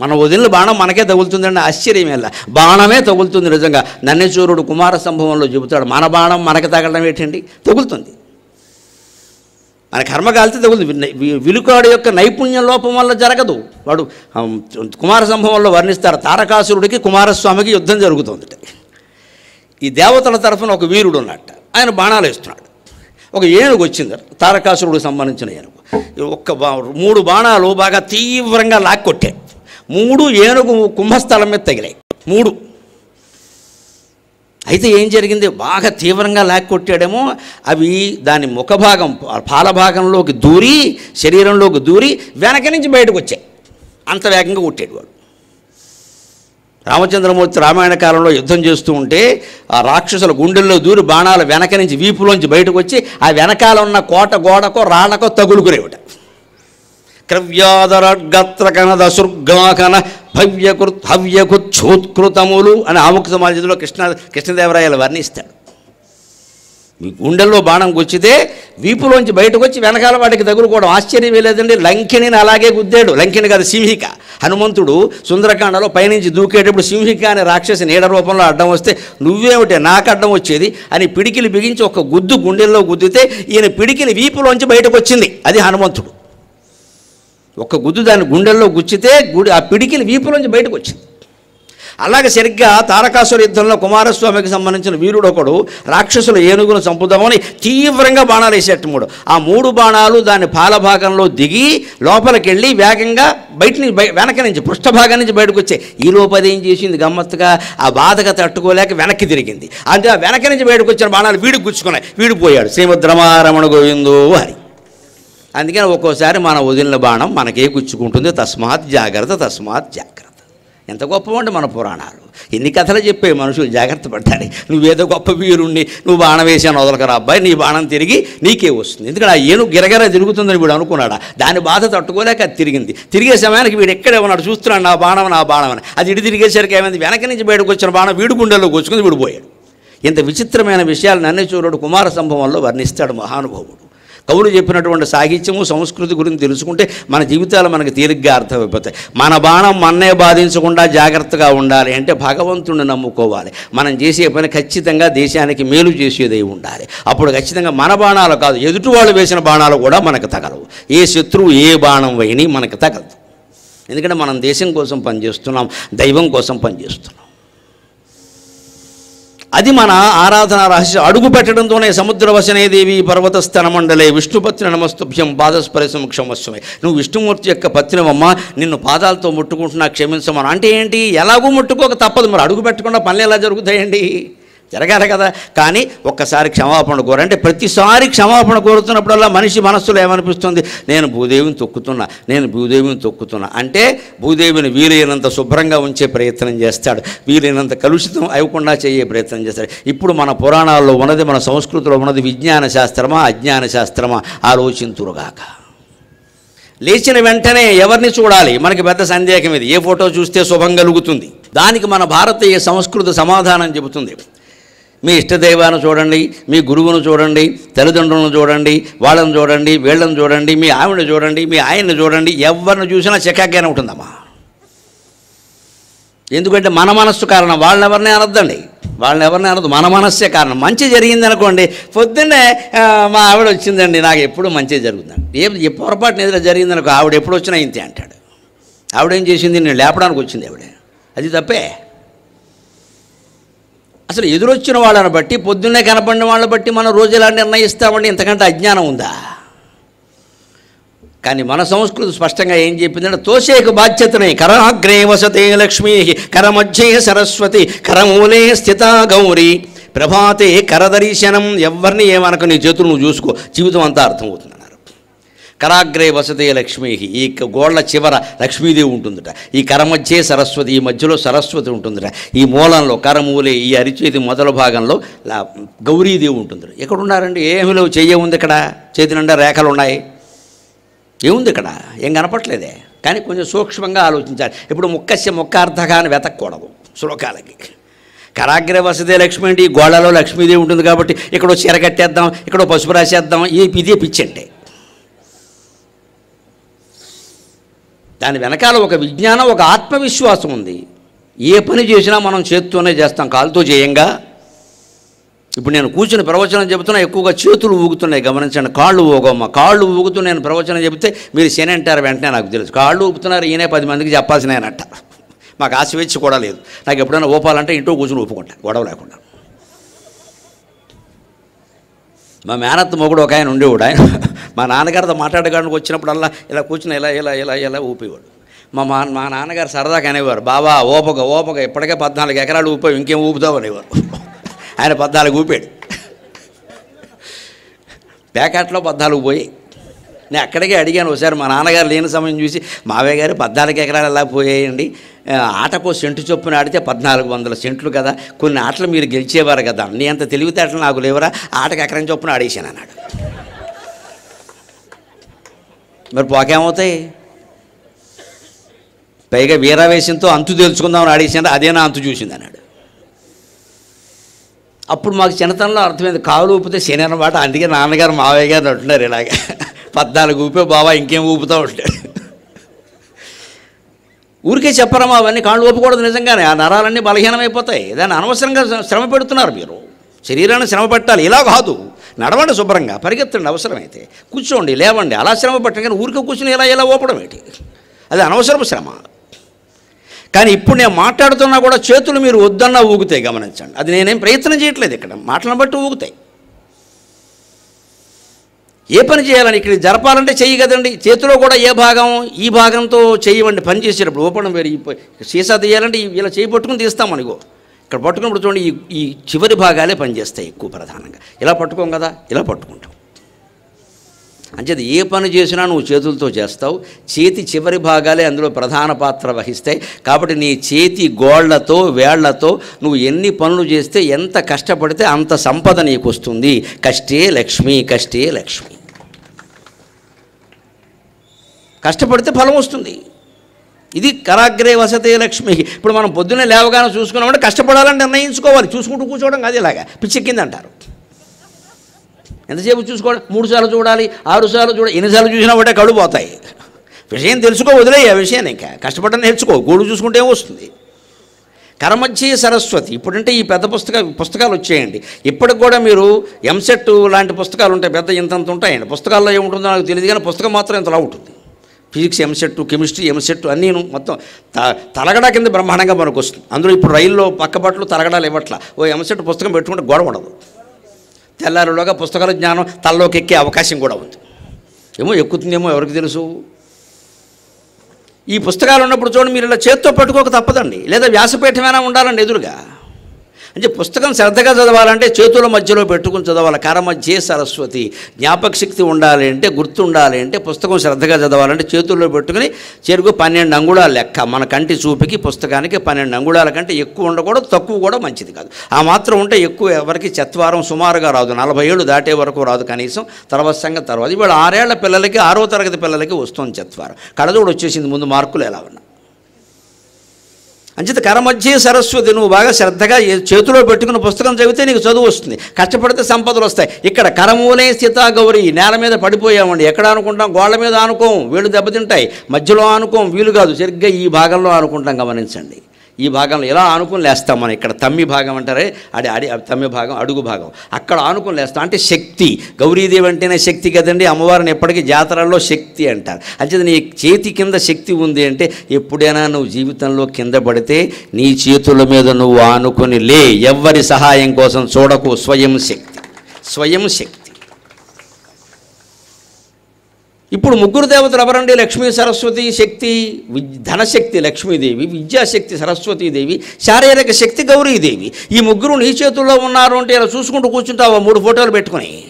మనం వదిలిన బాణం మనకే తగులుతుందండి ఆశ్చర్యమేలా బాణమే తగులుతుంది నిజంగా. నన్నెచూరుడు కుమార సంభవంలో చెబుతాడు మన బాణం మనకి తగలడం ఏంటండి? తగులుతుంది. మన కర్మ కాలితే తగులుతుంది వి- విలుకాడు యొక్క నైపుణ్య లోపం వల్ల జరగదు. వాడు కుమార సంభవంలో వర్ణిస్తారు. తారకాసురుడికి కుమారస్వామికి యుద్ధం జరుగుతుంది. ఈ దేవతల తరఫున ఒక వీరుడు ఉన్నట్ట ఆయన బాణాలు వేస్తున్నాడు. ఒక ఏనుగు వచ్చింది. తారకాసురుడికి సంబంధించిన ఏనుగు. ఒక్క బా మూడు బాణాలు బాగా తీవ్రంగా లాక్కొట్టాయి. మూడు ఏనుగు కుంభస్థలం మీద తగిలాయి. మూడు. అయితే ఏం జరిగింది? బాగా తీవ్రంగా లాక్కొట్టాడేమో అవి దాని ముఖభాగం పాలభాగంలోకి దూరి శరీరంలోకి దూరి వెనక నుంచి బయటకు వచ్చాయి. అంత వేగంగా కొట్టాడు వాడు. రామచంద్రమూర్తి రామాయణ కాలంలో యుద్ధం చేస్తూ ఉంటే ఆ రాక్షసుల గుండెల్లో దూరి బాణాలు వెనక నుంచి వీపులోంచి బయటకు వచ్చి ఆ వెనకాల ఉన్న కోట గోడకో రాళ్ళకో తగులుకునేవిట క్రవ్యాదరగత్రకనద సుర్గాకన భవ్యకృత్ హవ్యకుచ్చోత్కృతములు అని ఆముఖ సమాజంలో కృష్ణ కృష్ణదేవరాయలు వర్ణిస్తాడు మీ గుండెల్లో బాణం గుచ్చితే వీపులోంచి బయటకు వచ్చి వెనకాల వాటికి తగులుకోవడం ఆశ్చర్యం లేదండి? లంకిణిని అలాగే గుద్దాడు. లంకిణి కాదు సింహిక. హనుమంతుడు సుందరకాండలో పైనుంచి దూకేటప్పుడు సింహిక అనే రాక్షసి నీడ రూపంలో అడ్డం వస్తే నువ్వేమిటే? నాకు అడ్డం వచ్చేది? అని పిడికిలి బిగించి ఒక గుద్దు గుండెల్లో గుద్దితే ఈయన పిడికిలి వీపులోంచి బయటకు వచ్చింది అది హనుమంతుడు. ఒక గుద్దు దాని గుండెల్లో గుచ్చితే గుడి ఆ పిడికిలి వీపులోంచి బయటకు వచ్చింది. అలాగే సరిగ్గా తారకాసుర యుద్ధంలో కుమారస్వామికి సంబంధించిన వీరుడు ఒకడు రాక్షసుల ఏనుగును చంపుదామని తీవ్రంగా బాణాలు వేసేట మూడు. ఆ మూడు బాణాలు దాని పాలభాగంలో దిగి లోపలికి వెళ్ళి వేగంగా బయట నుంచి వెనక నుంచి పృష్ఠభాగం నుంచి బయటకు వచ్చాయి ఈ లోపది ఏం చేసింది గమ్మత్తుగా? ఆ బాధగా తట్టుకోలేక వెనక్కి తిరిగింది. అంతే ఆ వెనక నుంచి బయటకు వచ్చిన బాణాలు వీడికి గుచ్చుకున్నాయి. వీడిపోయాడు శ్రీమద్రమారమణ గోవిందో అని అందుకని ఒక్కోసారి మన వదిలిన బాణం మనకే గుచ్చుకుంటుంది. తస్మాత్ జాగ్రత్త తస్మాత్ జాగ్రత్త. ఎంత గొప్పవండి మన పురాణాలు. ఎన్ని కథలు చెప్పే మనుషులు జాగ్రత్త పడతాడు నువ్వేదో గొప్ప వీరుణ్ణి నువ్వు బాణం వేసాను వదలకరా అబ్బాయి నీ బాణం తిరిగి నీకే వస్తుంది. ఎందుకంటే ఆ ఏను గిరగిర తిరుగుతుందని వీడు అనుకున్నాడా? దాని బాధ తట్టుకోలేక అది తిరిగింది. తిరిగే సమయానికి వీడు ఎక్కడే ఉన్నాడు? చూస్తున్నాడు నా బాణం నా బాణం అని. అది ఇటు తిరిగేసరికి ఏమైంది? వెనక నుంచి బయటకు వచ్చిన బాణం వీడు గుండెల్లో కూర్చుకుని వీడిపోయాడు ఇంత విచిత్రమైన విషయాలు నన్నే నన్నచూరుడు కుమార సంభవంలో వర్ణిస్తాడు మహానుభావుడు. కవులు చెప్పినటువంటి సాహిత్యము సంస్కృతి గురించి తెలుసుకుంటే మన జీవితాలు మనకు తేలిగ్గా అర్థమైపోతాయి. మన బాణం మన్నే బాధించకుండా జాగ్రత్తగా ఉండాలి అంటే భగవంతుడిని నమ్ముకోవాలి. మనం చేసే పని ఖచ్చితంగా దేశానికి మేలు చేసేదై ఉండాలి. అప్పుడు ఖచ్చితంగా మన బాణాలు కాదు ఎదుటి వాళ్ళు వేసిన బాణాలు కూడా మనకు తగలవు. ఏ శత్రువు ఏ బాణం వేయని మనకు తగలదు. ఎందుకంటే మనం దేశం కోసం పనిచేస్తున్నాం దైవం కోసం పనిచేస్తున్నాం. అది మన ఆరాధన రహస్యం అడుగు పెట్టడంతోనే సముద్రవసనే దేవి పర్వతస్థన మండలే. విష్ణుపత్ని నమస్తుభ్యం పాదస్పరిశం క్షమస్వమే నువ్వు విష్ణుమూర్తి యొక్క పత్నివమ్మ నిన్ను పాదాలతో ముట్టుకుంటున్నా క్షమించమని. అంటే ఏంటి? ఎలాగూ ముట్టుకోక తప్పదు. మరి అడుగు పెట్టకుండా పనులు ఎలా జరుగుతాయండి? జరగాలి కదా. కానీ ఒక్కసారి క్షమాపణ కోరు. అంటే ప్రతిసారి క్షమాపణ కోరుతున్నప్పుడల్లా మనిషి మనస్సులో ఏమనిపిస్తుంది? నేను భూదేవిని తొక్కుతున్నా నేను భూదేవిని తొక్కుతున్నా. అంటే భూదేవిని వీలైనంత శుభ్రంగా ఉంచే ప్రయత్నం చేస్తాడు. వీలైనంత కలుషితం అవ్వకుండా చేయే ప్రయత్నం చేస్తాడు. ఇప్పుడు మన పురాణాల్లో ఉన్నది మన సంస్కృతిలో ఉన్నది విజ్ఞాన శాస్త్రమా అజ్ఞాన శాస్త్రమా? ఆలోచింతురుగాక. లేచిన వెంటనే ఎవరిని చూడాలి? మనకి పెద్ద సందేహం ఇది. ఏ ఫోటో చూస్తే శుభం కలుగుతుంది? దానికి మన భారతీయ సంస్కృతి సమాధానం చెబుతుంది. మీ ఇష్టదైవాన్ని చూడండి మీ గురువును చూడండి తల్లిదండ్రులను చూడండి వాళ్ళని చూడండి వీళ్ళని చూడండి మీ ఆవిడని చూడండి మీ ఆయన్ని చూడండి ఎవరిని చూసినా చికాగ్గానే ఉంటుందమ్మా. ఎందుకంటే మన మనస్సు కారణం వాళ్ళని ఎవరిని అనొద్దండి. వాళ్ళని ఎవరిని అనదు మన మనస్సే కారణం. మంచి జరిగింది అనుకోండి పొద్దున్నే మా ఆవిడ వచ్చిందండి నాకు ఎప్పుడు మంచి జరుగుతుందండి. ఏ ఏ పొరపాటున ఏదైనా జరిగిందనుకో ఆవిడ ఎప్పుడు వచ్చినా ఇంతే అంటాడు. ఆవిడేం చేసింది? నేను లేపడానికి వచ్చింది ఆవిడ. అది తప్పే. అసలు ఎదురొచ్చిన వాళ్ళని బట్టి పొద్దున్నే కనపడిన వాళ్ళని బట్టి మనం రోజు ఎలా నిర్ణయిస్తామండి ఇంతకంటే అజ్ఞానం ఉందా? కానీ మన సంస్కృతి స్పష్టంగా ఏం చెప్పిందంటే తోసేకు బాధ్యతనే కరాగ్రే వసతే లక్ష్మీ కరమధ్యే సరస్వతి కరమూలే స్థిత గౌరీ ప్రభాతే కరదర్శనం ఎవరిని ఏమనక నీ చేతులు నువ్వు చూసుకో జీవితం అంతా అర్థమవుతుంది. కరాగ్రే వసతే లక్ష్మీ ఈ గోళ్ళ చివర లక్ష్మీదేవి ఉంటుందట. ఈ కరమధ్యే సరస్వతి ఈ మధ్యలో సరస్వతి ఉంటుందట. ఈ మూలంలో కరమూలే ఈ అరిచేతి మొదల భాగంలో గౌరీదేవి ఉంటుంది ఎక్కడున్నారండి? ఏమి లేవు చెయ్య ఉంది ఇక్కడ? చేతి నిండా రేఖలు ఉన్నాయి. ఏముంది ఇక్కడ? ఏం కనపట్లేదే. కానీ కొంచెం సూక్ష్మంగా ఆలోచించాలి. ఇప్పుడు ముక్కస్య ముక్కార్థగా అని వెతకూడదు శ్లోకాలకి. కరాగ్ర వసతే లక్ష్మి అంటే ఈ గోడలో లక్ష్మీదేవి ఉంటుంది కాబట్టి ఇక్కడ చీర కట్టేద్దాం ఇక్కడ పసుపు రాసేద్దాం. ఇది ఇదే అంటే. దాని వెనకాల ఒక విజ్ఞానం ఒక ఆత్మవిశ్వాసం ఉంది. ఏ పని చేసినా మనం చేత్తోనే చేస్తాం కాలుతో చేయంగా. ఇప్పుడు నేను కూర్చుని ప్రవచనం చెబుతున్నా ఎక్కువగా చేతులు ఊగుతున్నాయి గమనించండి. కాళ్ళు ఊగమ్మ. కాళ్ళు ఊగుతూ నేను ప్రవచనం చెబితే మీరు శనంటారు అంటారు వెంటనే నాకు తెలుసు. కాళ్ళు ఊపుతున్నారు ఈయనే పది మందికి చెప్పాల్సిన అంట మాకు ఆశ స్వేచ్ఛ కూడా లేదు. నాకు ఎప్పుడైనా ఊపాలంటే ఇంట్లో కూర్చుని ఊపుకుంటా గొడవ లేకుండా. మా మేనత్త మొగుడు ఒక ఆయన ఉండేవాడు. ఆయన మా నాన్నగారితో మాట్లాడడానికి వచ్చినప్పుడల్లా ఇలా కూర్చుని ఇలా ఇలా ఇలా ఇలా ఊపేవాడు. మా మా మా నాన్నగారు సరదాగా అనేవారు బాబా ఓపక ఓపక ఇప్పటికే పద్నాలుగు ఎకరాలు ఊపావు ఇంకేం ఊపుతావు? అనేవారు. ఆయన పద్నాలుగు ఊపాడు. ప్యాకెట్లో పద్నాలుగు పోయి నేను అక్కడికే అడిగాను ఒకసారి మా నాన్నగారు లేని సమయం చూసి మావయ్య గారు పద్నాలుగు ఎకరాలు ఎలా పోయాయండి? ఆటకో సెంటు చొప్పున ఆడితే పద్నాలుగు వందల సెంట్లు కదా. కొన్ని ఆటలు మీరు గెలిచేవారు కదా. నీ అంత తెలివితేటలు నాకు లేవరా? ఆటకు ఎకరం చొప్పున ఆడేసాను అన్నాడు. మరి పోకేమవుతాయి? పైగా వీరావేశంతో అంతు తెలుసుకుందామని ఆడేసాడు అదే నా అంతు చూసింది అన్నాడు. అప్పుడు మాకు చిన్నతనంలో అర్థమైంది కాలు ఊపితే శని అన్నమాట అందుకే నాన్నగారు మావయ్య గారు అంటున్నారు ఇలాగ. పద్నాలుగు ఊపే బాబా ఇంకేం ఊపుతూ ఉంటాడు. ఊరికే చెప్పరమ్మా అవన్నీ కాళ్ళు ఒప్పకూడదు నిజంగానే. ఆ నరాలన్నీ బలహీనమైపోతాయి. దాన్ని అనవసరంగా శ్రమ పెడుతున్నారు మీరు. శరీరాన్ని శ్రమ పెట్టాలి. ఇలా కాదు. నడవండి శుభ్రంగా. పరిగెత్తండి అవసరమైతే. కూర్చోండి లేవండి. అలా శ్రమ పెట్టండి కానీ ఊరికే కూర్చుని ఇలా ఇలా ఓపడం ఏంటి? అది అనవసరపు శ్రమ. కానీ ఇప్పుడు నేను మాట్లాడుతున్నా కూడా చేతులు మీరు వద్దన్నా ఊగుతాయి గమనించండి. అది నేనేం ప్రయత్నం చేయట్లేదు ఇక్కడ. మాటలను బట్టి ఊగుతాయి. ఏ పని చేయాలని ఇక్కడ జరపాలంటే చెయ్యి కదండి. చేతిలో కూడా ఏ భాగం ఈ భాగంతో చేయమండి. పని చేసేటప్పుడు ఓపెన్ వేరు సీసా తీయాలంటే ఇలా చేయి పట్టుకుని తీస్తాం ఇక్కడ పట్టుకున్నప్పుడు చూడండి ఈ ఈ చివరి భాగాలే పనిచేస్తాయి ఎక్కువ ప్రధానంగా. ఇలా పట్టుకోం కదా ఇలా పట్టుకుంటాం. అంచేది ఏ పని చేసినా నువ్వు చేతులతో చేస్తావు. చేతి చివరి భాగాలే అందులో ప్రధాన పాత్ర వహిస్తాయి. కాబట్టి నీ చేతి గోళ్ళతో వేళ్ళతో నువ్వు ఎన్ని పనులు చేస్తే ఎంత కష్టపడితే అంత సంపద నీకు వస్తుంది కష్టే లక్ష్మి కష్టే లక్ష్మి. కష్టపడితే ఫలం వస్తుంది. ఇది కరాగ్రే వసతే లక్ష్మి. ఇప్పుడు మనం పొద్దున్నే లేవగానే చూసుకున్నామంటే కష్టపడాలని నిర్ణయించుకోవాలి. చూసుకుంటూ కూర్చోవడం కాదు ఇలాగా. పిచ్చెక్కింది అంటారు. ఎంతసేపు చూసుకోవడం మూడు సార్లు చూడాలి ఆరు సార్లు చూడాలి ఎన్నిసార్లు చూసినా ఒకటే కళ్ళు పోతాయి. విషయం తెలుసుకో వదిలే ఆ విషయాన్ని ఇంకా. కష్టపడడం నేర్చుకో గోడు చూసుకుంటే ఏమొస్తుంది కరమధ్యే సరస్వతి. ఇప్పుడంటే ఈ పెద్ద పుస్తక పుస్తకాలు వచ్చేయండి. ఇప్పటికి కూడా మీరు ఎంసెట్ లాంటి పుస్తకాలు ఉంటాయి. పెద్ద ఇంతంత ఉంటాయండి. పుస్తకాల్లో ఏముంటుందో నాకు తెలియదు కానీ పుస్తకం మాత్రం ఇంతలా ఉంటుంది. ఫిజిక్స్ ఎంసెట్ కెమిస్ట్రీ ఎంసెట్ అన్నీ మొత్తం త తలగడా కింద బ్రహ్మాండంగా మనకు వస్తుంది. అందులో ఇప్పుడు రైల్లో పక్కపట్లు తలగడాలు ఇవ్వట్లా. ఓ ఎంసెట్ పుస్తకం పెట్టుకుంటే గొడవ ఉండదు. తెల్లారిలోగా పుస్తకాల జ్ఞానం తలలోకి ఎక్కే అవకాశం కూడా ఉంది. ఏమో ఎక్కుతుందేమో ఎవరికి తెలుసు? ఈ పుస్తకాలు ఉన్నప్పుడు చూడండి మీరు ఇలా చేత్తో పట్టుకోక తప్పదండి. లేదా వ్యాసపీఠమైనా ఉండాలండి ఎదురుగా. అంటే పుస్తకం శ్రద్ధగా చదవాలంటే చేతుల మధ్యలో పెట్టుకుని చదవాలి. కర జే సరస్వతి. జ్ఞాపక శక్తి ఉండాలి అంటే గుర్తుండాలి అంటే పుస్తకం శ్రద్ధగా చదవాలంటే చేతుల్లో పెట్టుకుని చెరుకు పన్నెండు అంగుళాల లెక్క. మన కంటి చూపుకి పుస్తకానికి పన్నెండు అంగుళాల కంటే ఎక్కువ ఉండకూడదు తక్కువ కూడా మంచిది కాదు. ఆ మాత్రం ఉంటే ఎక్కువ ఎవరికి చత్వారం సుమారుగా రాదు. నలభై ఏళ్ళు దాటే వరకు రాదు కనీసం. తర్వాత సంగతి తర్వాత. ఇవాళ ఆరేళ్ళ పిల్లలకి ఆరో తరగతి పిల్లలకి వస్తుంది చత్వారం. కడదోడు వచ్చేసింది ముందు మార్కులు ఎలా ఉన్నా అంచేత కరమధ్య సరస్వతి నువ్వు బాగా శ్రద్ధగా చేతిలో పెట్టుకున్న పుస్తకం చదివితే నీకు చదువు వస్తుంది. కష్టపడితే సంపదలు వస్తాయి. ఇక్కడ కరమూలే సీతాగౌరి నేల మీద పడిపోయామండి. ఎక్కడ అనుకుంటాం? గోళ్ళ మీద ఆనుకోం. వీళ్ళు దెబ్బతింటాయి. మధ్యలో అనుకోం వీలు కాదు. సరిగ్గా ఈ భాగంలో అనుకుంటాం గమనించండి. ఈ భాగంలో ఇలా ఆనుకుని లేస్తాం మనం ఇక్కడ? తమ్మి భాగం అంటారే అడి అడి తమ్మి భాగం అడుగు భాగం. అక్కడ ఆనుకుని లేస్తాం. అంటే శక్తి. గౌరీదేవి అంటేనే శక్తి కదండి అమ్మవారిని ఎప్పటికీ జాతరల్లో శక్తి అంటారు. అంటే నీ చేతి కింద శక్తి ఉంది అంటే ఎప్పుడైనా నువ్వు జీవితంలో కింద పడితే నీ చేతుల మీద నువ్వు ఆనుకొని లే ఎవ్వరి సహాయం కోసం చూడకు. స్వయం శక్తి. స్వయం శక్తి. ఇప్పుడు ముగ్గురు దేవతలు ఎవరండి? లక్ష్మీ సరస్వతి శక్తి ధనశక్తి లక్ష్మీదేవి విద్యాశక్తి సరస్వతీదేవి శారీరక శక్తి గౌరీదేవి. ఈ ముగ్గురు నీ చేతుల్లో ఉన్నారు అంటే ఇలా చూసుకుంటూ కూర్చుంటావా? మూడు ఫోటోలు పెట్టుకుని.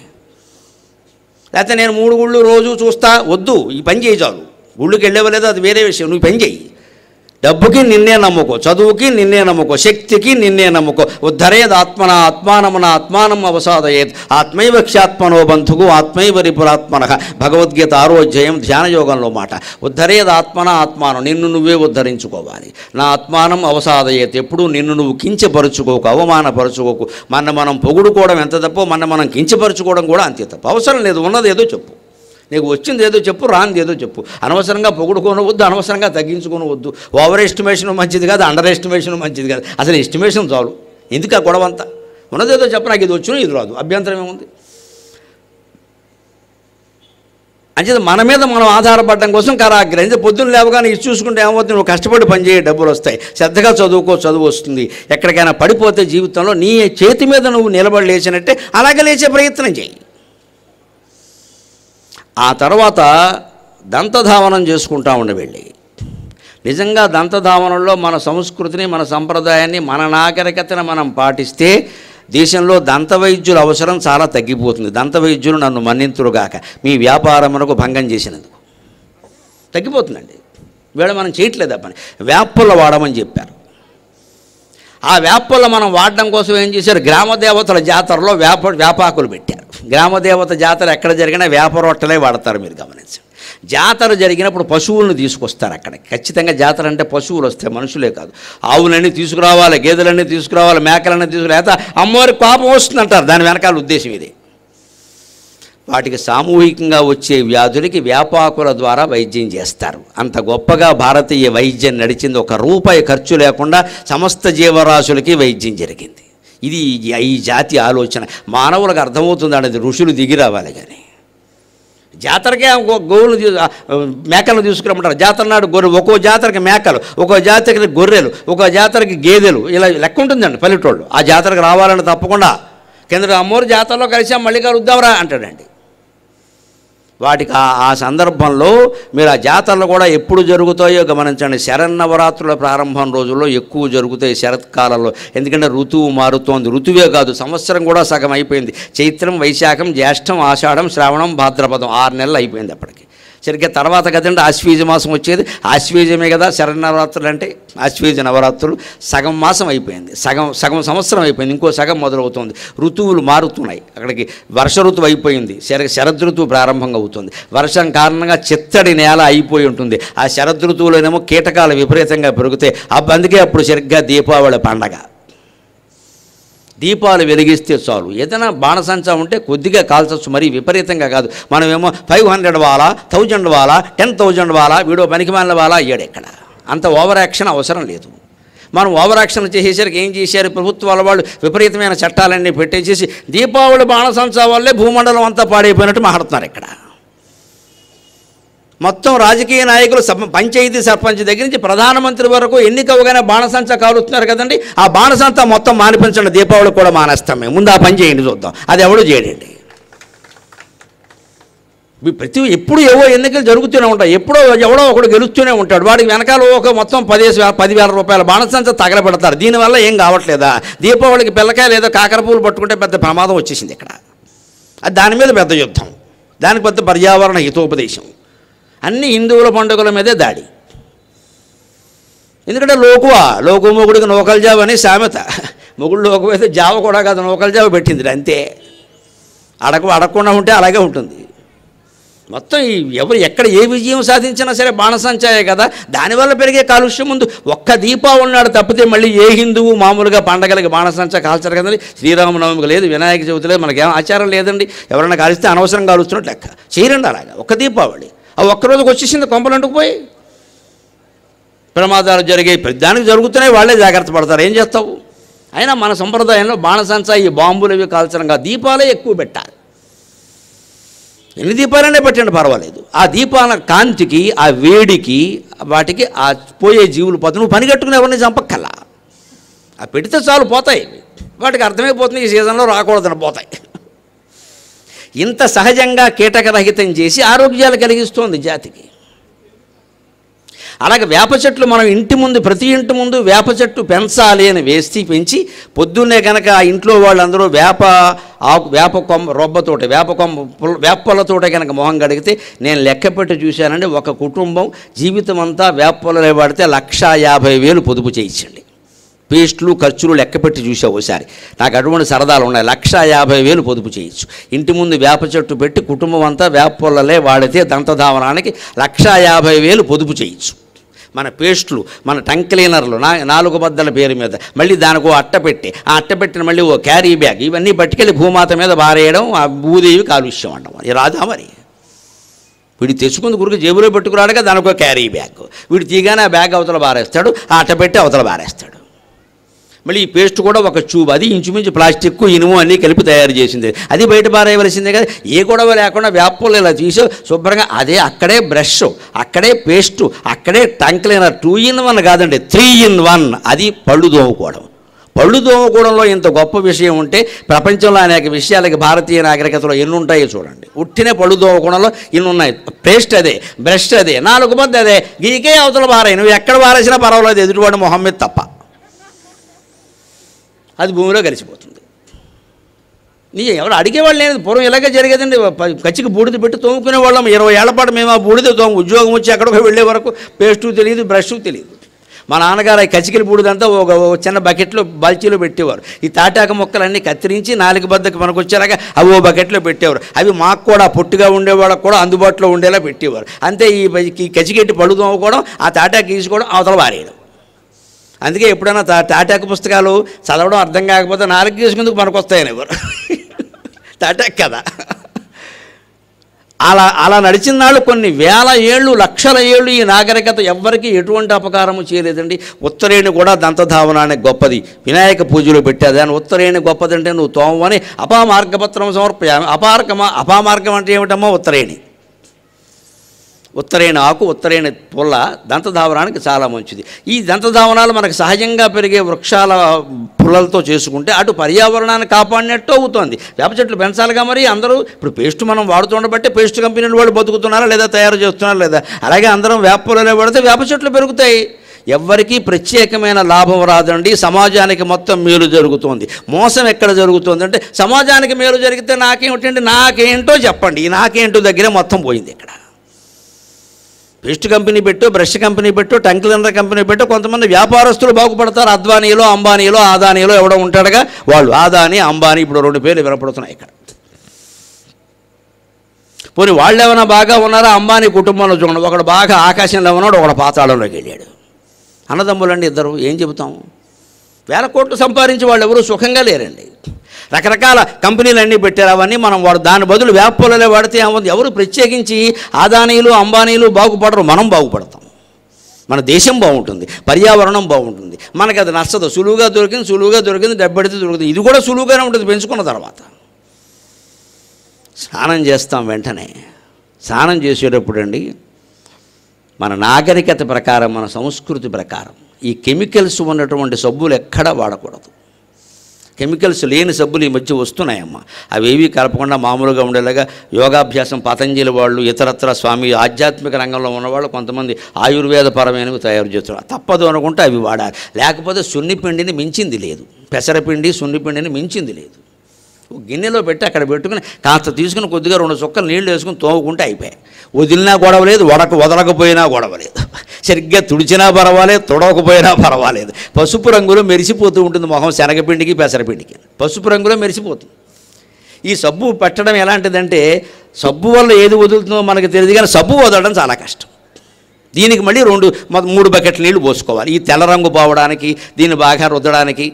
లేకపోతే నేను మూడు గుళ్ళు రోజు చూస్తా వద్దు ఈ పని చేయి చాలు. గుళ్ళకి వెళ్ళేవలేదో అది వేరే విషయం నువ్వు పని చేయి. డబ్బుకి నిన్నే నమ్ముకో చదువుకి నిన్నే నమ్ముకో శక్తికి నిన్నే నమ్ముకో. ఉద్ధరేద్ ఆత్మన ఆత్మానమున ఆత్మానం అవసాదయేత్. ఆత్మైవ క్షాత్మనో బంధుకు ఆత్మైవ రిపురాత్మన. భగవద్గీత ఆరోధ్యాయం ధ్యాన యోగంలో మాట. ఉద్ధరేద్ ఆత్మన ఆత్మానం నిన్ను నువ్వే ఉద్ధరించుకోవాలి. నా ఆత్మానం అవసాదయేత్. ఎప్పుడు నిన్ను నువ్వు కించపరుచుకోకు అవమానపరుచుకోకు. మన మనం పొగుడుకోవడం ఎంత తప్పో మన మనం కించపరుచుకోవడం కూడా అంతే తప్పు. అవసరం లేదు ఉన్నది ఏదో చెప్పు. నీకు వచ్చింది ఏదో చెప్పు రాంది ఏదో చెప్పు. అనవసరంగా పొగుడుకోనవద్దు అనవసరంగా తగ్గించుకోనవద్దు. ఓవర్ ఎస్టిమేషన్ మంచిది కాదు అండర్ ఎస్టిమేషన్ మంచిది కాదు. అసలు ఎస్టిమేషన్ చాలు. ఎందుకు ఆ గొడవ అంతా? ఉన్నదేదో చెప్పు నాకు ఇది వచ్చినా ఇది రాదు. అభ్యంతరం ఏముంది? అంచేత మన మీద మనం ఆధారపడడం కోసం కరాగ్రహించి పొద్దున్న లేవగానే ఇది చూసుకుంటే ఏమవుతుంది? నువ్వు కష్టపడి పనిచేయ డబ్బులు వస్తాయి. శ్రద్ధగా చదువుకో చదువు వస్తుంది. ఎక్కడికైనా పడిపోతే జీవితంలో నీ చేతి మీద నువ్వు నిలబడి లేచినట్టే అలాగే లేచే ప్రయత్నం చేయి. ఆ తర్వాత దంతధావనం చేసుకుంటా ఉండవెళ్ళి. నిజంగా దంతధావనంలో మన సంస్కృతిని మన సంప్రదాయాన్ని మన నాగరికతను మనం పాటిస్తే దేశంలో దంత వైద్యుల అవసరం చాలా తగ్గిపోతుంది. దంతవైద్యులు నన్ను మన్నింతురుగాక మీ వ్యాపారమునకు భంగం చేసినందుకు. తగ్గిపోతుందండి. వీళ్ళ మనం చేయట్లేదు ఆ పని వాడమని చెప్పారు. ఆ వేపల్లో మనం వాడడం కోసం ఏం చేశారు? గ్రామ దేవతల జాతరలో వేప వేపాకులు పెట్టారు. గ్రామ దేవత జాతర ఎక్కడ జరిగినా వేప రొట్టెలే వాడతారు మీరు గమనించండి. జాతర జరిగినప్పుడు పశువులను తీసుకొస్తారు అక్కడ ఖచ్చితంగా జాతర అంటే పశువులు వస్తాయి మనుషులే కాదు. ఆవులన్నీ తీసుకురావాలి గేదెలన్నీ తీసుకురావాలి మేకలన్నీ తీసుకురా అమ్మవారి కోపం వస్తుందంటారు. దాని వెనకాల ఉద్దేశం ఇది. వాటికి సామూహికంగా వచ్చే వ్యాధులకి వ్యాపాకుల ద్వారా వైద్యం చేస్తారు. అంత గొప్పగా భారతీయ వైద్యం నడిచింది ఒక రూపాయి ఖర్చు లేకుండా సమస్త జీవరాశులకి వైద్యం జరిగింది. ఇది ఈ- జాతి ఆలోచన. మానవులకు అర్థమవుతుంది అనేది ఋషులు దిగి రావాలి కానీ. జాతరకే గో- గోవులు మేకలను తీసుకురమ్మంటారు. జాతర నాడు గొర్రె ఒక్కో జాతరకి మేకలు ఒక్కో జాతరకి గొర్రెలు ఒక్కో జాతరకి గేదెలు ఇలా లెక్క ఉంటుందండి పల్లెటూళ్ళు. ఆ జాతరకు రావాలని తప్పకుండా. కింద అమ్మోరు జాతరలో కలిసాం మళ్ళీ కలుద్దాంరా అంటాడండి. వాటికి ఆ ఆ సందర్భంలో మీరు ఆ జాతరలు కూడా ఎప్పుడు జరుగుతాయో గమనించండి. శరన్నవరాత్రుల ప్రారంభం రోజుల్లో ఎక్కువ జరుగుతాయి శరత్కాలంలో. ఎందుకంటే ఋతువు మారుతోంది. ఋతువే కాదు సంవత్సరం కూడా సగం అయిపోయింది. చైత్రం వైశాఖం జ్యేష్టం ఆషాఢం శ్రావణం భాద్రపదం ఆరు నెలలు అయిపోయింది అప్పటికి. సరిగ్గా తర్వాత కదండి ఆశ్వీజ మాసం వచ్చేది. ఆశ్వీజమే కదా శరన్నవరాత్రులు అంటే. ఆశ్వీజ నవరాత్రులు. సగం మాసం అయిపోయింది. సగం సగం సంవత్సరం అయిపోయింది. ఇంకో సగం మొదలవుతుంది. ఋతువులు మారుతున్నాయి. అక్కడికి వర్ష ఋతువు అయిపోయింది. శర శరదృతువు ప్రారంభంగా అవుతుంది. వర్షం కారణంగా చిత్తడి నేల అయిపోయి ఉంటుంది. ఆ శరదృతువులోనేమో కీటకాలు విపరీతంగా పెరుగుతాయి. అబ్బ అందుకే అప్పుడు సరిగ్గా దీపావళి పండగ. దీపాలు వెలిగిస్తే చాలు. ఏదైనా బాణసంచా ఉంటే కొద్దిగా కాల్చచ్చు మరీ విపరీతంగా కాదు. మనమేమో ఫైవ్ హండ్రెడ్ వాలా థౌజండ్ వాలా టెన్ థౌజండ్ వాలా వీడో పనికిమాలిన వాలా అయ్యాడు అంత ఓవర్ యాక్షన్ అవసరం లేదు. మనం ఓవర్ యాక్షన్ చేసేసరికి ఏం చేశారు? ప్రభుత్వాల వాళ్ళు విపరీతమైన చట్టాలన్నీ పెట్టేసేసి దీపావళి బాణసంచా వల్లే భూమండలం అంతా పాడైపోయినట్టు మాట్లాడుతున్నారు ఇక్కడ. మొత్తం రాజకీయ నాయకులు సప- పంచాయతీ సర్పంచ్ దగ్గర నుంచి ప్రధానమంత్రి వరకు ఎన్నికవగానే బాణసంచ కాలుస్తున్నారు కదండి. ఆ బాణసంత మొత్తం మానిపించండి. దీపావళి కూడా మానేస్తాం మేము ముందు ఆ పని చేయండి చూద్దాం. అది ఎవడు చేయడండి? ప్రతి ఎప్పుడు ఏవో ఎన్నికలు జరుగుతూనే ఉంటాయి. ఎప్పుడో ఎవడో ఒకడు గెలుస్తూనే ఉంటాడు. వాడికి వెనకాల ఒక మొత్తం పదిహేను వేల పదివేల రూపాయల బాణసంచ తగలబెడతారు. దీనివల్ల ఏం కావట్లేదా? దీపావళికి పిల్లకాయ లేదా కాకరపూలు పట్టుకుంటే పెద్ద ప్రమాదం వచ్చేసింది ఇక్కడ. అది దాని మీద పెద్ద యుద్ధం. దానికి పెద్ద పర్యావరణ హితోపదేశం. అన్ని హిందువుల పండుగల మీదే దాడి. ఎందుకంటే లోకువా లోకు మొగుడికి నూకల జావ అని సామెత. మొగుడు లోకు అయితే జావ కూడా కాదు నూకల జావ పెట్టింది అంతే. అడక అడగకుండా ఉంటే అలాగే ఉంటుంది. మొత్తం ఈ ఎవరు ఎక్కడ ఏ విజయం సాధించినా సరే బాణసంచాయే కదా. దానివల్ల పెరిగే కాలుష్యం ముందు ఒక్క దీపావళి నాడు తప్పితే మళ్ళీ ఏ హిందువు మామూలుగా పండగలకి బాణసంచా కాల్చరు కదండి? శ్రీరామనవమికి లేదు వినాయక చవితి లేదు మనకేం ఆచారం లేదండి. ఎవరైనా కాలిస్తే అనవసరం కాలుస్తున్నట్టు లెక్క. చేయరండి అలాగా ఒక్క దీపావళి. ఆ ఒక్కరోజుకి వచ్చేసింది కొంపలు అంటుకుపోయి. ప్రమాదాలు జరిగాయి ప్రతి దానికి జరుగుతున్నాయి వాళ్ళే జాగ్రత్త పడతారు. ఏం చేస్తావు? అయినా మన సంప్రదాయంలో బాణసంచా ఈ బాంబులు ఇవి కాల్చడం కాదు దీపాలే ఎక్కువ పెట్టాలి. ఎన్ని దీపాలనే పెట్టండి పర్వాలేదు. ఆ దీపాల కాంతికి ఆ వేడికి వాటికి ఆ పోయే జీవులు పోతాయి నువ్వు పని కట్టుకుని ఎవరిని చంపక్కల్లా ఆ పెడితే చాలు పోతాయి. వాటికి అర్థమైపోతుంది ఈ సీజన్లో రాకూడదని పోతాయి. ఇంత సహజంగా కీటకరహితం చేసి ఆరోగ్యాలు కలిగిస్తోంది జాతికి. అలాగే వేప చెట్లు మనం ఇంటి ముందు ప్రతి ఇంటి ముందు వేప చెట్టు పెంచాలి అని వేసి పెంచి పొద్దున్నే కనుక ఆ ఇంట్లో వాళ్ళందరూ వేప ఆకు వేప కొమ్మ రొబ్బతోట వేప కొమ్మ పుల్ల- వేపలతోటే కనుక మొహం కడిగితే నేను లెక్క పెట్టి చూశానండి ఒక కుటుంబం జీవితం అంతా వేపలే వాడితే లక్షా యాభై వేలు పొదుపు చేయించండి. పేస్టులు ఖర్చులు లెక్క పెట్టి చూసా ఒకసారి నాకు అటువంటి సరదాలు ఉన్నాయి. లక్ష యాభై వేలు పొదుపు చేయొచ్చు. ఇంటి ముందు వేప చెట్టు పెట్టి కుటుంబం అంతా వేప పొల్లలే వాడితే దంతధావనానికి లక్ష యాభై వేలు పొదుపు చేయొచ్చు. మన పేస్టులు మన టంక్ క్లీనర్లు నా నాలుగు బద్దల పేరు మీద మళ్ళీ దానికి ఓ అట్ట పెట్టి ఆ అట్ట పెట్టిన మళ్ళీ ఓ క్యారీ బ్యాగ్ ఇవన్నీ పట్టుకెళ్ళి భూమాత మీద బారేయడం ఆ భూదేవి కాలుష్యం అంటాం. ఇది రాదా మరి? వీడు తెచ్చుకుంది గురికి జేబులో పెట్టుకురాడుగా దానికి ఒక క్యారీ బ్యాగ్. వీడు తీగానే ఆ బ్యాగ్ అవతల బారేస్తాడు ఆ అట్ట పెట్టి అవతల బారేస్తాడు. మళ్ళీ ఈ పేస్ట్ కూడా ఒక చూబ్ అది ఇంచుమించు ప్లాస్టిక్ ఇనుము అన్నీ కలిపి తయారు చేసింది. అది బయట పారేయవలసిందే కదా. ఏ గొడవ లేకుండా వేపలు ఇలా తీసి శుభ్రంగా అదే అక్కడే బ్రష్ అక్కడే పేస్ట్ అక్కడే tongue cleaner. Two in one కాదండి త్రీ ఇన్ వన్. అది పళ్ళు దోముకోవడం. పళ్ళు దోమకూడంలో ఇంత గొప్ప విషయం ఉంటే ప్రపంచంలో అనేక విషయాలకి భారతీయ నాగరికతలో ఎన్ని ఉంటాయో చూడండి. ఉట్టిన పళ్ళు దోమకూడంలో ఇన్ని ఉన్నాయి. పేస్ట్ అదే బ్రష్ అదే నాలుగు మంది అదే. గీకే అవతల బారాయి నువ్వు ఎక్కడ బారేసినా పర్వాలేదు ఎదుటివాడు మొహమ్మద్ తప్ప. అది భూమిలో కలిసిపోతుంది. నీ ఎవరు అడిగేవాళ్ళు లేదు పూర్వం ఇలాగే జరిగేదండి. కచ్చికి బూడిద పెట్టి తోముకునే వాళ్ళం ఇరవై ఏళ్ళ పాటు మేము ఆ బూడిద తోము ఉద్యోగం వచ్చి ఎక్కడికో వెళ్ళే వరకు పేస్టు తెలియదు బ్రష్ తెలియదు. మా నాన్నగారు ఆ కచ్చికల బూడిదంతా ఒక చిన్న బకెట్లో బల్చీలో పెట్టేవారు. ఈ తాటాక మొక్కలన్నీ కత్తిరించి నాలుగు బద్దకు మనకు వచ్చేలాగా అవి ఓ బకెట్లో పెట్టేవారు. అవి మాకు కూడా పొట్టుగా ఉండేవాళ్ళకు కూడా అందుబాటులో ఉండేలా పెట్టేవారు. అంతే ఈ కచికెట్టి ఈ కచ్చికెట్టి పళ్ళు తోముకోవడం ఆ తాటాకు తీసుకోవడం అవతల వారేయడం. అందుకే ఎప్పుడైనా టాటాక్ తాటాకు పుస్తకాలు చదవడం అర్థం కాకపోతే నాలుగు తీసుకుందుకు మనకు వస్తాయని ఎవరు? తాటాక్ కదా. అలా అలా నడిచిన నాళ్ళు కొన్ని వేల ఏళ్ళు లక్షల ఏళ్ళు ఈ నాగరికత ఎవ్వరికీ ఎటువంటి అపకారము చేయలేదండి. ఉత్తరేణి కూడా దంతధావనానికి గొప్పది. వినాయక పూజలో పెట్టేది. అని ఉత్తరేణి గొప్పదంటే నువ్వు తోమని అపామార్గపత్రం సమర్పయామి అపార్గమ అపామార్గం అంటే ఏమిటమ్మా ఉత్తరేణి? ఉత్తరైన ఆకు ఉత్తరైన పుల్ల దంతధావనానికి చాలా మంచిది. ఈ దంతధావనాలు మనకు సహజంగా పెరిగే వృక్షాల పుల్లలతో చేసుకుంటే అటు పర్యావరణాన్ని కాపాడినట్టు అవుతుంది. వేప చెట్లు పెంచాలిగా మరి అందరూ. ఇప్పుడు పేస్ట్ మనం వాడుతుండబట్టే పేస్ట్ కంపెనీలు వాళ్ళు బతుకుతున్నారా లేదా తయారు చేస్తున్నారా లేదా? అలాగే అందరం వేప పొలాలే పడితే వేప చెట్లు పెరుగుతాయి. ఎవ్వరికీ ప్రత్యేకమైన లాభం రాదండి. సమాజానికి మొత్తం మేలు జరుగుతోంది. మోసం ఎక్కడ జరుగుతుంది అంటే సమాజానికి మేలు జరిగితే నాకేమిటండి? నాకేంటో చెప్పండి. నాకేంటో దగ్గరే మొత్తం పోయింది ఇక్కడ. పేస్ట్ కంపెనీ పెట్టు బ్రష్ కంపెనీ పెట్టు టంక్ క్లీనర్ కంపెనీ పెట్టు కొంతమంది వ్యాపారస్తులు బాగుపడతారు. అద్వానీలో అంబానీలో ఆదానీలో ఎవడో ఉంటాడుగా. వాళ్ళు ఆదాని అంబానీ ఇప్పుడు రెండు పేర్లు వినపడుతున్నాయి ఇక్కడ. పోనీ వాళ్ళు ఏమైనా బాగా ఉన్నారా? అంబానీ కుటుంబంలో చూడండి. ఒకడు బాగా ఆకాశంలో ఉన్నాడు ఒకడు పాతాళంలోకి వెళ్ళాడు. అన్నదమ్ములండి ఇద్దరు ఏం చెబుతాం? వేల కోట్లు సంపాదించి వాళ్ళు ఎవరు సుఖంగా లేరండి. రకరకాల కంపెనీలు అన్నీ పెట్టారు. అవన్నీ మనం వాడు దాని బదులు వేపలే వాడితే ఏమవుతుంది ఎవరు ప్రత్యేకించి ఆదానీలు అంబానీలు బాగుపడరు. మనం బాగుపడతాం. మన దేశం బాగుంటుంది. పర్యావరణం బాగుంటుంది. మనకి అది నచ్చదు. సులువుగా దొరికింది సులువుగా దొరికింది డబ్బెడితే దొరికింది ఇది కూడా సులువుగానే ఉంటుంది. పెంచుకున్న తర్వాత. స్నానం చేస్తాం వెంటనే. స్నానం చేసేటప్పుడు అండి మన నాగరికత ప్రకారం మన సంస్కృతి ప్రకారం ఈ కెమికల్స్ ఉన్నటువంటి సబ్బులు ఎక్కడా వాడకూడదు. కెమికల్స్ లేని సబ్బులు ఈ మధ్య వస్తున్నాయమ్మా. అవి ఏవి కలపకుండా మామూలుగా ఉండేలాగా యోగాభ్యాసం పతంజలి వాళ్ళు ఇతరత్ర స్వామి ఆధ్యాత్మిక రంగంలో ఉన్నవాళ్ళు కొంతమంది ఆయుర్వేద పరమైనవి తయారు చేస్తున్నారు. తప్పదు అనుకుంటే అవి వాడాలి. లేకపోతే సున్నిపిండిని మించింది లేదు. పెసరపిండి సున్నిపిండిని మించింది లేదు. గిన్నెలో పెట్టి అక్కడ పెట్టుకుని కాస్త తీసుకుని కొద్దిగా రెండు చుక్కలు నీళ్ళు వేసుకుని తోముకుంటే అయిపోయాయి. వదిలినా గొడవ లేదు వడక వదలకపోయినా గొడవ లేదు సరిగ్గా తుడిచినా పర్వాలేదు తుడవకపోయినా పర్వాలేదు. పసుపు రంగులో మెరిసిపోతూ ఉంటుంది మొహం శనగపిండికి పెసరపిండికి. పసుపు రంగులో మెరిసిపోతుంది. ఈ సబ్బు పెట్టడం ఎలాంటిదంటే సబ్బు వల్ల ఏది వదులుతుందో మనకు తెలియదు కానీ సబ్బు వదలడం చాలా కష్టం. దీనికి మళ్ళీ రెండు మూడు బకెట్ల నీళ్ళు పోసుకోవాలి. ఈ తెల్ల రంగు పోవడానికి దీన్ని బాగా రుద్దడానికి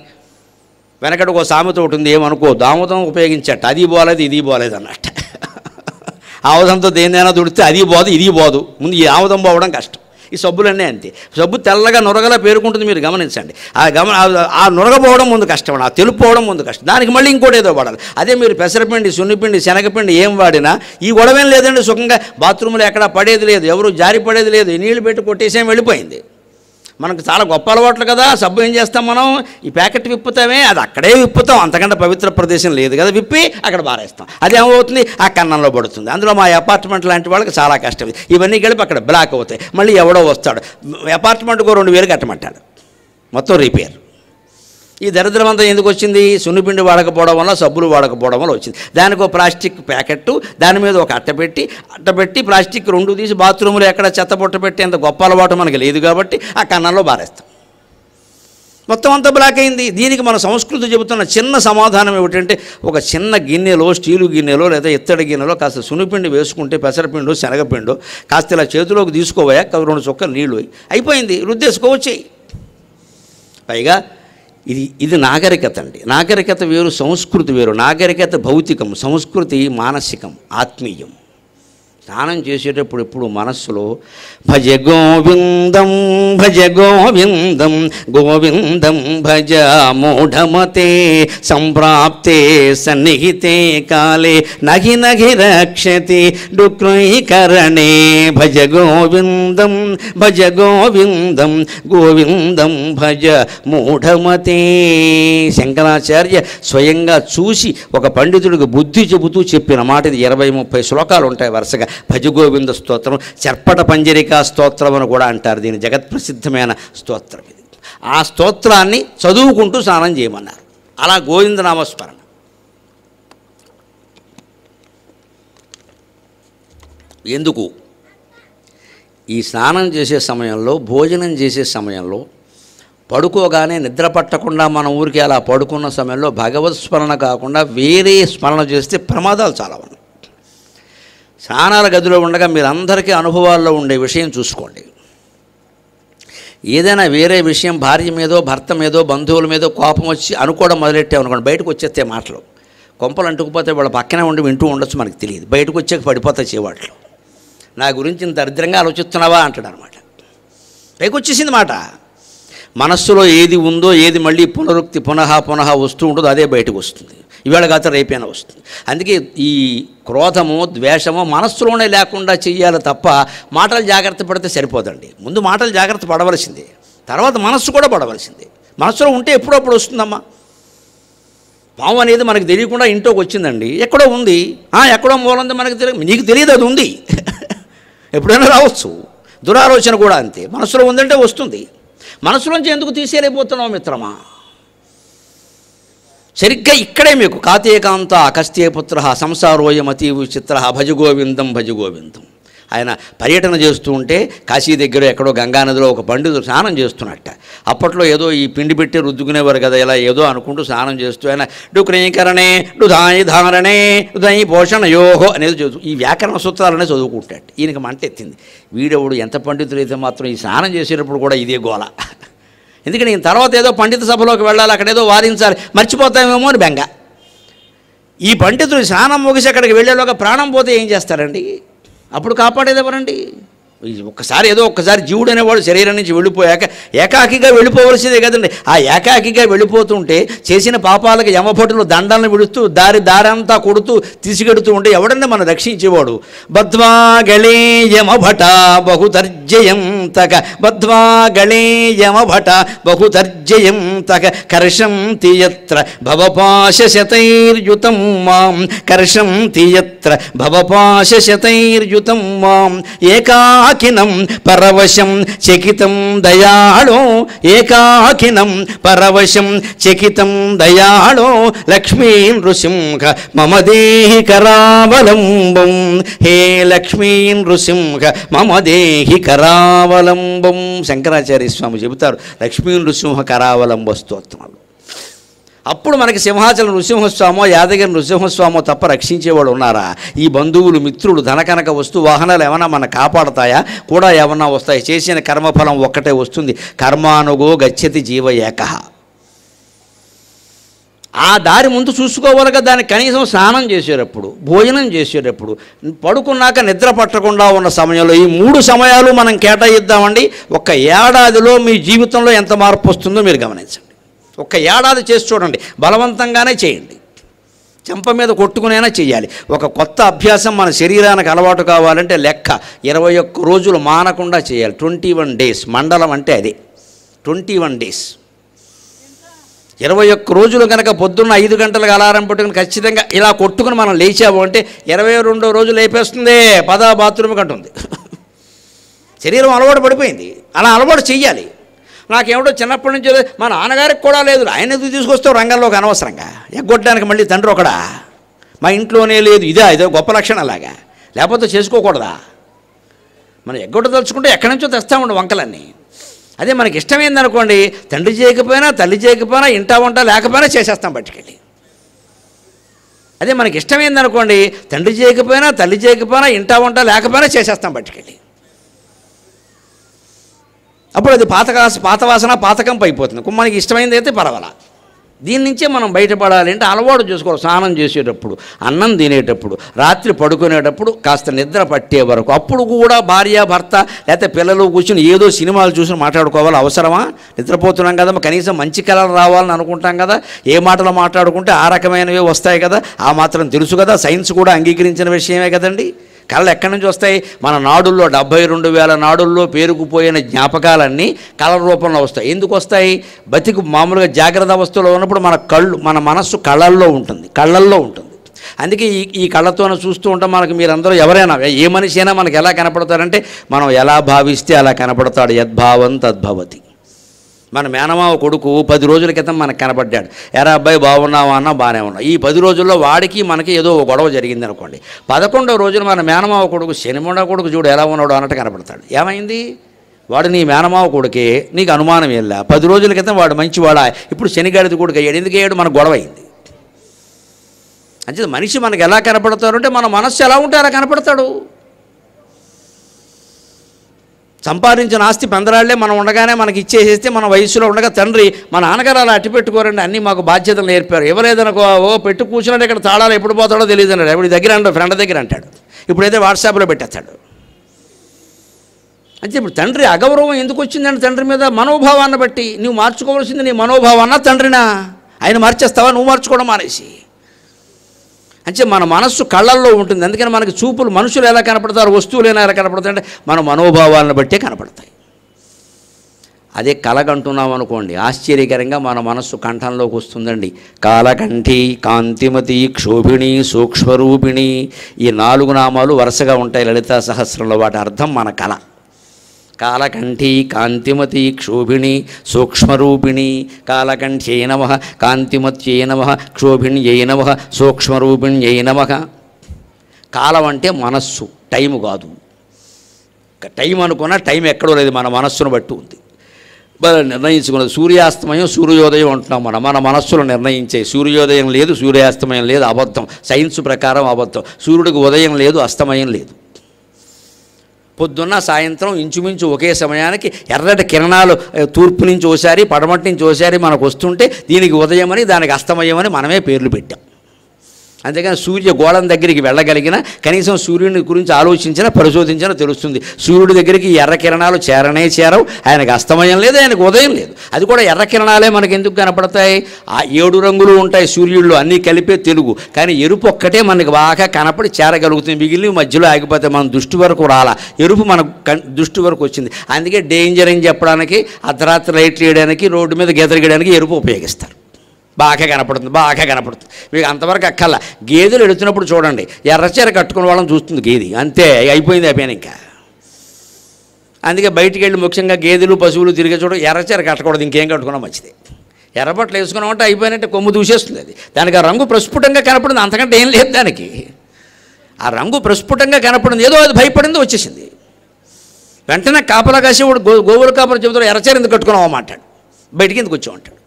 వెనకటి ఒక సామెత ఒకటి ఉంది ఏమనుకో దామోదం ఉపయోగించట అది పోలేదు ఇది పోలేదు అన్నట్ట. ఆముదంతో దేన్నైనా దుడితే అది పోదు ఇది పోదు. ముందు ఈ ఆముదం పోవడం కష్టం. ఈ సబ్బులన్నీ అంతే. సబ్బు తెల్లగా నురగలా పేరుకుంటుంది మీరు గమనించండి. ఆ గమ ఆ- నొరగపోవడం నురగపోవడం ముందు కష్టం ఆ తెలుపు పోవడం ముందు కష్టం. దానికి మళ్ళీ ఇంకోటి ఏదో వాడాలి అదే మీరు పెసరపిండి సున్నిపిండి శనగపిండి ఏం వాడినా ఈ గొడవేం లేదండి సుఖంగా బాత్రూంలో ఎక్కడ పడేది లేదు ఎవరు జారి పడేది లేదు నీళ్ళు పెట్టి కొట్టేసేం వెళ్ళిపోయింది. మనకు చాలా గొప్ప అలవాట్లు కదా సబ్బు ఏం చేస్తాం మనం? ఈ ప్యాకెట్ విప్పుతామే అది అక్కడే విప్పుతాం. అంతకంటే పవిత్ర ప్రదేశం లేదు కదా విప్పి అక్కడ బారేస్తాం. అది ఏమవుతుంది? ఆ కన్నంలో పడుతుంది. అందులో మా అపార్ట్మెంట్ లాంటి వాళ్ళకి చాలా కష్టం. ఇవన్నీ కలిపి అక్కడ బ్లాక్ అవుతాయి. మళ్ళీ ఎవడో వస్తాడు. అపార్ట్మెంట్కు రెండు వేలు కట్టమంటాడు. మొత్తం రిపేర్. ఈ దరిద్రం అంతా ఎందుకు వచ్చింది? సున్నిపిండి వాడకపోవడం వల్ల సబ్బులు వాడకపోవడం వల్ల వచ్చింది. దానికి ఒక ప్లాస్టిక్ ప్యాకెట్ దాని మీద ఒక అట్ట పెట్టి అట్ట పెట్టి ప్లాస్టిక్ రెండు తీసి బాత్రూంలో ఎక్కడ చెత్త పొట్ట పెట్టి అంత గొప్ప అలవాటు మనకి లేదు కాబట్టి ఆ కన్నంలో బారేస్తాం. మొత్తం అంతా బ్లాక్ అయింది. దీనికి మన సంస్కృతి చెబుతున్న చిన్న సమాధానం ఏమిటంటే ఒక చిన్న గిన్నెలో స్టీలు గిన్నెలో లేదా ఇత్తడి గిన్నెలో కాస్త సునిపిండి వేసుకుంటే పెసరపిండు శనగపిండు కాస్త ఇలా చేతిలోకి తీసుకోవయా రెండు చుక్కలు నీళ్ళు అయిపోయింది. రుద్దేసుకోవచ్చాయి పైగా ఇది ఇది నాగరికత అండి. నాగరికత వేరు సంస్కృతి వేరు. నాగరికత భౌతికం సంస్కృతి మానసికం ఆత్మీయం. స్నానం చేసేటప్పుడు ఎప్పుడు మనస్సులో భజ గోవిందం భజ గోవిందం గోవిందం భజ మూఢమతే సంప్రాప్తే సన్నిహితే కాలే నగి నగి రక్షతి డుక్రైకరణే. భజ గోవిందం భజ గోవిందం గోవిందం భజ మూఢమతే. శంకరాచార్య స్వయంగా చూసి ఒక పండితుడికి బుద్ధి చెబుతూ చెప్పిన మాట ఇది ఇరవై ముప్పై శ్లోకాలు ఉంటాయి వరుసగా. భజగోవింద స్తోత్రం చర్పట పంజరికా స్తోత్రం అని కూడా అంటారు. దీని జగత్ప్రసిద్ధమైన స్తోత్రం ఇది. ఆ స్తోత్రాన్ని చదువుకుంటూ స్నానం చేయమన్నారు. అలా గోవిందనామస్మరణ ఎందుకు? ఈ స్నానం చేసే సమయంలో భోజనం చేసే సమయంలో పడుకోగానే నిద్ర పట్టకుండా మన ఊరికి అలా పడుకున్న సమయంలో భగవత్ స్మరణ కాకుండా వేరే స్మరణ చేస్తే ప్రమాదాలు చాలా ఉన్నాయి. స్నానాల గదిలో ఉండగా మీరందరికీ అనుభవాల్లో ఉండే విషయం చూసుకోండి. ఏదైనా వేరే విషయం భార్య మీదో భర్త మీదో బంధువుల మీదో కోపం వచ్చి అనుకోవడం మొదలెట్టామనుకోండి బయటకు వచ్చేస్తే మాటలు. కొంపలు అంటుకుపోతే వాళ్ళ పక్కనే ఉండి వింటూ ఉండొచ్చు మనకు తెలియదు. బయటకు వచ్చాక పడిపోతాయి చేవాట్లు. నా గురించి ఇంత దరిద్రంగా ఆలోచిస్తున్నావా అంటాడు అనమాట పైకి వచ్చేసింది మాట. మనస్సులో ఏది ఉందో ఏది మళ్ళీ పునరుక్తి పునః పునః వస్తూ ఉంటుందో అదే బయటకు వస్తుంది. ఇవాళ కాక రేపైనా వస్తుంది. అందుకే ఈ క్రోధము ద్వేషము మనస్సులోనే లేకుండా చెయ్యాలి తప్ప మాటలు జాగ్రత్త పడితే సరిపోదండి. ముందు మాటలు జాగ్రత్త పడవలసిందే. తర్వాత మనస్సు కూడా పడవలసిందే. మనస్సులో ఉంటే ఎప్పుడప్పుడు వస్తుందమ్మా? పాము అనేది మనకు తెలియకుండా ఇంట్లోకి వచ్చిందండి. ఎక్కడో ఉంది. ఎక్కడో మూలంది మనకు తెలియదు నీకు తెలియదు అది ఉంది. ఎప్పుడైనా రావచ్చు. దురాలోచన కూడా అంతే. మనసులో ఉందంటే వస్తుంది. మనసులోంచి ఎందుకు తీసేయలేకపోతున్నావు మిత్రమా? సరిగ్గా ఇక్కడే మీకు కాతేకాంత అకస్త్యపుత్ర సంసారోయమతి విచిత్ర భజగోవిందం గోవిందం గోవిందం ఆయన పర్యటన చేస్తూ ఉంటే కాశీ దగ్గర ఎక్కడో గంగానదిలో ఒక పండితుడు స్నానం చేస్తున్నట్ట. అప్పట్లో ఏదో ఈ పిండి పెట్టి రుద్దుకునేవారు కదా ఇలా ఏదో అనుకుంటూ స్నానం చేస్తూ ఆయన డుక్రీకరణే డుధాయి ధారణే డుధాయి పోషణ యోహో అనేది చదువు ఈ వ్యాకరణ సూత్రాలనే చదువుకుంటాడు. ఈయనకి మంట ఎత్తింది. వీడెవడు ఎంత పండితులైతే మాత్రం ఈ స్నానం చేసేటప్పుడు కూడా ఇదే గోల. ఎందుకంటే నేను తర్వాత ఏదో పండిత సభలోకి వెళ్ళాలి అక్కడ ఏదో వాదించాలి మర్చిపోతామేమో అని బెంగ. ఈ పండితుడు స్నానం ముగిసి అక్కడికి వెళ్ళేలోగా ప్రాణం పోతే ఏం చేస్తారండి? అప్పుడు కాపాడేది ఎవరండి? ఒక్కసారి ఏదో ఒక్కసారి జీవుడు అనేవాడు శరీరం నుంచి వెళ్ళిపోయాక ఏకాకిగా వెళ్ళిపోవలసిందే కదండి. ఆ ఏకాకిగా వెళ్ళిపోతుంటే చేసిన పాపాలకు యమభటులు దండాలను విడుస్తూ దారి దారంతా కొడుతూ తీసుకెడుతూ ఉంటే ఎవడన్నా మనం రక్షించేవాడు? బద్వా గళే యమభట బహుదర్జయం తగ బద్వా గళే యమభట బహుదర్జయం తగ కర్షం తీయత్ర భవపాశతైర్యుతం మాం కర్షం తీయత్ర భవపాశతైర్యుతం మాం ఏకాకినం పరవశం చకితం దయాళో ఏకాకినం పరవశం చకితం దయాళో లక్ష్మీ నృసింహ మమ దేహి కరావలంబం. హే లక్ష్మీ నృసింహ మమ దేహి కరావలంబం. శంకరాచార్య స్వామి చెబుతారు లక్ష్మీ నృసింహ కరావలంబ స్తోత్రాలు అప్పుడు మనకి సింహాచలం నృసింహస్వామో యాదగిరి నృసింహస్వామో తప్ప రక్షించేవాడు ఉన్నారా? ఈ బంధువులు మిత్రులు ధనకనక వస్తు వాహనాలు ఏమైనా మన కాపాడతాయా? కూడా ఏమన్నా వస్తాయి? చేసిన కర్మఫలం ఒక్కటే వస్తుంది. కర్మానుగో గచ్చతి జీవ ఏక. ఆ దారి ముందు చూసుకోవాలిగా దాన్ని కనీసం స్నానం చేసేటప్పుడు భోజనం చేసేటప్పుడు. పడుకున్నాక నిద్ర పట్టకుండా ఉన్న సమయంలో ఈ మూడు సమయాలు మనం కేటాయిద్దామండి. ఒక ఏడాదిలో మీ జీవితంలో ఎంత మార్పు వస్తుందో మీరు గమనించండి. ఒక్క ఏడాది చేసి చూడండి. బలవంతంగానే చేయండి. చెంప మీద కొట్టుకునైనా చేయాలి. ఒక కొత్త అభ్యాసం మన శరీరానికి అలవాటు కావాలంటే లెక్క ఇరవై ఒక్క రోజులు మానకుండా చేయాలి. ట్వంటీ వన్ డేస్ మండలం అంటే అదే. Twenty one days. ఇరవై ఒక్క రోజులు కనుక పొద్దున్న ఐదు గంటలకు అలారం పెట్టుకుని ఖచ్చితంగా ఇలా కొట్టుకుని మనం లేచాము అంటే ఇరవై రెండో రోజు లేపేస్తుంది. పదా బాత్రూమ్ కంటుంది. శరీరం అలవాటు పడిపోయింది. అలా అలవాటు చేయాలి నాకేమిటో చిన్నప్పటి నుంచి మా నాన్నగారికి కూడా లేదు. ఆయన ఎందుకు తీసుకొస్తావు రంగంలోకి అనవసరంగా? ఎగ్గొట్టడానికి మళ్ళీ తండ్రి ఒకడా? మా ఇంట్లోనే లేదు. ఇదే ఇదే గొప్ప లక్షణం అలాగా. లేకపోతే చేసుకోకూడదా? మనం ఎగ్గొట్ట తలుచుకుంటే ఎక్కడి నుంచో తెస్తామండి వంకలన్నీ. అదే మనకి ఇష్టమైందనుకోండి తండ్రి చేయకపోయినా తల్లి చేయకపోయినా ఇంటా వంట లేకపోయినా చేసేస్తాం బయటికెళ్ళి. అదే మనకి ఇష్టమైందనుకోండి తండ్రి చేయకపోయినా తల్లి చేయకపోయినా ఇంటా వంట లేకపోయినా చేసేస్తాం బయటికెళ్ళి. అప్పుడు అది పాత పాత వాసన పాతకంపు అయిపోతుంది. మనకి ఇష్టమైంది అయితే పర్వాలా. దీని నుంచే మనం బయటపడాలి అంటే అలవాటు చేసుకోవాలి. స్నానం చేసేటప్పుడు అన్నం తినేటప్పుడు రాత్రి పడుకునేటప్పుడు కాస్త నిద్ర పట్టే వరకు. అప్పుడు కూడా భార్య భర్త లేకపోతే పిల్లలు కూర్చుని ఏదో సినిమాలు చూసి మాట్లాడుకోవాలి. అవసరమా? నిద్రపోతున్నాం కదా కనీసం మంచి కళలు రావాలని అనుకుంటాం కదా. ఏ మాటలు మాట్లాడుకుంటే ఆ రకమైనవి వస్తాయి కదా. ఆ మాత్రం తెలుసు కదా. సైన్స్ కూడా అంగీకరించిన విషయమే కదండి. కళలు ఎక్కడి నుంచి వస్తాయి? మన నాడుల్లో డెబ్బై రెండు వేల నాడుల్లో పేరుకుపోయిన జ్ఞాపకాలన్నీ కళ రూపంలో వస్తాయి. ఎందుకు వస్తాయి? బతికి మామూలుగా జాగ్రత్త అవస్థలో ఉన్నప్పుడు మన కళ్ళు మన మనస్సు కళ్ళల్లో ఉంటుంది. కళ్ళల్లో ఉంటుంది. అందుకే ఈ ఈ కళ్ళతోనే చూస్తూ ఉంటాం మనకి మీరందరూ ఎవరైనా ఏ మనిషి అయినా మనకు ఎలా కనపడతారంటే మనం ఎలా భావిస్తే అలా కనపడతాడు. యద్భావం తద్భవతి. మన మేనమావ కొడుకు పది రోజుల క్రితం మనకు కనపడ్డాడు. ఎరా అబ్బాయి బాగున్నావా అన్న బాగానే ఉన్నావు. ఈ పది రోజుల్లో వాడికి మనకి ఏదో ఒక గొడవ జరిగింది అనుకోండి. పదకొండవ రోజున మన మేనమావ కొడుకు శనిమొండ కొడుకు చూడు ఎలా ఉన్నాడు అన్నట్టు కనపడతాడు. ఏమైంది? వాడు నీ మేనమావ కొడుకే నీకు అనుమానం వెళ్ళా పది రోజుల క్రితం వాడు మంచివాడా? ఇప్పుడు శనిగాడిది కొడుకు అయ్యాడు. ఎందుకు అయ్యాడు? మనకు గొడవ అయింది. అంటే మనిషి మనకు ఎలా కనపడతాడు అంటే మన మనస్సు ఎలా ఉంటే అలా కనపడతాడు. సంపాదించిన ఆస్తి పెందరాళ్ళే మనం ఉండగానే మనకి ఇచ్చేసేస్తే మన వయసులో ఉండగా తండ్రి మా నాన్నగారు అలా అట్టి పెట్టుకోరండి అన్నీ మాకు బాధ్యతలు నేర్పారు. ఎవరేదనుకో ఓ పెట్టు కూర్చున్నాడు ఇక్కడ తాళాలు ఎప్పుడు పోతాడో తెలియదు అన్నాడు ఎవరి దగ్గర అంటాడు ఫ్రెండ్ దగ్గర అంటాడు. ఇప్పుడైతే వాట్సాప్లో పెట్టేస్తాడు. అంటే ఇప్పుడు తండ్రి అగౌరవం ఎందుకు వచ్చిందంటే తండ్రి మీద? మనోభావాన్ని బట్టి. నువ్వు మార్చుకోవాల్సింది నీ మనోభావాన్న తండ్రినా? ఆయన మార్చేస్తావా? నువ్వు మార్చుకోవడం మానేసి. అంటే మన మనస్సు కళ్ళల్లో ఉంటుంది. అందుకని మనకి చూపులు మనుషులు ఎలా కనపడతారు వస్తువులు ఎలా కనపడతాయి అంటే మన మనోభావాలను బట్టే కనపడతాయి. అదే కలగంటున్నాం అనుకోండి ఆశ్చర్యకరంగా మన మనస్సు కంఠంలోకి వస్తుందండి. కాలకంఠి కాంతిమతి క్షోభిణి సూక్ష్మరూపిణి ఈ నాలుగు నామాలు వరుసగా ఉంటాయి లలితా సహస్రంలో వాటి అర్థం మన కళ. కాలకంఠి కాంతిమతి క్షోభిణి సూక్ష్మరూపిణి కాలకంఠ్యై నమ కాంతిమత్యై నమ క్షోభిణ్యై నమ సూక్ష్మరూపిణ్యై నమ. కాలం అంటే మనస్సు టైం కాదు. టైం అనుకున్న టైం ఎక్కడో లేదు మన మనస్సును బట్టి ఉంది. నిర్ణయించుకున్నది సూర్యాస్తమయం సూర్యోదయం అంటున్నాం మనం. మన మనస్సులో నిర్ణయించే సూర్యోదయం లేదు సూర్యాస్తమయం లేదు అబద్ధం. సైన్స్ ప్రకారం అబద్ధం. సూర్యుడికి ఉదయం లేదు అస్తమయం లేదు. పొద్దున్న సాయంత్రం ఇంచుమించు ఒకే సమయానికి ఎర్రటి కిరణాలు తూర్పు నుంచి ఓసారి పడమటి నుంచి ఓసారి మనకు వస్తుంటే దీనికి ఉదయమని దానికి అస్తమయమని మనమే పేర్లు పెట్టాం. అంతేకాని సూర్య గోళం దగ్గరికి వెళ్ళగలిగిన కనీసం సూర్యుని గురించి ఆలోచించినా పరిశోధించినా తెలుస్తుంది. సూర్యుడి దగ్గరికి ఎర్ర కిరణాలు చేరనే చేరవు. ఆయనకు అస్తమయం లేదు ఆయనకు ఉదయం లేదు. అది కూడా ఎర్ర కిరణాలే మనకు ఎందుకు కనపడతాయి? ఆ ఏడు రంగులు ఉంటాయి సూర్యుల్లో అన్నీ కలిపే తెలుగు. కానీ ఎరుపు ఒక్కటే మనకి బాగా కనపడి చేరగలుగుతుంది. మిగిలిన మధ్యలో ఆగిపోతే మన దృష్టి వరకు రాలా. ఎరుపు మన దృష్టి వరకు వచ్చింది. అందుకే డేంజర్ అని చెప్పడానికి అర్ధరాత్రి లైట్లు వేయడానికి రోడ్డు మీద గెదరగడానికి ఎరుపు ఉపయోగిస్తారు. బాగా కనపడుతుంది బాగా కనపడుతుంది. మీకు అంతవరకు అక్కల్లా గేదెలు ఎడుతున్నప్పుడు చూడండి ఎర్రచీర కట్టుకున్న వాళ్ళని చూస్తుంది గేది. అంతే అయిపోయింది అయిపోయాను ఇంకా. అందుకే బయటికి వెళ్ళి ముఖ్యంగా గేదెలు పశువులు తిరిగే చూడ ఎర్రచీర కట్టకూడదు ఇంకేం కట్టుకున్నా మంచిది. ఎర్రబట్టలు వేసుకున్నామంటే అయిపోయినట్టే కొమ్ము దూసేస్తుంది అది. దానికి ఆ రంగు ప్రస్ఫుటంగా కనపడింది అంతకంటే ఏం లేదు దానికి. ఆ రంగు ప్రస్ఫుటంగా కనపడింది ఏదో అది భయపడింది వచ్చేసింది. వెంటనే కాపలా కాసేవాడు గో గోవుల కాపలా చెబుతాడు ఎర్రచీర ఎందుకు కట్టుకున్నావు మాట్లాడు బయటికి ఎందుకు వచ్చావు అంటాడు.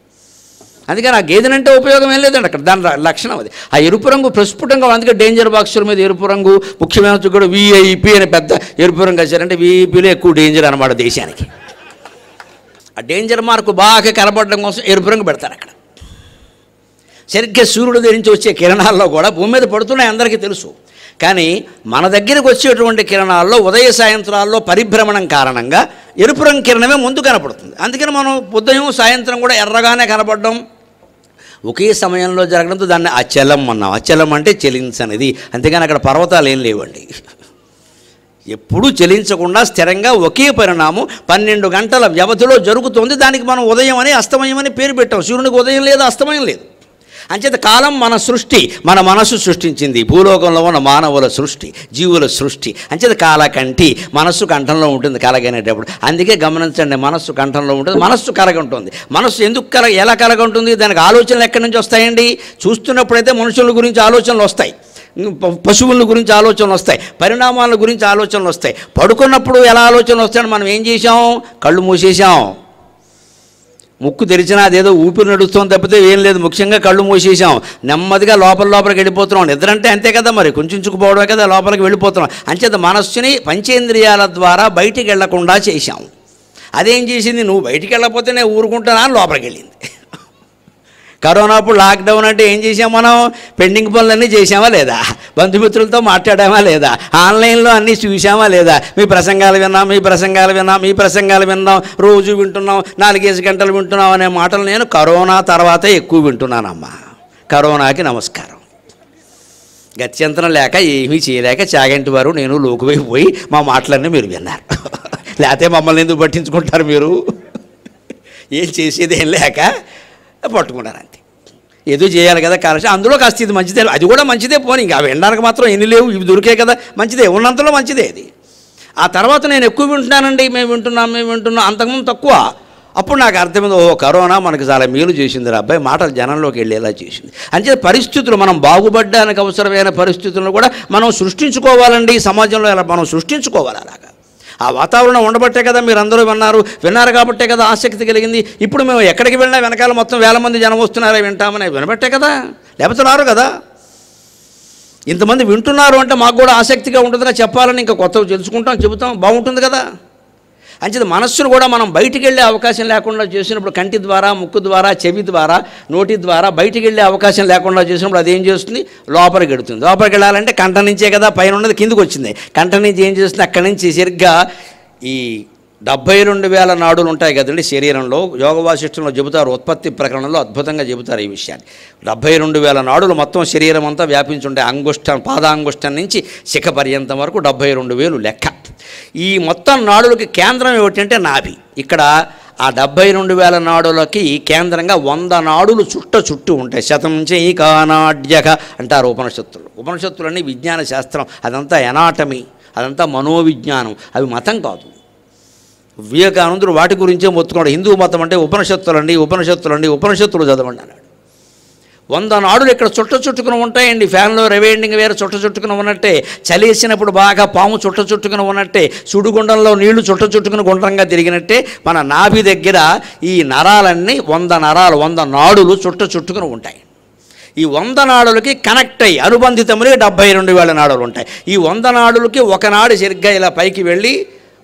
అందుకని ఆ గేదెనంటే ఉపయోగం ఏం లేదండి అక్కడ. దాని లక్షణం అది. ఆ ఎరుపు రంగు ప్రస్ఫుటంగా అందుకే డేంజర్ బాక్సుల మీద ఎరుపు రంగు ముఖ్యమైన కూడా విఐపి అని పెద్ద ఎరుపు రంగు వచ్చారంటే విఐపీలో ఎక్కువ డేంజర్ అనమాట దేశానికి. ఆ డేంజర్ మార్కు బాగా కనపడడం కోసం ఎరుపు రంగు పెడతారు అక్కడ. సరిగ్గా సూర్యుడు దగ్గర నుంచి వచ్చే కిరణాల్లో కూడా భూమి మీద పడుతున్నాయి అందరికీ తెలుసు. కానీ మన దగ్గరికి వచ్చేటువంటి కిరణాల్లో ఉదయ సాయంత్రాల్లో పరిభ్రమణం కారణంగా ఎరుపు రంగు కిరణమే ముందు కనపడుతుంది. అందుకని మనం ఉదయం సాయంత్రం కూడా ఎర్రగానే కనపడడం ఒకే సమయంలో జరగడంతో దాన్ని అచలం అన్నాం. అచలం అంటే చెలించనిది. అంతేగాని అక్కడ పర్వతాలు ఏం లేవండి. ఎప్పుడూ చెలించకుండా స్థిరంగా ఒకే పరిణామం పన్నెండు గంటల వ్యవధిలో జరుగుతుంది. దానికి మనం ఉదయం అని అస్తమయం అని పేరు పెట్టాం. సూర్యునికి ఉదయం లేదు అస్తమయం లేదు. అంచేత కాలం మన సృష్టి మన మనసు సృష్టించింది. భూలోకంలో ఉన్న మానవుల సృష్టి జీవుల సృష్టి. అంచేత కాలకంటి మనస్సు కంఠంలో ఉంటుంది కలగనేటప్పుడు. అందుకే గమనించండి మనస్సు కంఠంలో ఉంటుంది మనస్సు కలగ ఉంటుంది మనస్సు ఎందుకు కల ఎలా కలగ ఉంటుంది దానికి ఆలోచనలు ఎక్కడి నుంచి వస్తాయండి? చూస్తున్నప్పుడైతే మనుషుల గురించి ఆలోచనలు వస్తాయి. పశువుల గురించి ఆలోచనలు వస్తాయి. పరిణామాల గురించి ఆలోచనలు వస్తాయి. పడుకున్నప్పుడు ఎలా ఆలోచనలు వస్తాయని మనం ఏం చేసాం కళ్ళు మూసేసాం ముక్కు తెరిచినా అదేదో ఊపిరి నడుస్తుంది తప్పితే ఏం లేదు. ముఖ్యంగా కళ్ళు మూసేసాం నెమ్మదిగా లోపల లోపలికి వెళ్ళిపోతున్నాం. నిద్ర అంటే అంతే కదా మరి. కుంచుకుపోవడమే కదా లోపలికి వెళ్ళిపోతున్నాం. అంచేత మనస్సుని పంచేంద్రియాల ద్వారా బయటికి వెళ్ళకుండా చేశాం. అదేం చేసింది? నువ్వు బయటికి వెళ్ళకపోతే నేను ఊరుకుంటానా అని లోపలికి వెళ్ళింది. కరోనా అప్పుడు లాక్డౌన్ అంటే ఏం చేసాం మనం? పెండింగ్ పనులన్నీ చేసామా లేదా? బంధుమిత్రులతో మాట్లాడామా లేదా? ఆన్లైన్లో అన్నీ చూసామా లేదా? మీ ప్రసంగాలు విన్నాం మీ ప్రసంగాలు విన్నాం మీ ప్రసంగాలు విన్నాం రోజు వింటున్నాం నాలుగేసి గంటలు వింటున్నాం అనే మాటలు నేను కరోనా తర్వాతే ఎక్కువ వింటున్నానమ్మా. కరోనాకి నమస్కారం. గత్యంతరం లేక ఏమీ చేయలేక చాగంటి వారు నేను లోకువైపు పోయి మా మాటలన్నీ మీరు విన్నారు. లేకపోతే మమ్మల్ని ఎందుకు పట్టించుకుంటారు మీరు? ఏం చేసేది ఏం లేక పట్టుకున్నారు అంతే. ఏదో చేయాలి కదా కాలేజ్ అందులో కాస్త ఇది మంచిదే. అది కూడా మంచిదే పోనీ ఇంకా వినడానికి మాత్రం ఎన్ని లేవు ఇవి దొరికే కదా మంచిదే. ఉన్నంతలో మంచిదే అది. ఆ తర్వాత నేను ఎక్కువ వింటున్నానండి మేము వింటున్నాం మేము వింటున్నాం అంతకుముందు తక్కువ. అప్పుడు నాకు అర్థమైంది ఓ కరోనా మనకు చాలా మేలు చేసింది రా అబ్బాయి మాటలు జనంలోకి వెళ్ళేలా చేసింది. అంటే పరిస్థితులు మనం బాగుపడడానికి అవసరమైన పరిస్థితులను కూడా మనం సృష్టించుకోవాలండి సమాజంలో ఎలా మనం సృష్టించుకోవాలి అలాగా. ఆ వాతావరణం ఉండబట్టే కదా మీరు అందరూ విన్నారు. విన్నారు కాబట్టే కదా ఆసక్తి కలిగింది. ఇప్పుడు మేము ఎక్కడికి వెళ్ళినా వెనకాల మొత్తం వేల మంది జనం వస్తున్నారే వింటామని వినబట్టే కదా? లేకపోతే రారు కదా? ఇంతమంది వింటున్నారు అంటే మాకు కూడా ఆసక్తిగా ఉంటుందిగా చెప్పాలని ఇంకా కొత్తవి తెలుసుకుంటాం చెబుతాం. బాగుంటుంది కదా? అంచేది మనస్సును కూడా మనం బయటికి వెళ్ళే అవకాశం లేకుండా చేసినప్పుడు కంటి ద్వారా ముక్కు ద్వారా చెవి ద్వారా నోటి ద్వారా బయటికి వెళ్ళే అవకాశం లేకుండా చేసినప్పుడు అది ఏం చేస్తుంది? లోపలికి వెడుతుంది లోపలికి వెళ్ళాలంటే కంట నుంచే కదా పైన ఉన్నది కిందికి వచ్చింది. కంట నుంచి ఏం చేస్తుంది? అక్కడి నుంచి సరిగ్గా ఈ డెబ్బై రెండు వేల నాడులు ఉంటాయి కదండి శరీరంలో. యోగ వాసిష్టంలో చెబుతారు ఉత్పత్తి ప్రకరణంలో అద్భుతంగా చెబుతారు ఈ విషయాన్ని. డెబ్బై రెండు వేల నాడులు మొత్తం శరీరం అంతా వ్యాపించుంటాయి. అంగుష్టం పాదాంగుష్టం నుంచి శిఖ పర్యంతం వరకు డెబ్బై రెండు వేలు లెక్క. ఈ మొత్తం నాడులకి కేంద్రం ఏమిటంటే నాభి. ఇక్కడ ఆ డెబ్బై రెండు వేల నాడులకి కేంద్రంగా వంద నాడులు చుట్ట చుట్టూ ఉంటాయి. శతం చైకానాడ్యక అంటారు ఉపనిషత్తులు. ఉపనిషత్తులన్నీ విజ్ఞాన శాస్త్రం. అదంతా ఎనాటమీ. అదంతా మనోవిజ్ఞానం. అవి మతం కాదు. వివేకానందుడు వాటి గురించే మొత్తుకున్నాడు. హిందూ మతం అంటే ఉపనిషత్తులండి ఉపనిషత్తులండి ఉపనిషత్తులు చదవండి అన్నాడు. వంద నాడులు ఇక్కడ చుట్ట చుట్టుకుని ఉంటాయండి. ఫ్యాన్లో రెవెండింగ్ వేరే చుట్ట చుట్టుకుని ఉన్నట్టే. చలేసినప్పుడు బాగా పాము చుట్ట చుట్టుకుని ఉన్నట్టే. సుడిగుండంలో నీళ్ళు చుట్ట చుట్టుకుని గుండ్రంగా తిరిగినట్టే. మన నాభి దగ్గర ఈ నరాలన్నీ వంద నరాలు వంద నాడులు చుట్ట చుట్టుకుని ఉంటాయి. ఈ వంద నాడులకి కనెక్ట్ అయ్యి అనుబంధితములే డెబ్బై రెండు వేల నాడులు ఉంటాయి. ఈ వంద నాడులకి ఒకనాడు సరిగ్గా ఇలా పైకి వెళ్ళి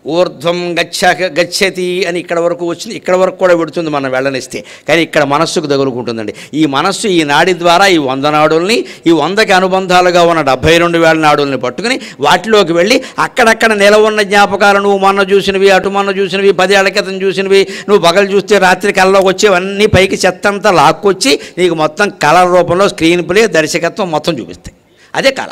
ఊర్ధ్వం గచ్చ గచ్చతి అని ఇక్కడ వరకు వచ్చింది. ఇక్కడ వరకు కూడా పెడుతుంది మనం వెళ్ళనిస్తే. కానీ ఇక్కడ మనస్సుకు తగులుకుంటుందండి. ఈ మనస్సు ఈ నాడి ద్వారా ఈ వంద నాడుల్ని ఈ వందకి అనుబంధాలుగా ఉన్న డెబ్బై రెండు వేల నాడుల్ని పట్టుకుని వాటిలోకి వెళ్ళి అక్కడక్కడ నిలవున్న జ్ఞాపకాలు నువ్వు మొన్న చూసినవి అటు మొన్న చూసినవి పదేళ్ళ క్రితం చూసినవి నువ్వు పగలు చూస్తే రాత్రి కళ్ళలోకి వచ్చేవన్నీ పైకి చెత్తంతా లాక్కొచ్చి నీకు మొత్తం కళల రూపంలో స్క్రీన్ ప్లే దర్శకత్వం మొత్తం చూపిస్తాయి. అదే కళ.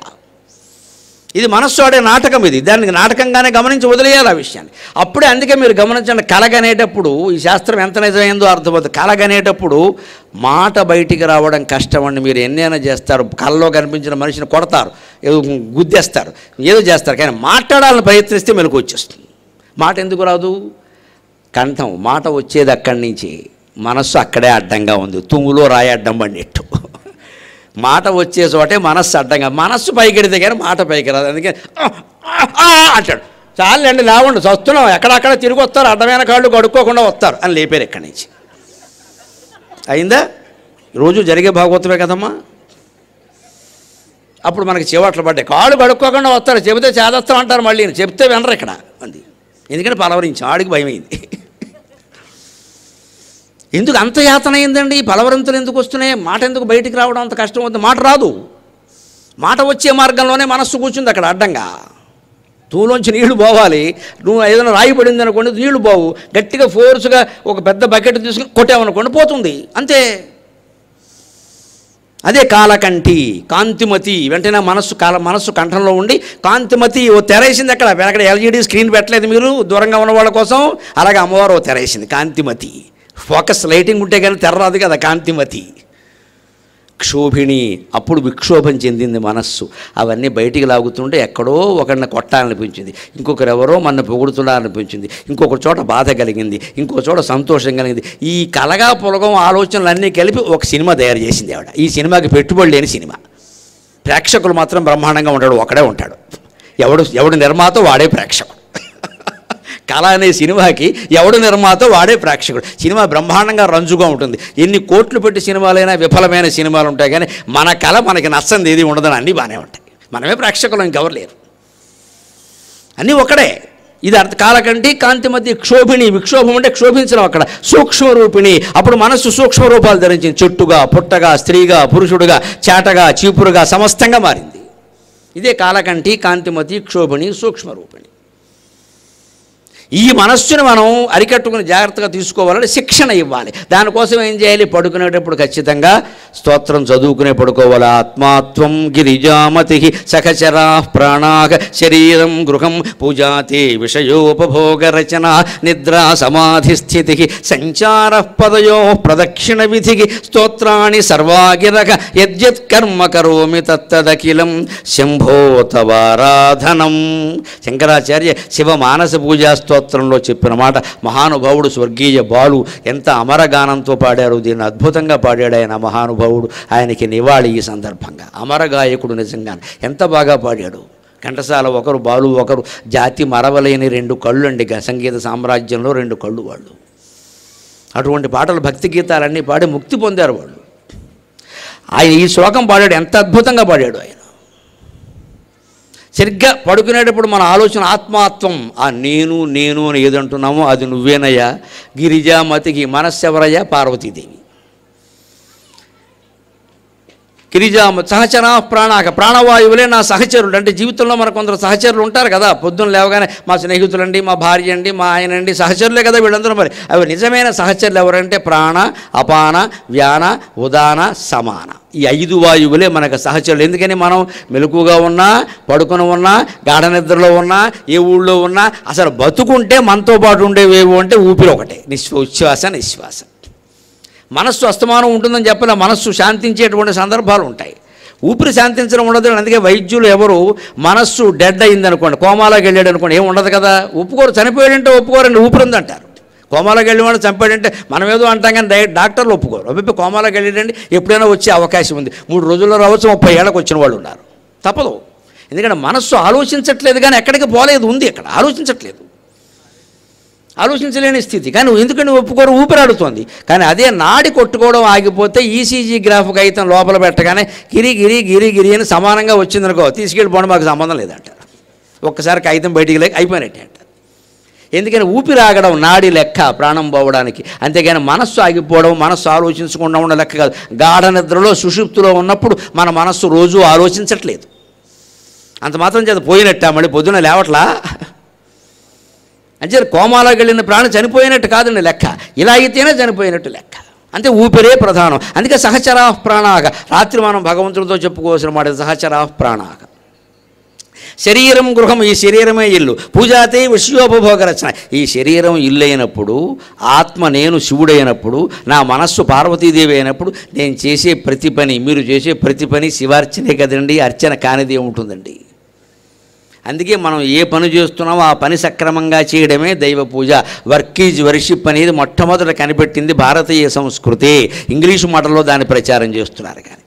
ఇది మనస్సు ఆడే నాటకం ఇది. దానికి నాటకంగానే గమనించి వదిలేయాలి ఆ విషయాన్ని. అప్పుడే అందుకే మీరు గమనించండి కలగనేటప్పుడు ఈ శాస్త్రం ఎంత నిజమైందో అర్థమవుతుంది. కలగనేటప్పుడు మాట బయటికి రావడం కష్టం అండి మీరు ఎన్నైనా చేస్తారు కళ్ళలో కనిపించిన మనిషిని కొడతారు ఏదో గుద్దేస్తారు ఏదో చేస్తారు. కానీ మాట్లాడాలని ప్రయత్నిస్తే మెలకు వచ్చేస్తుంది. మాట ఎందుకు రాదు? కంఠం మాట వచ్చేది అక్కడి నుంచి మనస్సు అక్కడే అడ్డంగా ఉంది. తుమ్ములో రాయి అడ్డం పడినట్టు. మాట వచ్చే చోటే మనస్సు అడ్డంగా మనస్సు పైకెడితే కానీ మాట పైకి రాదు. అందుకే అంటాడు. చాలండి లేవండి చస్తున్నాం. ఎక్కడక్కడ తిరిగి వస్తారు అడ్డమైన కాళ్ళు కడుక్కోకుండా వస్తారు అని లేపారు ఇక్కడి నుంచి. అయిందా? రోజు జరిగే భాగవతమే కదమ్మా? అప్పుడు మనకి చివాట్లు పడ్డాయి. కాళ్ళు కడుక్కోకుండా వస్తారు చెబితే చేదస్తాం అంటారు మళ్ళీ చెప్తే వినరు ఇక్కడ. అంది. ఎందుకంటే పలవరించి. ఆడికి భయమైంది. ఎందుకు అంత యాతన అయిందండి? ఈ ఎందుకు వస్తున్నాయి? మాట ఎందుకు బయటికి రావడం అంత కష్టం అవుతుంది? మాట రాదు. మాట వచ్చే మార్గంలోనే మనస్సు కూర్చుంది అక్కడ అడ్డంగా. తూలోంచి నీళ్ళు పోవాలి. నువ్వు ఏదైనా రాయి పడింది అనుకోండి నీళ్ళు పోవు. గట్టిగా ఫోర్స్గా ఒక పెద్ద బకెట్ తీసుకుని కొట్టామనుకోండి పోతుంది. అంతే. అదే కాలకంటి కాంతిమతి. వెంటనే మనస్సు కాల మనస్సు కంఠంలో ఉండి కాంతిమతి ఓ తెరేసింది అక్కడ. అక్కడ ఎల్ఈడి స్క్రీన్ పెట్టలేదు మీరు దూరంగా ఉన్న వాళ్ళ కోసం. అలాగే అమ్మవారు ఓ తెరేసింది కాంతిమతి. ఫోకస్ లైటింగ్ ఉంటే కానీ తెర్రాదు కదా కాంతిమతి. క్షోభిణి అప్పుడు విక్షోభం చెందింది మనస్సు. అవన్నీ బయటికి లాగుతుంటే ఎక్కడో ఒకరిని కొట్టాలనిపించింది. ఇంకొకరు ఎవరో మన పొగుడుతున్నారనిపించింది. ఇంకొక చోట బాధ కలిగింది. ఇంకో చోట సంతోషం కలిగింది. ఈ కలగా పొలగం ఆలోచనలు అన్నీ కలిపి ఒక సినిమా తయారు చేసింది ఆవిడ. ఈ సినిమాకి పెట్టుబడి లేని సినిమా. ప్రేక్షకులు మాత్రం బ్రహ్మాండంగా ఉంటాడు. ఒకడే ఉంటాడు. ఎవడు ఎవడు నిర్మాత వాడే ప్రేక్షకుడు. కళ అనే సినిమాకి ఎవడు నిర్మాత వాడే ప్రేక్షకుడు. సినిమా బ్రహ్మాండంగా రంజుగా ఉంటుంది. ఎన్ని కోట్లు పెట్టి సినిమాలైనా విఫలమైన సినిమాలు ఉంటాయి కానీ మన కళ మనకి నచ్చంది ఏది ఉండదని అన్నీ బాగానే ఉంటాయి. మనమే ప్రేక్షకులు ఇంకెవరు లేరు. అన్నీ ఒకడే ఇది అర్థ కాలకంటి కాంతి మధ్య క్షోభిణి విక్షోభం అంటే క్షోభించడం అక్కడ. సూక్ష్మరూపిణి. అప్పుడు మనస్సు సూక్ష్మ రూపాలు ధరించింది. చెట్టుగా పుట్టగా స్త్రీగా పురుషుడుగా చాటగా చీపురుగా సమస్తంగా మారింది. ఇదే కాలకంటి కాంతిమతి క్షోభిణి సూక్ష్మరూపిణి. ఈ మనస్సును మనం అరికట్టుకుని జాగ్రత్తగా తీసుకోవాలంటే శిక్షణ ఇవ్వాలి. దానికోసం ఏం చేయాలి? పడుకునేటప్పుడు ఖచ్చితంగా స్తోత్రం చదువుకునే పడుకోవాలి. ఆత్మాత్వం గిరిజామతి సహచరా ప్రాణాగ శరీరం గృహం పూజాతి విషయోపభోగ రచన నిద్రా సమాధి స్థితి సంచార పదయో ప్రదక్షిణ విధి స్తోత్రాన్ని సర్వాగిరక యద్యత్ కర్మ కరోమి తత్తదఖిలం శంభో తవారాధనం. శంకరాచార్య శివ మానస పూజా స్తోత్రంలో చెప్పిన మాట మహానుభావుడు స్వర్గీయ బాలు ఎంత అమరగానంతో పాడారు దీన్ని అద్భుతంగా పాడాడు ఆయన మహానుభావుడు. ఆయనకి నివాళి ఈ సందర్భంగా. అమరగాయకుడు నిజంగా ఎంత బాగా పాడాడు. ఘంటసాల ఒకరు బాలు ఒకరు జాతి మరవలేని రెండు కళ్ళు అండి గ- సంగీత సామ్రాజ్యంలో రెండు కళ్ళు వాళ్ళు. అటువంటి పాటలు భక్తి గీతాలన్నీ పాడి ముక్తి పొందారు వాళ్ళు. ఆయన ఈ శ్లోకం పాడాడు ఎంత అద్భుతంగా పాడాడు ఆయన. సరిగ్గా పడుకునేటప్పుడు మన ఆలోచన ఆత్మాత్వం ఆ నేను నేను అని ఏదంటున్నామో అది నువ్వేనయ్యా. గిరిజామతికి మనస్సెవరయ్యా పార్వతీదేవి. గిరిజామ సహచర ప్రాణాక ప్రాణవాయువులే నా సహచరుడు అంటే జీవితంలో మన కొందరు సహచరులు ఉంటారు కదా. పొద్దున్న లేవగానే మా స్నేహితులండి మా భార్య అండి మా ఆయన అండి సహచరులే కదా వీళ్ళందరూ మరి. అవి నిజమైన సహచరులు ఎవరంటే ప్రాణ అపాన వ్యాన ఉదాన సమాన. ఈ ఐదు వాయువులే మనకు సహచరులు. ఎందుకని మనం మెలకుగా ఉన్నా పడుకుని ఉన్నా గాఢ నిద్రలో ఉన్నా ఏ ఊళ్ళో ఉన్నా అసలు బతుకుంటే మనతో పాటు ఉండేవేవో అంటే ఊపిరి ఒకటే. నిశ్వ ఉచ్ఛ్వాస నిశ్వాస. మనస్సు అస్తమానం ఉంటుందని చెప్పిన మనస్సు శాంతించేటువంటి సందర్భాలు ఉంటాయి. ఊపిరి శాంతించడం ఉండదు అందుకే వైద్యులు ఎవరు మనస్సు డెడ్ అయిందనుకోండి కోమాలోకి వెళ్ళాడు అనుకోండి ఏం ఉండదు కదా? ఒప్పుకోరు చనిపోయాడంటే ఒప్పుకోరండి ఊపిరి ఉందంటారు కోమాలోకి వెళ్ళివాడు చంపాడంటే మనం ఏదో అంటాం కానీ డాక్టర్లు ఒప్పుకోరు. అబ్బాయి కోమాలోకి వెళ్ళాడండి ఎప్పుడైనా వచ్చే అవకాశం ఉంది. మూడు రోజుల్లో రావచ్చు ముప్పై ఏళ్ళకి వచ్చిన వాళ్ళు ఉన్నారు. తప్పదు. ఎందుకంటే మనస్సు ఆలోచించట్లేదు కానీ ఎక్కడికి పోలేదు ఉంది ఇక్కడ. ఆలోచించట్లేదు. ఆలోచించలేని స్థితి. కానీ నువ్వు ఎందుకంటే ఒప్పుకోరు? ఊపిరాడుతోంది. కానీ అదే నాడి కొట్టుకోవడం ఆగిపోతే ఈసీజీ గ్రాఫ్ కాగితం లోపల పెట్టగానే గిరి గిరి గిరి గిరి అని సమానంగా వచ్చిందనుకో తీసుకెళ్ళిపోవడం మాకు సంబంధం లేదంటారు ఒక్కసారి కాగితం బయటికి లేక అయిపోయినట్టే అంటారు ఎందుకని ఊపిరి ఆగడం నాడి లెక్క ప్రాణం పోవడానికి. అంతేగాని మనస్సు ఆగిపోవడం మనస్సు ఆలోచించకుండా ఉన్న లెక్క కాదు. గాఢ నిద్రలో సుషుప్తిలో ఉన్నప్పుడు మన మనస్సు రోజు ఆలోచించట్లేదు. అంత మాత్రం చేత పోయినట్ట? మళ్ళీ పొద్దున లేవట్లా? అంటే కోమాలోకి వెళ్ళిన ప్రాణం చనిపోయినట్టు కాదండి లెక్క. ఇలా అయితేనే చనిపోయినట్టు లెక్క. అంటే ఊపిరే ప్రధానం. అందుకే సహచరా ప్రాణాగ. రాత్రి మనం భగవంతుడితో చెప్పుకోవాల్సిన మాట సహచరా ప్రాణాగ. శరీరం గృహం ఈ శరీరమే ఇల్లు. పూజాతే విషయోపభోగ రచన. ఈ శరీరం ఇల్లు అయినప్పుడు ఆత్మ నేను శివుడైనప్పుడు నా మనస్సు పార్వతీదేవి అయినప్పుడు నేను చేసే ప్రతి పని మీరు చేసే ప్రతి పని శివార్చనే కదండి అర్చన కానిదే ఉంటుందండి. అందుకే మనం ఏ పని చేస్తున్నామో ఆ పని సక్రమంగా చేయడమే దైవ పూజ. వర్క్ ఈజ్ వర్షిప్ అనేది మొట్టమొదట కనిపెట్టింది భారతీయ సంస్కృతి. ఇంగ్లీషు మాటల్లో దాన్ని ప్రచారం చేస్తున్నారు కానీ.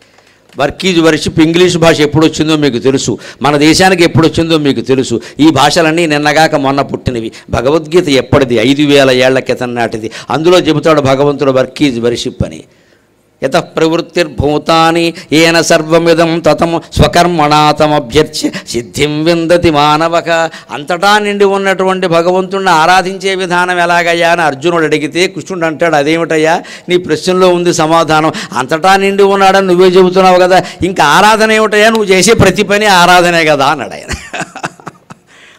వర్క్ ఈజ్ వర్షిప్ ఇంగ్లీష్ భాష ఎప్పుడు వచ్చిందో మీకు తెలుసు. మన దేశానికి ఎప్పుడు వచ్చిందో మీకు తెలుసు. ఈ భాషలన్నీ నిన్నగాక మొన్న పుట్టినవి. భగవద్గీత ఎప్పటిది? ఐదు వేల ఏళ్ళ క్రితం నాటిది. అందులో చెబుతాడు భగవంతుడు వర్క్ ఈజ్ వర్షిప్ అని. యత ప్రవృత్తిర్భూతాని ఏన సర్వమిదం తతం స్వకర్మణాతమభ్యర్చ్య సిద్ధిం విందతి మానవక. అంతటా నిండి ఉన్నటువంటి భగవంతుణ్ణి ఆరాధించే విధానం ఎలాగయ్యా అని అర్జునుడు అడిగితే కృష్ణుడు అంటాడు అదేమిటయ్యా? నీ ప్రశ్నలో ఉంది సమాధానం. అంతటా నిండి ఉన్నాడని నువ్వే చెబుతున్నావు కదా. ఇంకా ఆరాధన ఏమిటయ్యా? నువ్వు చేసే ప్రతి పని ఆరాధనే కదా అన్నాడు ఆయన.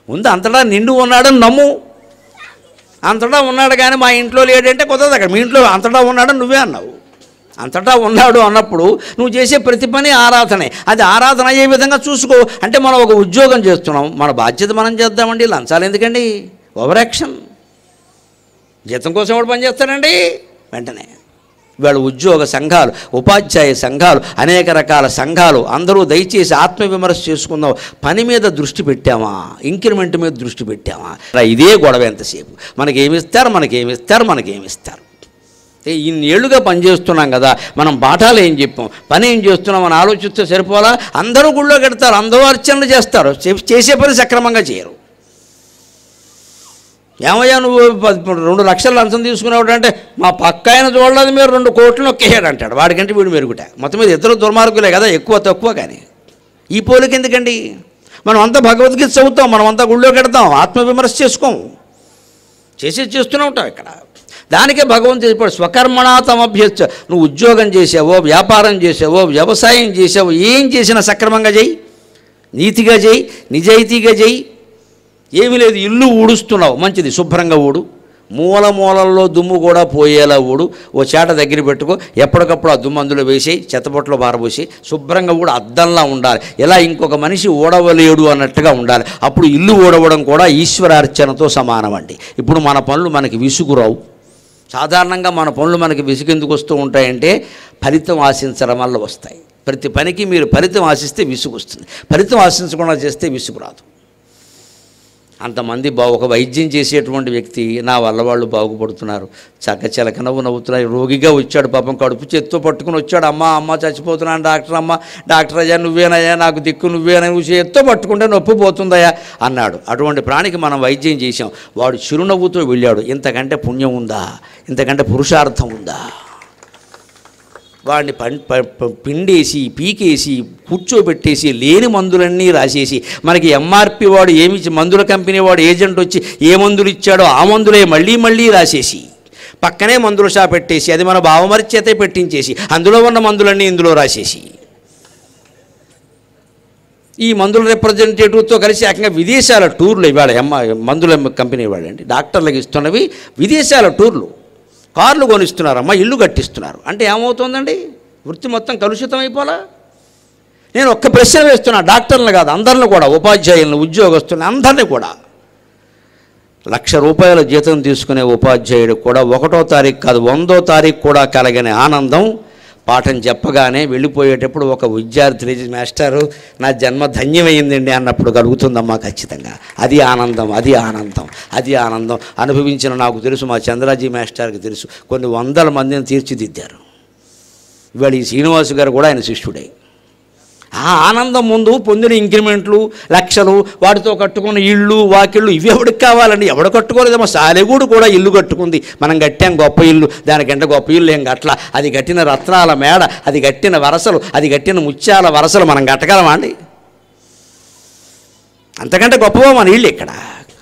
ముందు అంతటా నిండు ఉన్నాడని నమ్ము. అంతటా ఉన్నాడు కానీ మా ఇంట్లో లేడంటే కుదరదు అక్కడ. మీ ఇంట్లో అంతటా ఉన్నాడని నువ్వే అన్నావు. అంతటా ఉన్నాడు అన్నప్పుడు నువ్వు చేసే ప్రతి పని ఆరాధనే. అది ఆరాధన అయ్యే విధంగా చూసుకో. అంటే మనం ఒక ఉద్యోగం చేస్తున్నాం. మన బాధ్యత మనం చేద్దామండి. లంచాలు ఎందుకండి? Over action. జీతం కోసం ఎవడు పనిచేస్తాడండి వెంటనే. ఇవాళ ఉద్యోగ సంఘాలు ఉపాధ్యాయ సంఘాలు అనేక రకాల సంఘాలు అందరూ దయచేసి ఆత్మవిమర్శ చేసుకుందాం. పని మీద దృష్టి పెట్టామా? ఇంక్రిమెంట్ మీద దృష్టి పెట్టామా? రా, ఇదే గొడవ ఎంతసేపు. మనకేమిస్తారు మనకేమిస్తారు మనకేమిస్తారు ఏ, ఇన్నేళ్ళుగా పనిచేస్తున్నాం కదా మనం పాఠాలు ఏం చెప్పాం? పని ఏం చేస్తున్నాం అని ఆలోచిస్తే సరిపోలా అందరూ గుళ్ళో కడతారు అందరూ అర్చనలు చేస్తారు చే- చేసే పని సక్రమంగా చేయరు. ఏమయ్యా నువ్వు రెండు లక్షలు లంచం తీసుకునేవాడు అంటే మా పక్క ఆయన చూడలేదు మీరు రెండు కోట్లు నొక్కేయాడు అంటాడు. వాడికంటే వీడు మెరుగుట. మొత్తం మీద ఇద్దరు దుర్మార్గులే కదా ఎక్కువ తక్కువ కానీ. ఈ పోలిక ఎందుకండి? మనం అంతా భగవద్గీత చదువుతాం మనం అంతా గుళ్ళో కడతాం ఆత్మవిమర్శ చేసుకోం. చేసి చేస్తూనే ఉంటాం ఇక్కడ. దానికే భగవంతుడు చెప్పాడు స్వకర్మణాతమభ్యస్త నువ్వు ఉద్యోగం చేసావో వ్యాపారం చేసావో వ్యవసాయం చేసావో ఏం చేసినా సక్రమంగా చేయి నీతిగా చేయి నిజాయితీగా చేయి. ఏమీ లేదు ఇల్లు ఊడుస్తున్నావు మంచిది శుభ్రంగా ఊడు. మూల మూలల్లో దుమ్ము కూడా పోయేలా ఊడు. ఓ చేట దగ్గర పెట్టుకో ఎప్పటికప్పుడు ఆ దుమ్ము అందులో వేసి చెత్తబొట్టలో పారబోసి శుభ్రంగా కూడా అద్దంలా ఉండాలి. ఇలా ఇంకొక మనిషి ఓడవలేడు అన్నట్టుగా ఉండాలి. అప్పుడు ఇల్లు ఓడవడం కూడా ఈశ్వరార్చనతో సమానం అండి ఇప్పుడు మన పనులు మనకి విసుగురావు సాధారణంగా మన పనులు మనకి విసుగెందుకు వస్తూ ఉంటాయంటే ఫలితం ఆశించడం వల్ల వస్తాయి. ప్రతి పనికి మీరు ఫలితం ఆశిస్తే విసుగు వస్తుంది. ఫలితం ఆశించకుండా చేస్తే విసుగు రాదు. అంతమంది బా ఒక వైద్యం చేసేటువంటి వ్యక్తి నా వల్ల వాళ్ళు బాగుపడుతున్నారు. చక్క చిలక నవ్వు నవ్వుతున్నారు రోగిగా వచ్చాడు పాపం కడుపు చేత్తో పట్టుకుని వచ్చాడు. అమ్మ అమ్మ చచ్చిపోతున్నాను డాక్టర్ అమ్మ డాక్టర్ అయ్యా నువ్వేనయ్యా నాకు దిక్కు నువ్వేనా నువ్వు చేత్తో పట్టుకుంటే నొప్పి పోతుందయ్యా అన్నాడు. అటువంటి ప్రాణికి మనం వైద్యం చేశాం. వాడు చిరునవ్వుతో వెళ్ళాడు. ఇంతకంటే పుణ్యం ఉందా? ఇంతకంటే పురుషార్థం ఉందా? వాడిని ప- పిండేసి పీకేసి కూర్చోబెట్టేసి లేని మందులన్నీ రాసేసి మనకి ఎంఆర్పి వాడు ఏమి ఇచ్చి- మందుల కంపెనీ వాడు ఏజెంట్ వచ్చి ఏ మందులు ఇచ్చాడో ఆ మందులే మళ్ళీ మళ్ళీ రాసేసి పక్కనే మందుల షాప్ పెట్టేసి అది మన బావమరి చేతే పెట్టించేసి అందులో ఉన్న మందులన్నీ ఇందులో రాసేసి. ఈ మందుల రిప్రజెంటేటివ్తో కలిసి ఏకంగా విదేశాల టూర్లు ఇవాళ ఎమ్మ మందుల కంపెనీ వాళ్ళండి డాక్టర్లకు ఇస్తున్నవి విదేశాల టూర్లు. కార్లు కొనిస్తున్నారమ్మా ఇల్లు కట్టిస్తున్నారు. అంటే ఏమవుతుందండి? వృత్తి మొత్తం కలుషితం అయిపోలా నేను ఒక్క ప్రశ్న వేస్తున్నా డాక్టర్లను కాదు అందరిని కూడా ఉపాధ్యాయులను ఉద్యోగస్తులను అందరినీ కూడా. లక్ష రూపాయల జీతం తీసుకునే ఉపాధ్యాయుడు కూడా ఒకటో తారీఖు కాదు వందో తారీఖు కూడా కలగని ఆనందం పాఠం చెప్పగానే వెళ్ళిపోయేటప్పుడు ఒక విద్యార్థి లేచి మాస్టారు నా జన్మ ధన్యమైందండి అన్నప్పుడు కలుగుతుందమ్మా ఖచ్చితంగా. అది ఆనందం అది ఆనందం అది ఆనందం అనుభవించిన నాకు తెలుసు మా చంద్రాజీ మాస్టర్కి తెలుసు. కొన్ని వందల మందిని తీర్చిదిద్దారు. ఇవాళ ఈ శ్రీనివాసు గారు కూడా ఆయన శిష్యుడే. ఆ ఆనందం ముందు పొందిన ఇంక్రిమెంట్లు లక్షలు వాటితో కట్టుకున్న ఇళ్ళు వాకిళ్ళు ఇవి ఎవడికి కావాలండి? ఎవడు కట్టుకోలేదమ్మా సాలెగూడు కూడా ఇల్లు కట్టుకుంది. మనం కట్టాం గొప్ప ఇల్లు. దానికంటే గొప్ప ఇల్లు ఏం గట్ల అది కట్టిన రత్నాల మేడ అది కట్టిన వరసలు అది కట్టిన ముత్యాల వరసలు మనం కట్టగలమా అండి? అంతకంటే గొప్పవా మన ఇల్లు ఇక్కడ?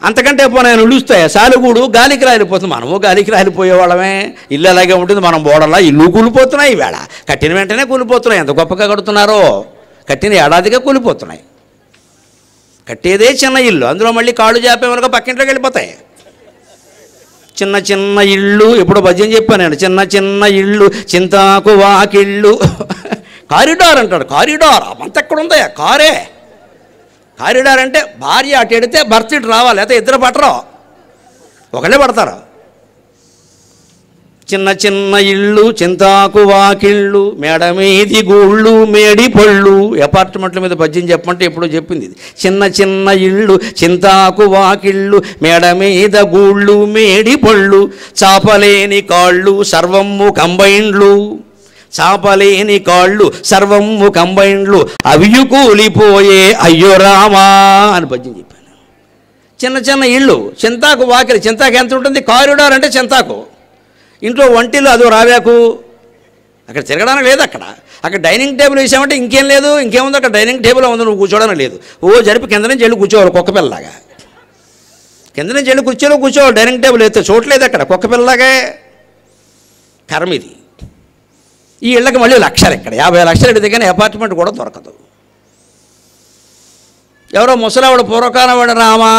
అంతకంటే పోనీ నేను నిలుస్తాయా గాలికి రాలిపోతుంది. మనము గాలికి రాలిపోయేవాళ్ళమే ఇల్లు అలాగే ఉంటుంది. మనం బోడలా ఇల్లు కూలిపోతున్నాయి ఈవేళ. కట్టిన వెంటనే కూలిపోతున్నాయి. ఎంత గొప్పగా కడుతున్నారో? కట్టిన ఏడాదిగా కూలిపోతున్నాయి. కట్టేదే చిన్న ఇల్లు అందులో మళ్ళీ కాళ్ళు జాపేమనుకో పక్కింట్లోకి వెళ్ళిపోతాయి. చిన్న చిన్న ఇళ్ళు ఇప్పుడు భజన చెప్పాను నేను చిన్న చిన్న ఇళ్ళు చింతాకు వాకిళ్ళు కారిడార్ అంటాడు కారిడార్ అంత ఎక్కడ ఉందా? కారే. కారిడార్ అంటే భార్య అటు ఎడితే భర్త ఇటు రావాలి అయితే ఇద్దరు పట్టరు. ఒకళ్ళే పడతారు. చిన్న చిన్న ఇళ్ళు చింతాకు వాకిళ్ళు మేడ మీది గూళ్ళు మేడి పళ్ళు. అపార్ట్మెంట్ల మీద పద్యం చెప్పమంటే ఎప్పుడో చెప్పింది ఇది. చిన్న చిన్న ఇళ్ళు చింతాకు వాకిళ్ళు మేడ మీద గూళ్ళు మేడి పళ్ళు. చాపలేని కాళ్ళు సర్వమ్ము కంబైండ్లు. చాపలేని కాళ్ళు సర్వమ్ము కంబైండ్లు. అవియు కూలిపోయే అయ్యో రామా అని పద్యం చెప్పాను. చిన్న చిన్న ఇళ్ళు చింతాకు వాకిలి చింతాకు ఎంత ఉంటుంది? కారిడార్ అంటే చింతాకు. ఇంట్లో వంటిల్లు అదో రావాకు? అక్కడ తిరగడానికి లేదు అక్కడ. అక్కడ డైనింగ్ టేబుల్ వేసామంటే ఇంకేం లేదు ఇంకేముంది? అక్కడ డైనింగ్ టేబుల్ ఉంది నువ్వు కూర్చోవడానికి లేదు. ఓ జరిపి కింద నుంచి వెళ్ళి కూర్చోవాలి కుక్క పిల్లలాగా. కింద నుంచి వెళ్ళి కూర్చోలో కూర్చోవాలి డైనింగ్ టేబుల్ అయితే చూడలేదు అక్కడ కుక్క పిల్లలాగే. కర్మ ఇది. ఈ ఇళ్ళకి మళ్ళీ లక్షలు ఇక్కడ. యాభై లక్షలు ఎడితే అపార్ట్మెంట్ కూడా దొరకదు. ఎవరో ముసలావిడ పూర్వకాలం వాడు రామా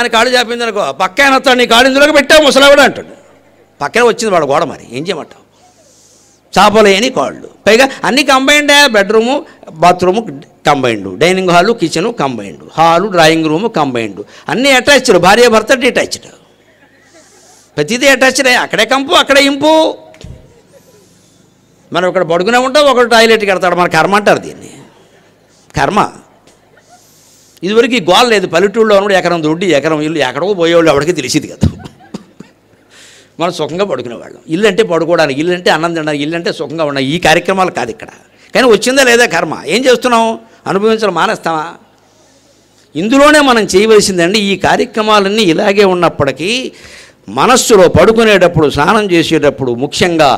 అని కాళ్ళు చేపిందనుకో అనుకో పక్కన వస్తాడు నీ కాళ్ళు ఇందులోకి పెట్టావు ముసలావిడ అంటాడు. పక్కనే వచ్చింది వాడు గోడ మరి. ఏం చేయమంటావు? చాపలేని కాళ్ళు. పైగా అన్ని combined bedroom bathroom combined dining hall kitchen combined hall drawing room combined అన్నీ అటాచ్డ్. భార్య భర్త డిటాచ్డ్. ప్రతిదీ అటాచ్డ్. అక్కడే కంపు అక్కడే ఇంపు. మనం ఒకటి పడుకునే ఉంటాం ఒకడు టాయిలెట్కి వెళ్తాడు. మన కర్మ అంటారు దీన్ని. కర్మ. ఇదివరకు ఈ గోల లేదు. పల్లెటూళ్ళలో ఉన్నప్పుడు ఎకరం దొడ్డి ఎకరం ఇల్లు ఎక్కడికో పోయేవాళ్ళు ఎవరికి తెలిసింది కదా. మనం సుఖంగా పడుకునేవాళ్ళం ఇల్లు అంటే పడుకోవడానికి ఇల్లు అంటే అన్నం తినడానికి ఇల్లు అంటే సుఖంగా ఉండాలి. ఈ కార్యక్రమాలు కాదు ఇక్కడ. కానీ వచ్చిందా లేదా కర్మ? ఏం చేస్తున్నాం అనుభవించడం మానేస్తామా ఇందులోనే మనం చేయవలసిందండి ఈ కార్యక్రమాలన్నీ ఇలాగే ఉన్నప్పటికీ మనస్సులో పడుకునేటప్పుడు స్నానం చేసేటప్పుడు ముఖ్యంగా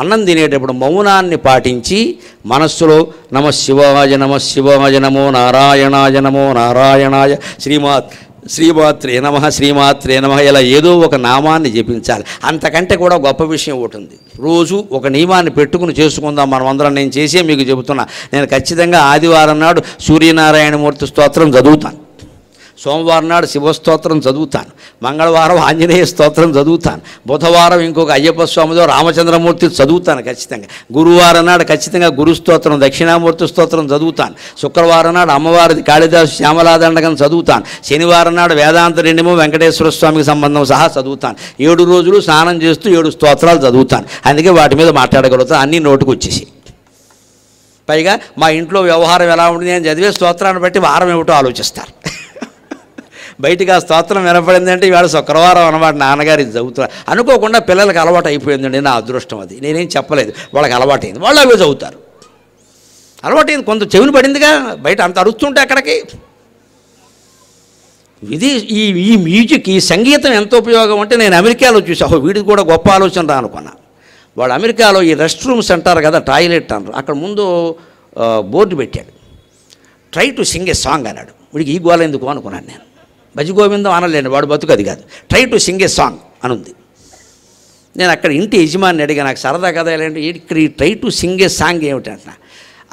అన్నం తినేటప్పుడు మౌనాన్ని పాటించి మనస్సులో నమ శివాయ నమ శివాయ నమో నారాయణాయ నమో నారాయణాయ. శ్రీమాత్ శ్రీమాత్రే నమ శ్రీమాత్రే నమ ఇలా ఏదో ఒక నామాన్ని జపించాలి. అంతకంటే కూడా గొప్ప విషయం ఒకటి ఉంది. రోజు ఒక నియమాన్ని పెట్టుకుని చేసుకుందాం మనం అందరం నేను చేసే మీకు చెబుతున్నా. నేను ఖచ్చితంగా ఆదివారం నాడు సూర్యనారాయణమూర్తి స్తోత్రం చదువుతాను. సోమవారం నాడు శివస్తోత్రం చదువుతాను. మంగళవారం ఆంజనేయ స్తోత్రం చదువుతాను. బుధవారం ఇంకొక అయ్యప్ప స్వామిదో రామచంద్రమూర్తి చదువుతాను ఖచ్చితంగా. గురువారం నాడు ఖచ్చితంగా గురుస్తోత్రం దక్షిణామూర్తి స్తోత్రం చదువుతాను. శుక్రవారం నాడు అమ్మవారిది కాళిదాసు శ్యామలాదండకం చదువుతాను. శనివారం నాడు వేదాంత రెండేమో వెంకటేశ్వర స్వామికి సంబంధం సహా చదువుతాను. ఏడు రోజులు స్నానం చేస్తూ ఏడు స్తోత్రాలు చదువుతాను. అందుకే వాటి మీద మాట్లాడగలుగుతాను. అన్నీ నోటుకు వచ్చేసి. పైగా మా ఇంట్లో వ్యవహారం ఎలా ఉంటుంది అని చదివే స్తోత్రాన్ని బట్టి వారం ఏమిటో ఆలోచిస్తారు. బయటికి ఆ స్తోత్రం వినపడింది అంటే ఇవాళ శుక్రవారం అనమాట నాన్నగారు ఇది చదువుతారు అనుకోకుండా పిల్లలకి అలవాటు అయిపోయిందండి నా అదృష్టం అది. నేనేం చెప్పలేదు. వాళ్ళకి అలవాటైంది. వాళ్ళు అవే చదువుతారు. అలవాటైంది. కొంత చెవిని పడిందిగా బయట అంత అరుస్తుంటే అక్కడికి. ఇది ఈ ఈ మ్యూజిక్ ఈ సంగీతం ఎంత ఉపయోగం అంటే నేను అమెరికాలో చూసా ఓ వీడికి కూడా గొప్ప ఆలోచన రా అనుకున్నా. వాడు అమెరికాలో ఈ రెస్ట్ రూమ్స్ అంటారు కదా టాయిలెట్ అంటారు. అక్కడ ముందు బోర్డు పెట్టాడు. Try to sing a song అన్నాడు. వీడికి ఈ గోల ఎందుకు అనుకున్నాను నేను. భజగోవిందం అనలేండి వాడు బతుకు అది కాదు. Try to sing a song అనుంది. నేను అక్కడ ఇంటి యజమాని అడిగా నాకు సరదా కదా ఏంటి ఇక్కడ ఈ try to sing a song ఏమిటంటున్నా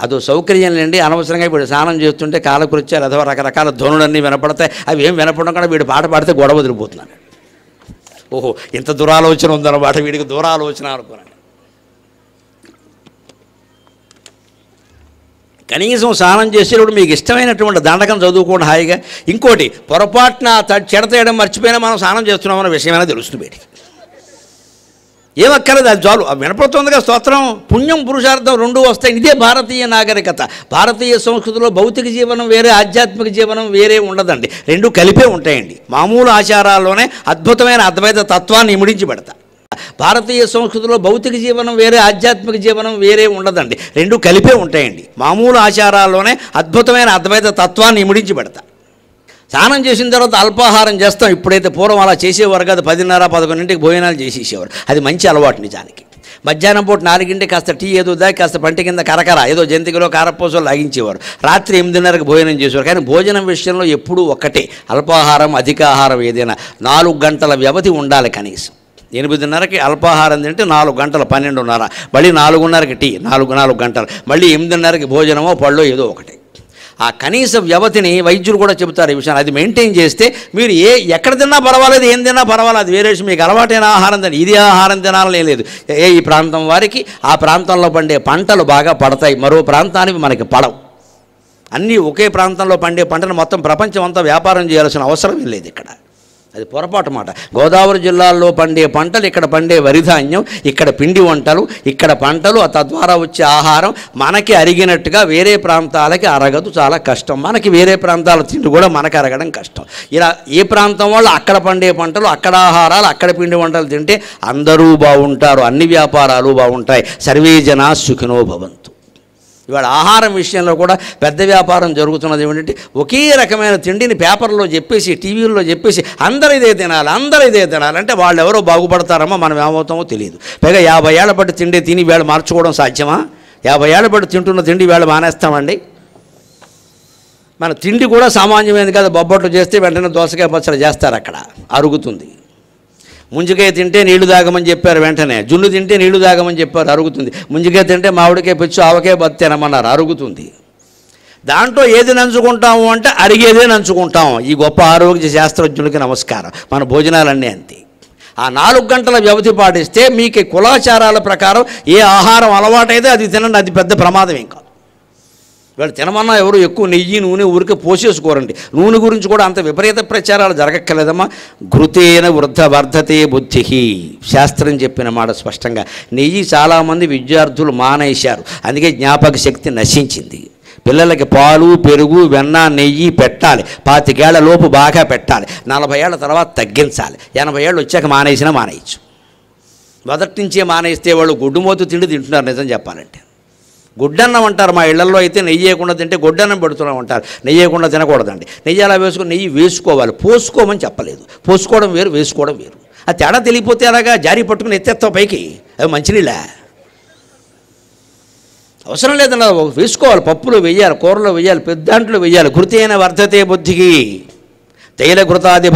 అదో సౌకర్యం లేండి అనవసరంగా వీడు స్నానం చేస్తుంటే కాలకృత్యాలు అథవా రకరకాల ధ్వనులన్నీ వినపడతాయి అవి ఏం వినపడడం కూడా వీడు పాట పాడితే గొడవ వదిలిపోతున్నాడు. ఓహో ఇంత దురాలోచన ఉందన్నమాట వీడికి దూరాలోచన అనుకున్నాను. కనీసం స్నానం చేసేటప్పుడు మీకు ఇష్టమైనటువంటి దండకం చదువుకోండి హాయిగా. ఇంకోటి పొరపాటున చెడతేయడం మర్చిపోయినా మనం స్నానం చేస్తున్నామన్న విషయమైనా తెలుస్తుంది వీటికి. ఏమక్కర్లేదు అది చాలు. వినపడుతుందిగా స్తోత్రం. పుణ్యం పురుషార్థం రెండు వస్తాయి. ఇదే భారతీయ నాగరికత. భారతీయ సంస్కృతిలో భౌతిక జీవనం వేరే ఆధ్యాత్మిక జీవనం వేరే ఉండదండి. రెండు కలిపే ఉంటాయండి. మామూలు ఆచారాల్లోనే అద్భుతమైన అద్వైత తత్వాన్ని ఇమిడించి పెడతా. భారతీయ సంస్కృతిలో భౌతిక జీవనం వేరే ఆధ్యాత్మిక జీవనం వేరే ఉండదండి. రెండు కలిపే ఉంటాయండి. మామూలు ఆచారాల్లోనే అద్భుతమైన అద్వైత తత్వాన్ని ఇమిడించి పెడతా స్నానం చేసిన తర్వాత అల్పాహారం చేస్తాం. ఇప్పుడైతే పూర్వం అలా చేసేవారు కాదు. పదిన్నర పదకొండింటికి భోజనాలు చేసేసేవారు. అది మంచి అలవాటు నిజానికి. మధ్యాహ్నం పూట నాలుగింటికి కాస్త టీ ఏదో దాకా కాస్త పంట కింద కరకర ఏదో జంతికలో కారపూసలు లాగించేవారు. రాత్రి ఎనిమిదిన్నరకు భోజనం చేసేవారు. కానీ భోజనం విషయంలో ఎప్పుడూ ఒకటే అల్పాహారం అధికాహారం ఏదైనా నాలుగు గంటల వ్యవధి ఉండాలి కనీసం. ఎనిమిదిన్నరకి అల్పాహారం తింటే నాలుగు గంటలు పన్నెండున్నర. మళ్ళీ నాలుగున్నరకి టీ నాలుగు నాలుగు గంటలు. మళ్ళీ ఎనిమిదిన్నరకి భోజనమో పళ్ళో ఏదో ఒకటి. ఆ కనీస వ్యవధిని వైద్యులు కూడా చెబుతారు ఈ విషయాన్ని. అది మెయింటైన్ చేస్తే మీరు ఏ ఎక్కడ తిన్నా పర్వాలేదు ఏం తిన్నా పర్వాలేదు వేరే మీకు అలవాటైన ఆహారం తిన ఇది ఆహారం తినాలని లేదు. ఏ ఈ ప్రాంతం వారికి ఆ ప్రాంతంలో పండే పంటలు బాగా పడతాయి. మరో ప్రాంతానికి మనకి పడవు. అన్నీ ఒకే ప్రాంతంలో పండే పంటను మొత్తం ప్రపంచం అంతా వ్యాపారం చేయాల్సిన అవసరం లేదు ఇక్కడ. అది పొరపాటు మాట. గోదావరి జిల్లాల్లో పండే పంటలు ఇక్కడ పండే వరిధాన్యం ఇక్కడ పిండి వంటలు ఇక్కడ పంటలు తద్వారా వచ్చే ఆహారం మనకి అరిగినట్టుగా వేరే ప్రాంతాలకి అరగదు చాలా కష్టం. మనకి వేరే ప్రాంతాల తిండి కూడా మనకు అరగడం కష్టం. ఇలా ఏ ప్రాంతం వాళ్ళు అక్కడ పండే పంటలు అక్కడ ఆహారాలు అక్కడ పిండి వంటలు తింటే అందరూ బాగుంటారు అన్ని వ్యాపారాలు బాగుంటాయి. సర్వే జనా సుఖినో భవంతు. ఇవాళ ఆహారం విషయంలో కూడా పెద్ద వ్యాపారం జరుగుతున్నది ఏమిటంటే ఒకే రకమైన తిండిని పేపర్లో చెప్పేసి టీవీల్లో చెప్పేసి అందరూ ఇదే తినాలి అందరూ ఇదే తినాలి అంటే వాళ్ళు ఎవరో బాగుపడతారమో మనం ఏమవుతామో తెలియదు. పైగా యాభై ఏళ్ళ పట్టు తిండి తిని వేళ మార్చుకోవడం సాధ్యమా? యాభై ఏళ్ళ పట్టు తింటున్న తిండి వేళ మానేస్తామండి. మన తిండి కూడా సామాన్యమైనది కాదు బొబ్బట్లు చేస్తే వెంటనే దోసకాయ పచ్చడి చేస్తారు అక్కడ అరుగుతుంది. ముంజికాయ తింటే నీళ్ళు తాగమని చెప్పారు వెంటనే. జున్ను తింటే నీళ్ళు తాగమని చెప్పారు అరుగుతుంది. ముంజికాయ తింటే మామిడికాయ పెచ్చు ఆవకాయ బతి తినమన్నారు అరుగుతుంది. దాంట్లో ఏది నంచుకుంటాము అంటే అరిగేదే నంచుకుంటాం ఈ గొప్ప ఆరోగ్య శాస్త్రజ్ఞులకి నమస్కారం. మన భోజనాలన్నీ అంతే. ఆ నాలుగు గంటల వ్యవధి పాటిస్తే మీకు కులాచారాల ప్రకారం ఏ ఆహారం అలవాటైతే అది తినండి అది పెద్ద ప్రమాదం ఇంకా. కాదు వీళ్ళు తినమన్నా ఎవరు ఎక్కువ నెయ్యి నూనె ఊరికే పోసేసుకోరండి. నూనె గురించి కూడా అంత విపరీత ప్రచారాలు జరగక్కర్లేదమ్మా. ఘృతేన వృద్ధ వర్ధతే బుద్ధి శాస్త్రం చెప్పిన మాట స్పష్టంగా నెయ్యి చాలామంది విద్యార్థులు మానేశారు. అందుకే జ్ఞాపక శక్తి నశించింది. పిల్లలకి పాలు పెరుగు వెన్న నెయ్యి పెట్టాలి. పాతికేళ్ళ లోపు బాగా పెట్టాలి. నలభై ఏళ్ళ తర్వాత తగ్గించాలి. ఎనభై ఏళ్ళు వచ్చాక మానేసినా మానేయచ్చు. మొదటి నుంచే మానేస్తే వాళ్ళు గుడ్డుమోతు తిండి తింటున్నారు నిజం చెప్పాలంటే. గుడ్డన్నం అంటారు మా ఇళ్ళలో అయితే నెయ్యి వేయకుండా తింటే గుడ్డన్నం పెడుతున్నాం అంటారు. నెయ్యి వేయకుండా తినకూడదండి. నెయ్యి అలా వేసుకుని నెయ్యి వేసుకోవాలి. పోసుకోమని చెప్పలేదు. పోసుకోవడం వేరు వేసుకోవడం వేరు. ఆ తేడా తెలియపోతే అలాగా జారీ పట్టుకుని ఎత్తేస్తావు పైకి. అవి మంచినీళ్ళ? అవసరం లేదన్న వేసుకోవాలి. పప్పులో వెయ్యాలి కూరలో వెయ్యాలి పెద్దాంట్లో వెయ్యాలి అయిన వర్ధతే బుద్ధికి. తైలఘృతాది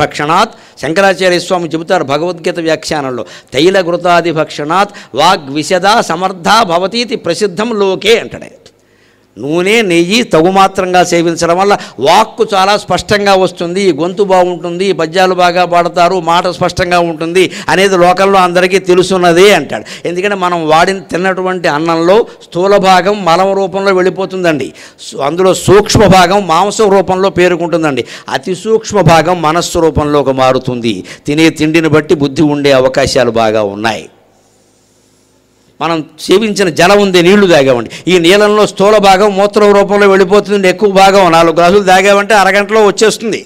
భక్షణాత్ శంకరాచార్య స్వామి చెబుతారు భగవద్గీత వ్యాఖ్యానంలో. తైలఘృతాది భక్షణాత్ వాగ్విశద సమర్థ భవతీతి ప్రసిద్ధం లోకే అంటాడు నూనె నెయ్యి తగుమాత్రంగా సేవించడం వల్ల వాక్కు చాలా స్పష్టంగా వస్తుంది గొంతు బాగుంటుంది పద్యాలు బాగా పాడతారు మాట స్పష్టంగా ఉంటుంది అనేది లోకల్లో అందరికీ తెలుసున్నదే అంటాడు. ఎందుకంటే మనం వాడిన తిన్నటువంటి అన్నంలో స్థూల భాగం మలం రూపంలో వెళ్ళిపోతుందండి. అందులో సూక్ష్మ భాగం మాంసం రూపంలో పేరుకుంటుందండి. అతి సూక్ష్మ భాగం మనస్సు రూపంలోకి మారుతుంది. తినే తిండిని బట్టి బుద్ధి ఉండే అవకాశాలు బాగా ఉన్నాయి. మనం సేవించిన జలం ఉంది నీళ్ళు తాగామండి. ఈ నీళ్ళలో స్థూల భాగం మూత్ర రూపంలో వెళ్ళిపోతుంది ఎక్కువ భాగం నాలుగు గ్లాసులు తాగామంటే అరగంటలో వచ్చేస్తుంది.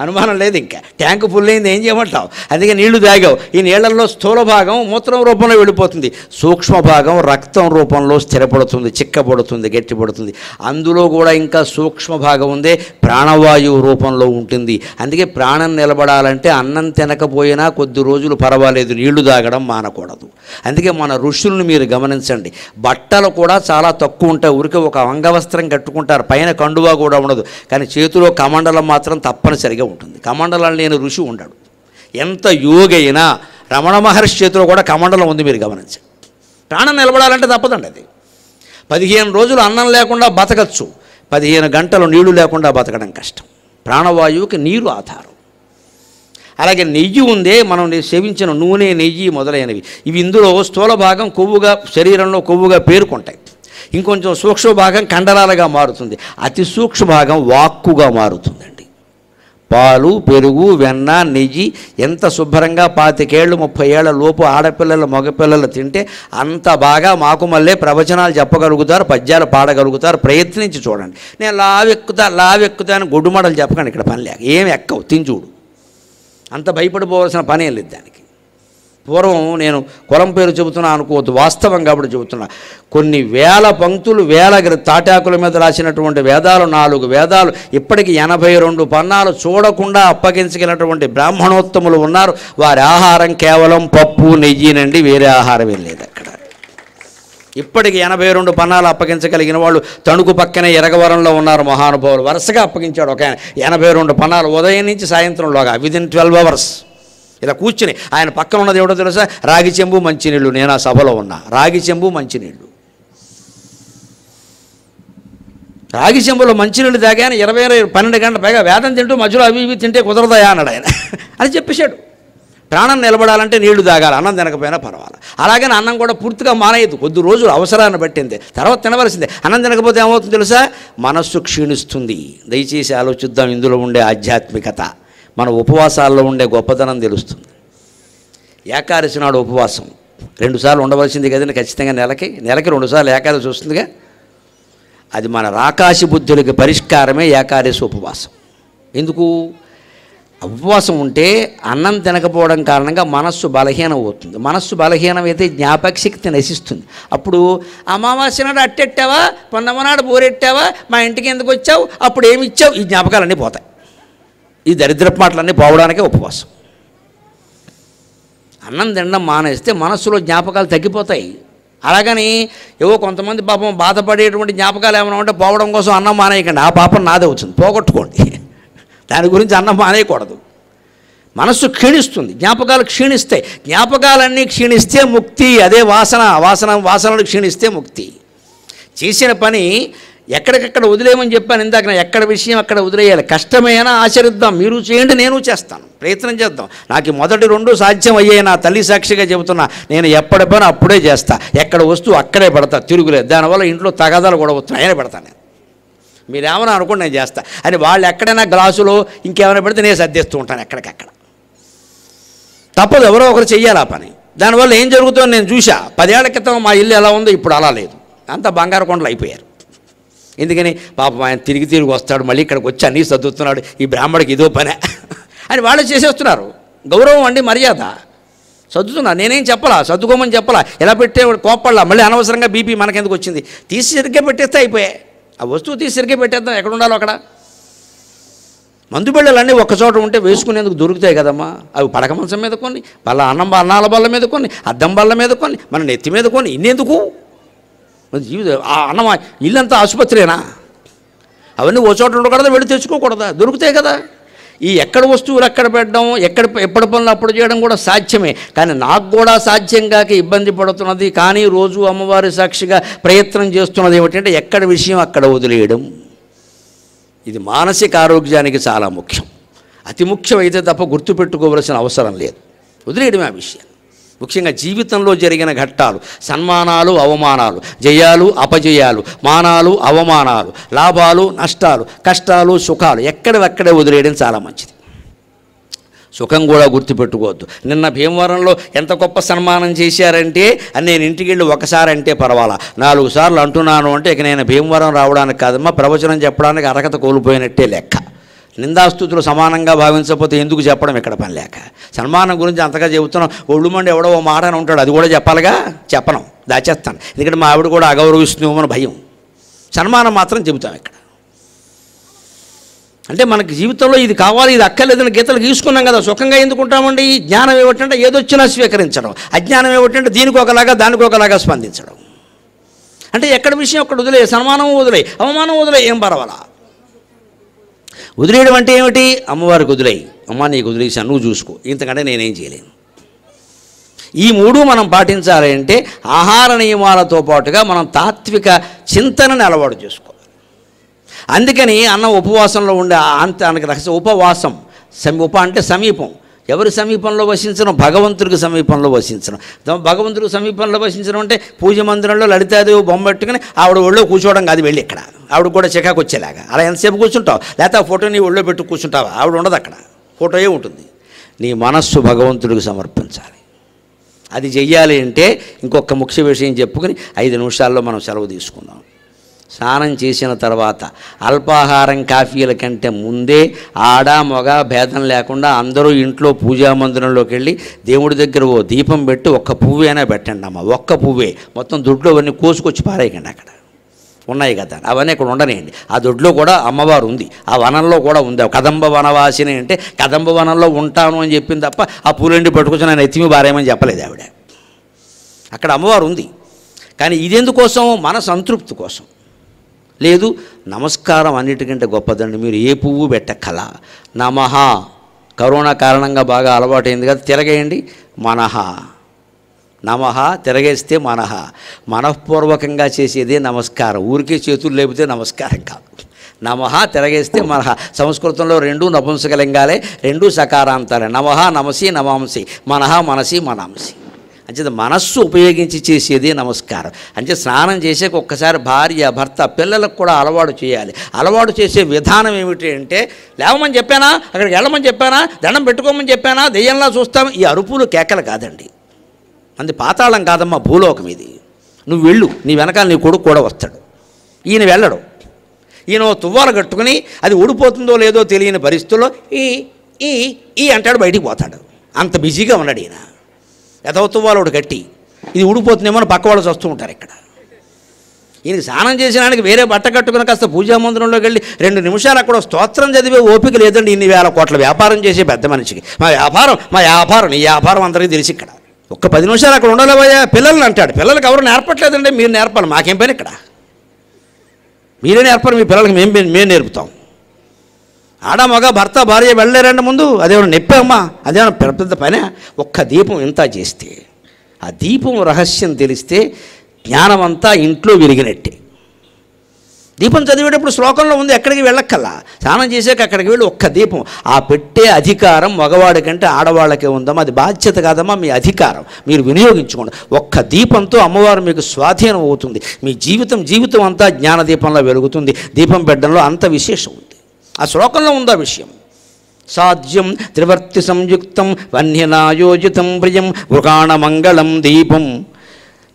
అనుమానం లేదు ఇంకా. ట్యాంకు ఫుల్ అయింది ఏం చేయమంటావు? అందుకే నీళ్ళు తాగావు. ఈ నీళ్ళల్లో స్థూల భాగం మూత్రం రూపంలో వెళ్ళిపోతుంది. సూక్ష్మ భాగం రక్తం రూపంలో స్థిరపడుతుంది చిక్కబడుతుంది గట్టిపడుతుంది. అందులో కూడా ఇంకా సూక్ష్మ భాగం ఉందే ప్రాణవాయువు రూపంలో ఉంటుంది. అందుకే ప్రాణం నిలబడాలంటే అన్నం తినకపోయినా కొద్ది రోజులు పర్వాలేదు నీళ్ళు తాగడం మానకూడదు. అందుకే మన ఋషులను మీరు గమనించండి. బట్టలు కూడా చాలా తక్కువ ఉంటాయి ఊరికే ఒక అంగవస్త్రం కట్టుకుంటారు. పైన కండువా కూడా ఉండదు. కానీ చేతిలో కమండలం మాత్రం తప్పనిసరిగా ఉంటుంది. కమండలం లేని ఋషి ఉండడు. ఎంత యోగైనా రమణ మహర్షి చేతిలో కూడా కమండలం ఉంది మీరు గమనించండి. ప్రాణం నిలబడాలంటే తప్పదండి అది. పదిహేను రోజులు అన్నం లేకుండా బతకచ్చు. పదిహేను గంటలు నీళ్ళు లేకుండా బతకడం కష్టం. ప్రాణవాయువుకి నీరు ఆధారం. అలాగే నెయ్యి ఉందే మనం సేవించిన నూనె నెయ్యి మొదలైనవి. ఇవి ఇందులో స్థూల భాగం కొవ్వుగా శరీరంలో కొవ్వుగా పేరుకుంటాయి. ఇంకొంచెం సూక్ష్మ భాగం కండరాలుగా మారుతుంది. అతి సూక్ష్మ భాగం వాక్కుగా మారుతుందండి. పాలు పెరుగు వెన్న నెయ్యి ఎంత శుభ్రంగా పాతికేళ్ళు ముప్పై ఏళ్ళ లోపు ఆడపిల్లలు మగపిల్లలు తింటే అంత బాగా మాకు మళ్ళీ ప్రవచనాలు చెప్పగలుగుతారు పద్యాలు పాడగలుగుతారు. ప్రయత్నించి చూడండి. నేను లావెక్కుతా లావెక్కుతా అని గొడ్డుమడలు చెప్పకండి ఇక్కడ పని లేక ఏమి ఎక్కవు తిని చూడు. అంత భయపడిపోవాల్సిన పని లేదు దానికి. పూర్వం నేను కులం పేరు చెబుతున్నా అనుకోవద్దు వాస్తవం కాబట్టి చెబుతున్నా. కొన్ని వేల పంక్తులు వేల తాటాకుల మీద రాసినటువంటి వేదాలు నాలుగు వేదాలు ఇప్పటికి ఎనభై రెండు పన్నాలు చూడకుండా అప్పగించగలిగినటువంటి బ్రాహ్మణోత్తములు ఉన్నారు. వారి ఆహారం కేవలం పప్పు నెయ్యినండి వేరే ఆహారం వెళ్ళేది లేదు అక్కడ. ఇప్పటికి ఎనభై రెండు పన్నాలు అప్పగించగలిగిన వాళ్ళు తణుకు పక్కనే ఎరగవరంలో ఉన్నారు మహానుభావులు. వరుసగా అప్పగించాడు ఒక ఆయన. ఎనభై రెండు పన్నాలు ఉదయం నుంచి సాయంత్రంలోగా విదిన్ ట్వెల్వ్ అవర్స్ ఇలా కూర్చుని ఆయన పక్కన ఉన్నది ఏమిటో తెలుసా? రాగి చెంబు మంచినీళ్ళు నేను ఆ సభలో ఉన్నా. రాగి చెంబు మంచినీళ్ళు రాగి చెంబులో మంచినీళ్ళు తాగాను ఇరవై పన్నెండు గంటల పైగా వేదం తింటూ మధ్యలో అవి ఇవి తింటే కుదరదయా అన్నాడు ఆయన. అని చెప్పేశాడు. ప్రాణం నిలబడాలంటే నీళ్ళు తాగాలి. అన్నం తినకపోయినా పర్వాలేదు అలాగే అన్నం కూడా పూర్తిగా మానేయదు కొద్ది రోజులు అవసరాన్ని పట్టింది. తర్వాత తినవలసిందే. అన్నం తినకపోతే ఏమవుతుంది తెలుసా? మనస్సు క్షీణిస్తుంది. దయచేసి ఆలోచిద్దాం. ఇందులో ఉండే ఆధ్యాత్మికత. మన ఉపవాసాల్లో ఉండే గొప్పతనం తెలుస్తుంది. ఏకాదశి నాడు ఉపవాసం. రెండుసార్లు ఉండవలసింది కదండి ఖచ్చితంగా నెలకి నెలకి రెండుసార్లు ఏకాదశి వస్తుందిగా. అది మన రాకాశి బుద్ధులకి పరిష్కారమే ఏకాదశి ఉపవాసం. ఎందుకు? ఉపవాసం ఉంటే అన్నం తినకపోవడం కారణంగా మనస్సు బలహీనం అవుతుంది మనస్సు బలహీనమైతే జ్ఞాపక శక్తి నశిస్తుంది. అప్పుడు అమావాస్య నాడు అట్టెట్టావా? పొన్నమనాడు బోరెట్టావా? మా ఇంటికి ఎందుకు వచ్చావు? అప్పుడు ఏమి ఇచ్చావు? ఈ జ్ఞాపకాలన్నీ పోతాయి. ఈ దరిద్రపు మాటలన్నీ పోవడానికే ఉపవాసం. అన్నం తినడం మానేస్తే మనస్సులో జ్ఞాపకాలు తగ్గిపోతాయి. అలాగని ఏవో కొంతమంది పాపం బాధపడేటువంటి జ్ఞాపకాలు ఏమైనా ఉంటే పోవడం కోసం అన్నం మానేయకండి. ఆ పాపం నాదే వచ్చింది. పోగొట్టుకోండి. దాని గురించి అన్నం మానేయకూడదు. మనస్సు క్షీణిస్తుంది. జ్ఞాపకాలు క్షీణిస్తాయి. జ్ఞాపకాలన్నీ క్షీణిస్తే ముక్తి అదే వాసన. వాసన వాసనలు క్షీణిస్తే ముక్తి. చేసిన పని ఎక్కడికక్కడ వదిలేయమని చెప్పాను ఇందాక నేను ఎక్కడ విషయం అక్కడ వదిలేయాలి. కష్టమైనా ఆచరిద్దాం. మీరు చేయండి నేను చేస్తాను. ప్రయత్నం చేద్దాం. నాకు మొదటి రెండు సాధ్యం అయ్యాయి నా తల్లి సాక్షిగా చెబుతున్నా. నేను ఎప్పటి పని అప్పుడే చేస్తా. ఎక్కడ వస్తువు అక్కడే పెడతా తిరుగులేదు. దానివల్ల ఇంట్లో తగాదాలు కూడా వస్తున్నాయి. అయినా పెడతాను నేను. మీరేమైనా అనుకోండి నేను చేస్తా. అని వాళ్ళు ఎక్కడైనా గ్లాసులో ఇంకేమైనా పెడితే నేను సర్దిస్తూ ఉంటాను ఎక్కడికక్కడ. తప్పదు ఎవరో ఒకరు చెయ్యాలి ఆ పని. దానివల్ల ఏం జరుగుతుందో నేను చూసా పదేళ్ళ క్రితం మా ఇల్లు ఎలా ఉందో ఇప్పుడు అలా లేదు. అంతా బంగారు కొండలు అయిపోయారు. ఎందుకని? పాపం ఆయన తిరిగి తిరిగి వస్తాడు మళ్ళీ ఇక్కడికి వచ్చి అన్నీ సర్దుతున్నాడు ఈ బ్రాహ్మడికి ఇదో పనే. అని వాళ్ళు చేసేస్తున్నారు. గౌరవం అండి మర్యాద. సర్దుతున్నా నేనేం చెప్పాలా? సర్దుకోమని చెప్పాలా? ఎలా పెట్టే కోపడలా మళ్ళీ అనవసరంగా బీపీ మనకెందుకు వచ్చింది? తీసి సరిగ్గా పెట్టేస్తే అయిపోయాయి ఆ వస్తువు తీసి సరిగ్గా పెట్టేద్దాం. ఎక్కడ ఉండాలో అక్కడ. మందు బిళ్ళలన్నీ ఒక్క చోట ఉంటే వేసుకునేందుకు దొరుకుతాయి కదమ్మా. అవి పడక మంచం మీద కొన్ని బల్ల అన్నం అన్నాల బల్ల మీద కొన్ని అద్దం బల్ల మీద కొన్ని మన నెత్తి మీద కొన్ని ఇన్నెందుకు? జీవిత ఆ అన్నం ఇల్లంతా ఆసుపత్రేనా? అవన్నీ ఓ చోట ఉండకూడదా వెళ్ళి తెచ్చుకోకూడదా? దొరుకుతాయి కదా. ఈ ఎక్కడ వస్తువులు ఎక్కడ పెట్టడం ఎక్కడ ఎప్పటి పనులు అప్పుడు చేయడం కూడా సాధ్యమే. కానీ నాకు కూడా సాధ్యం కాక ఇబ్బంది పడుతున్నది. కానీ రోజు అమ్మవారి సాక్షిగా ప్రయత్నం చేస్తున్నది ఏమిటంటే ఎక్కడ విషయం అక్కడ వదిలేయడం. ఇది మానసిక ఆరోగ్యానికి చాలా ముఖ్యం. అతి ముఖ్యమైతే తప్ప గుర్తుపెట్టుకోవలసిన అవసరం లేదు. వదిలేయడమే ఆ విషయం. ముఖ్యంగా జీవితంలో జరిగిన ఘట్టాలు సన్మానాలు అవమానాలు జయాలు అపజయాలు మానాలు అవమానాలు లాభాలు నష్టాలు కష్టాలు సుఖాలు ఎక్కడవక్కడే వదిలేయడం చాలా మంచిది. సుఖం కూడా గుర్తుపెట్టుకోవద్దు. నిన్న భీమవరంలో ఎంత గొప్ప సన్మానం చేశారంటే అని నేను ఇంటికి వెళ్ళి ఒకసారి అంటే పర్వాలా. నాలుగు సార్లు అంటున్నాను అంటే ఇక నేను భీమవరం రావడానికి కాదమ్మా ప్రవచనం చెప్పడానికి అర్హత కోల్పోయినట్టే లెక్క. నిందాస్తుతులు సమానంగా భావించకపోతే ఎందుకు చెప్పడం ఇక్కడ పని లేక? సన్మానం గురించి అంతగా చెబుతున్నాం. ఒళ్ళు మండి ఎవడో ఓ మాట అని ఉంటాడు అది కూడా చెప్పాలిగా? చెప్పను దాచేస్తాను. ఎందుకంటే మా ఆవిడ కూడా అగౌరవిస్తున్నామని భయం. సన్మానం మాత్రం చెబుతాం ఇక్కడ. అంటే మనకి జీవితంలో ఇది కావాలి ఇది అక్కర్లేదని గీతలు గీసుకున్నాం కదా సుఖంగా ఎందుకుంటామండి? ఈ జ్ఞానం ఏమిటంటే ఏదొచ్చినా స్వీకరించడం. అజ్ఞానం ఏమిటంటే దీనికి ఒకలాగా దానికి ఒకలాగా స్పందించడం. అంటే ఎక్కడ విషయం అక్కడ వదిలే సన్మానం వదిలే అవమానం వదిలే ఏం పర్వాలా? వదిలేయడం అంటే ఏమిటి? అమ్మవారికి వదిలేయి. అమ్మ నీకు వదిలేసాను నువ్వు చూసుకో. ఇంతకంటే నేనేం చేయలేను. ఈ మూడు మనం పాటించాలి అంటే ఆహార నియమాలతో పాటుగా మనం తాత్విక చింతనని అలవాటు చేసుకోవాలి. అందుకని అన్న ఉపవాసంలో ఉండే అంత అనకి రహస్య ఉపవాసం. సమి ఉప అంటే సమీపం. ఎవరి సమీపంలో వసించడం భగవంతుడికి సమీపంలో వసించడం భగవంతుడికి సమీపంలో వసించడం అంటే పూజ మందిరంలో లలితాదేవి బొమ్మ పెట్టుకుని ఆవిడ ఒళ్ళో కూర్చోవడం కాదు వెళ్ళి ఇక్కడ. ఆవిడ కూడా చికాకు వచ్చేలాగా. అలా ఎంతసేపు కూర్చుంటావు? లేకపోతే ఆ ఫోటో నీ ఒళ్ళో పెట్టు కూర్చుంటావా? ఆవిడ ఉండదు అక్కడ. ఫోటోయే ఉంటుంది. నీ మనస్సు భగవంతుడికి సమర్పించాలి. అది చెయ్యాలి అంటే ఇంకొక ముఖ్య విషయం చెప్పుకుని ఐదు నిమిషాల్లో మనం సెలవు తీసుకుందాం. స్నానం చేసిన తర్వాత అల్పాహారం కాఫీల కంటే ముందే ఆడ మగ భేదం లేకుండా అందరూ ఇంట్లో పూజా మందిరంలోకి వెళ్ళి దేవుడి దగ్గర ఓ దీపం పెట్టి ఒక్క పువ్వైనా పెట్టండి అమ్మ ఒక్క పువ్వే. మొత్తం దొడ్లో అవన్నీ కోసుకొచ్చి పారేయకండి అక్కడ. ఉన్నాయి కదా అవన్నీ ఇక్కడ ఉండనియండి. ఆ దొడ్లో కూడా అమ్మవారు ఉంది ఆ వనంలో కూడా ఉంది. ఆ కదంబ వనవాసిని అంటే కదంబ వనంలో ఉంటాను అని చెప్పింది తప్ప ఆ పూలండి పట్టుకొచ్చి నేను ఎత్తిమి బారేయమని చెప్పలేదు ఆవిడ. అక్కడ అమ్మవారు ఉంది. కానీ ఇదెందుకోసం? మన సంతృప్తి కోసం. లేదు నమస్కారం అన్నిటికంటే గొప్పదండి. మీరు ఏ పువ్వు పెట్టక్కల. నమః. కరోనా కారణంగా బాగా అలవాటైంది కదా తిరగేయండి. మనహ నమః తిరగేస్తే మనహ మనఃపూర్వకంగా చేసేదే నమస్కారం. ఊరికే చేతులు లేపితే నమస్కారం కాదు. నమః తిరగేస్తే మనహ సంస్కృతంలో రెండు నపుంసకలింగాలే రెండు సకారాంతాలే. నమః నమసి నమాంసి. మనహ మనసి మనాంసి. అంచేత మనస్సు ఉపయోగించి చేసేది నమస్కారం. అంటే స్నానం చేసాక ఒక్కసారి భార్య భర్త పిల్లలకు కూడా అలవాటు చేయాలి. అలవాటు చేసే విధానం ఏమిటి అంటే లేవమని చెప్పానా? అక్కడికి వెళ్ళమని చెప్పానా? దండం పెట్టుకోమని చెప్పానా? దెయ్యంలా చూస్తాం. ఈ అరుపులు కేకలు కాదండి. అంది పాతాళం కాదమ్మా భూలోకం ఇది. నువ్వు వెళ్ళు. నీ వెనకాల నీ కొడుకు కూడా వస్తాడు. ఈయన వెళ్ళడు. ఈయన ఓ తువ్వాలు కట్టుకుని అది ఊడిపోతుందో లేదో తెలియని పరిస్థితుల్లో ఈ ఈ ఈ అంటాడు బయటికి పోతాడు. అంత బిజీగా ఉన్నాడు ఈయన. ఎదవ తువ్వాలు ఒకటి కట్టి ఇది ఊడిపోతుందేమో అని పక్క వాళ్ళు వస్తూ ఉంటారు ఇక్కడ. ఈయన స్నానం చేసినానికి వేరే బట్ట కట్టుకుని కాస్త పూజా మందిరంలోకి వెళ్ళి రెండు నిమిషాలు అక్కడ స్తోత్రం చదివే ఓపిక లేదండి ఇన్ని వేల కోట్ల వ్యాపారం చేసే పెద్ద మనిషికి. మా వ్యాపారం మా వ్యాపారం నీ వ్యాపారం అందరికీ తెలిసి ఇక్కడ. ఒక్క పది నిమిషాలు అక్కడ ఉండలేవయ్యా పిల్లల్ని అంటాడు. పిల్లలకి ఎవరు నేర్పట్లేదండి? మీరు నేర్పాలి మాకేం పని ఇక్కడ? మీరే నేర్పాలి మీ పిల్లలకి మేము మేము నేర్పుతాం. ఆడ మగ భర్త భార్య వెళ్ళలేరండి ముందు అదేమన్నా నొప్పమ్మా అదేమన్నా పెద్ద పెద్ద పనే ఒక్క దీపం ఇంత చేస్తే ఆ దీపం రహస్యం తెలిస్తే జ్ఞానమంతా ఇంట్లో విరిగినట్టే. దీపం చదివేటప్పుడు శ్లోకంలో ఉంది ఎక్కడికి వెళ్ళక్కల్లా స్నానం చేసాక అక్కడికి వెళ్ళి ఒక్క దీపం. ఆ పెట్టే అధికారం మగవాడి కంటే ఆడవాళ్ళకే ఉందమ్మా అది బాధ్యత కాదమ్మా మీ అధికారం. మీరు వినియోగించుకోండి. ఒక్క దీపంతో అమ్మవారు మీకు స్వాధీనం అవుతుంది. మీ జీవితం జీవితం అంతా జ్ఞానదీపంలో వెలుగుతుంది. దీపం పెట్టడంలో అంత విశేషం ఉంది. ఆ శ్లోకంలో ఉందా విషయం? సాధ్యం త్రివర్తి సంయుక్తం వన్యనాయోజితం ప్రియం వృగాణమంగళం దీపం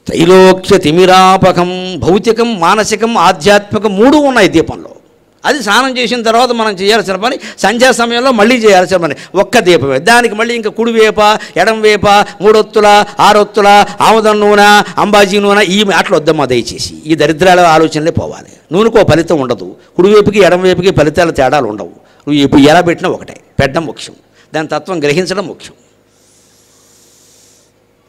త్రైలోక్య తిమిరాపకం భౌతికం మానసికం ఆధ్యాత్మికం మూడు ఉన్నాయి దీపంలో. అది స్నానం చేసిన తర్వాత మనం చేయాల్సిన పని సంధ్యా సమయంలో మళ్ళీ చేయాల్సిన పని. ఒక్క దీపమే. దానికి మళ్ళీ ఇంకా కుడి వేప ఎడం వేప మూడొత్తుల ఆరొత్తుల ఆముదం నూనె అంబాజీ నూనె ఈ మాటలు వద్దమ్మా దయచేసి. ఈ దరిద్రాల ఆలోచనలే పోవాలి. నూనెకో ఫలితం ఉండదు. కుడివైపుకి ఎడం వైపుకి ఫలితాల తేడాలు ఉండవు. నువ్వు ఇప్పుడు ఎలా పెట్టినా ఒకటే. పెట్టడం ముఖ్యం. దాని తత్వం గ్రహించడం ముఖ్యం.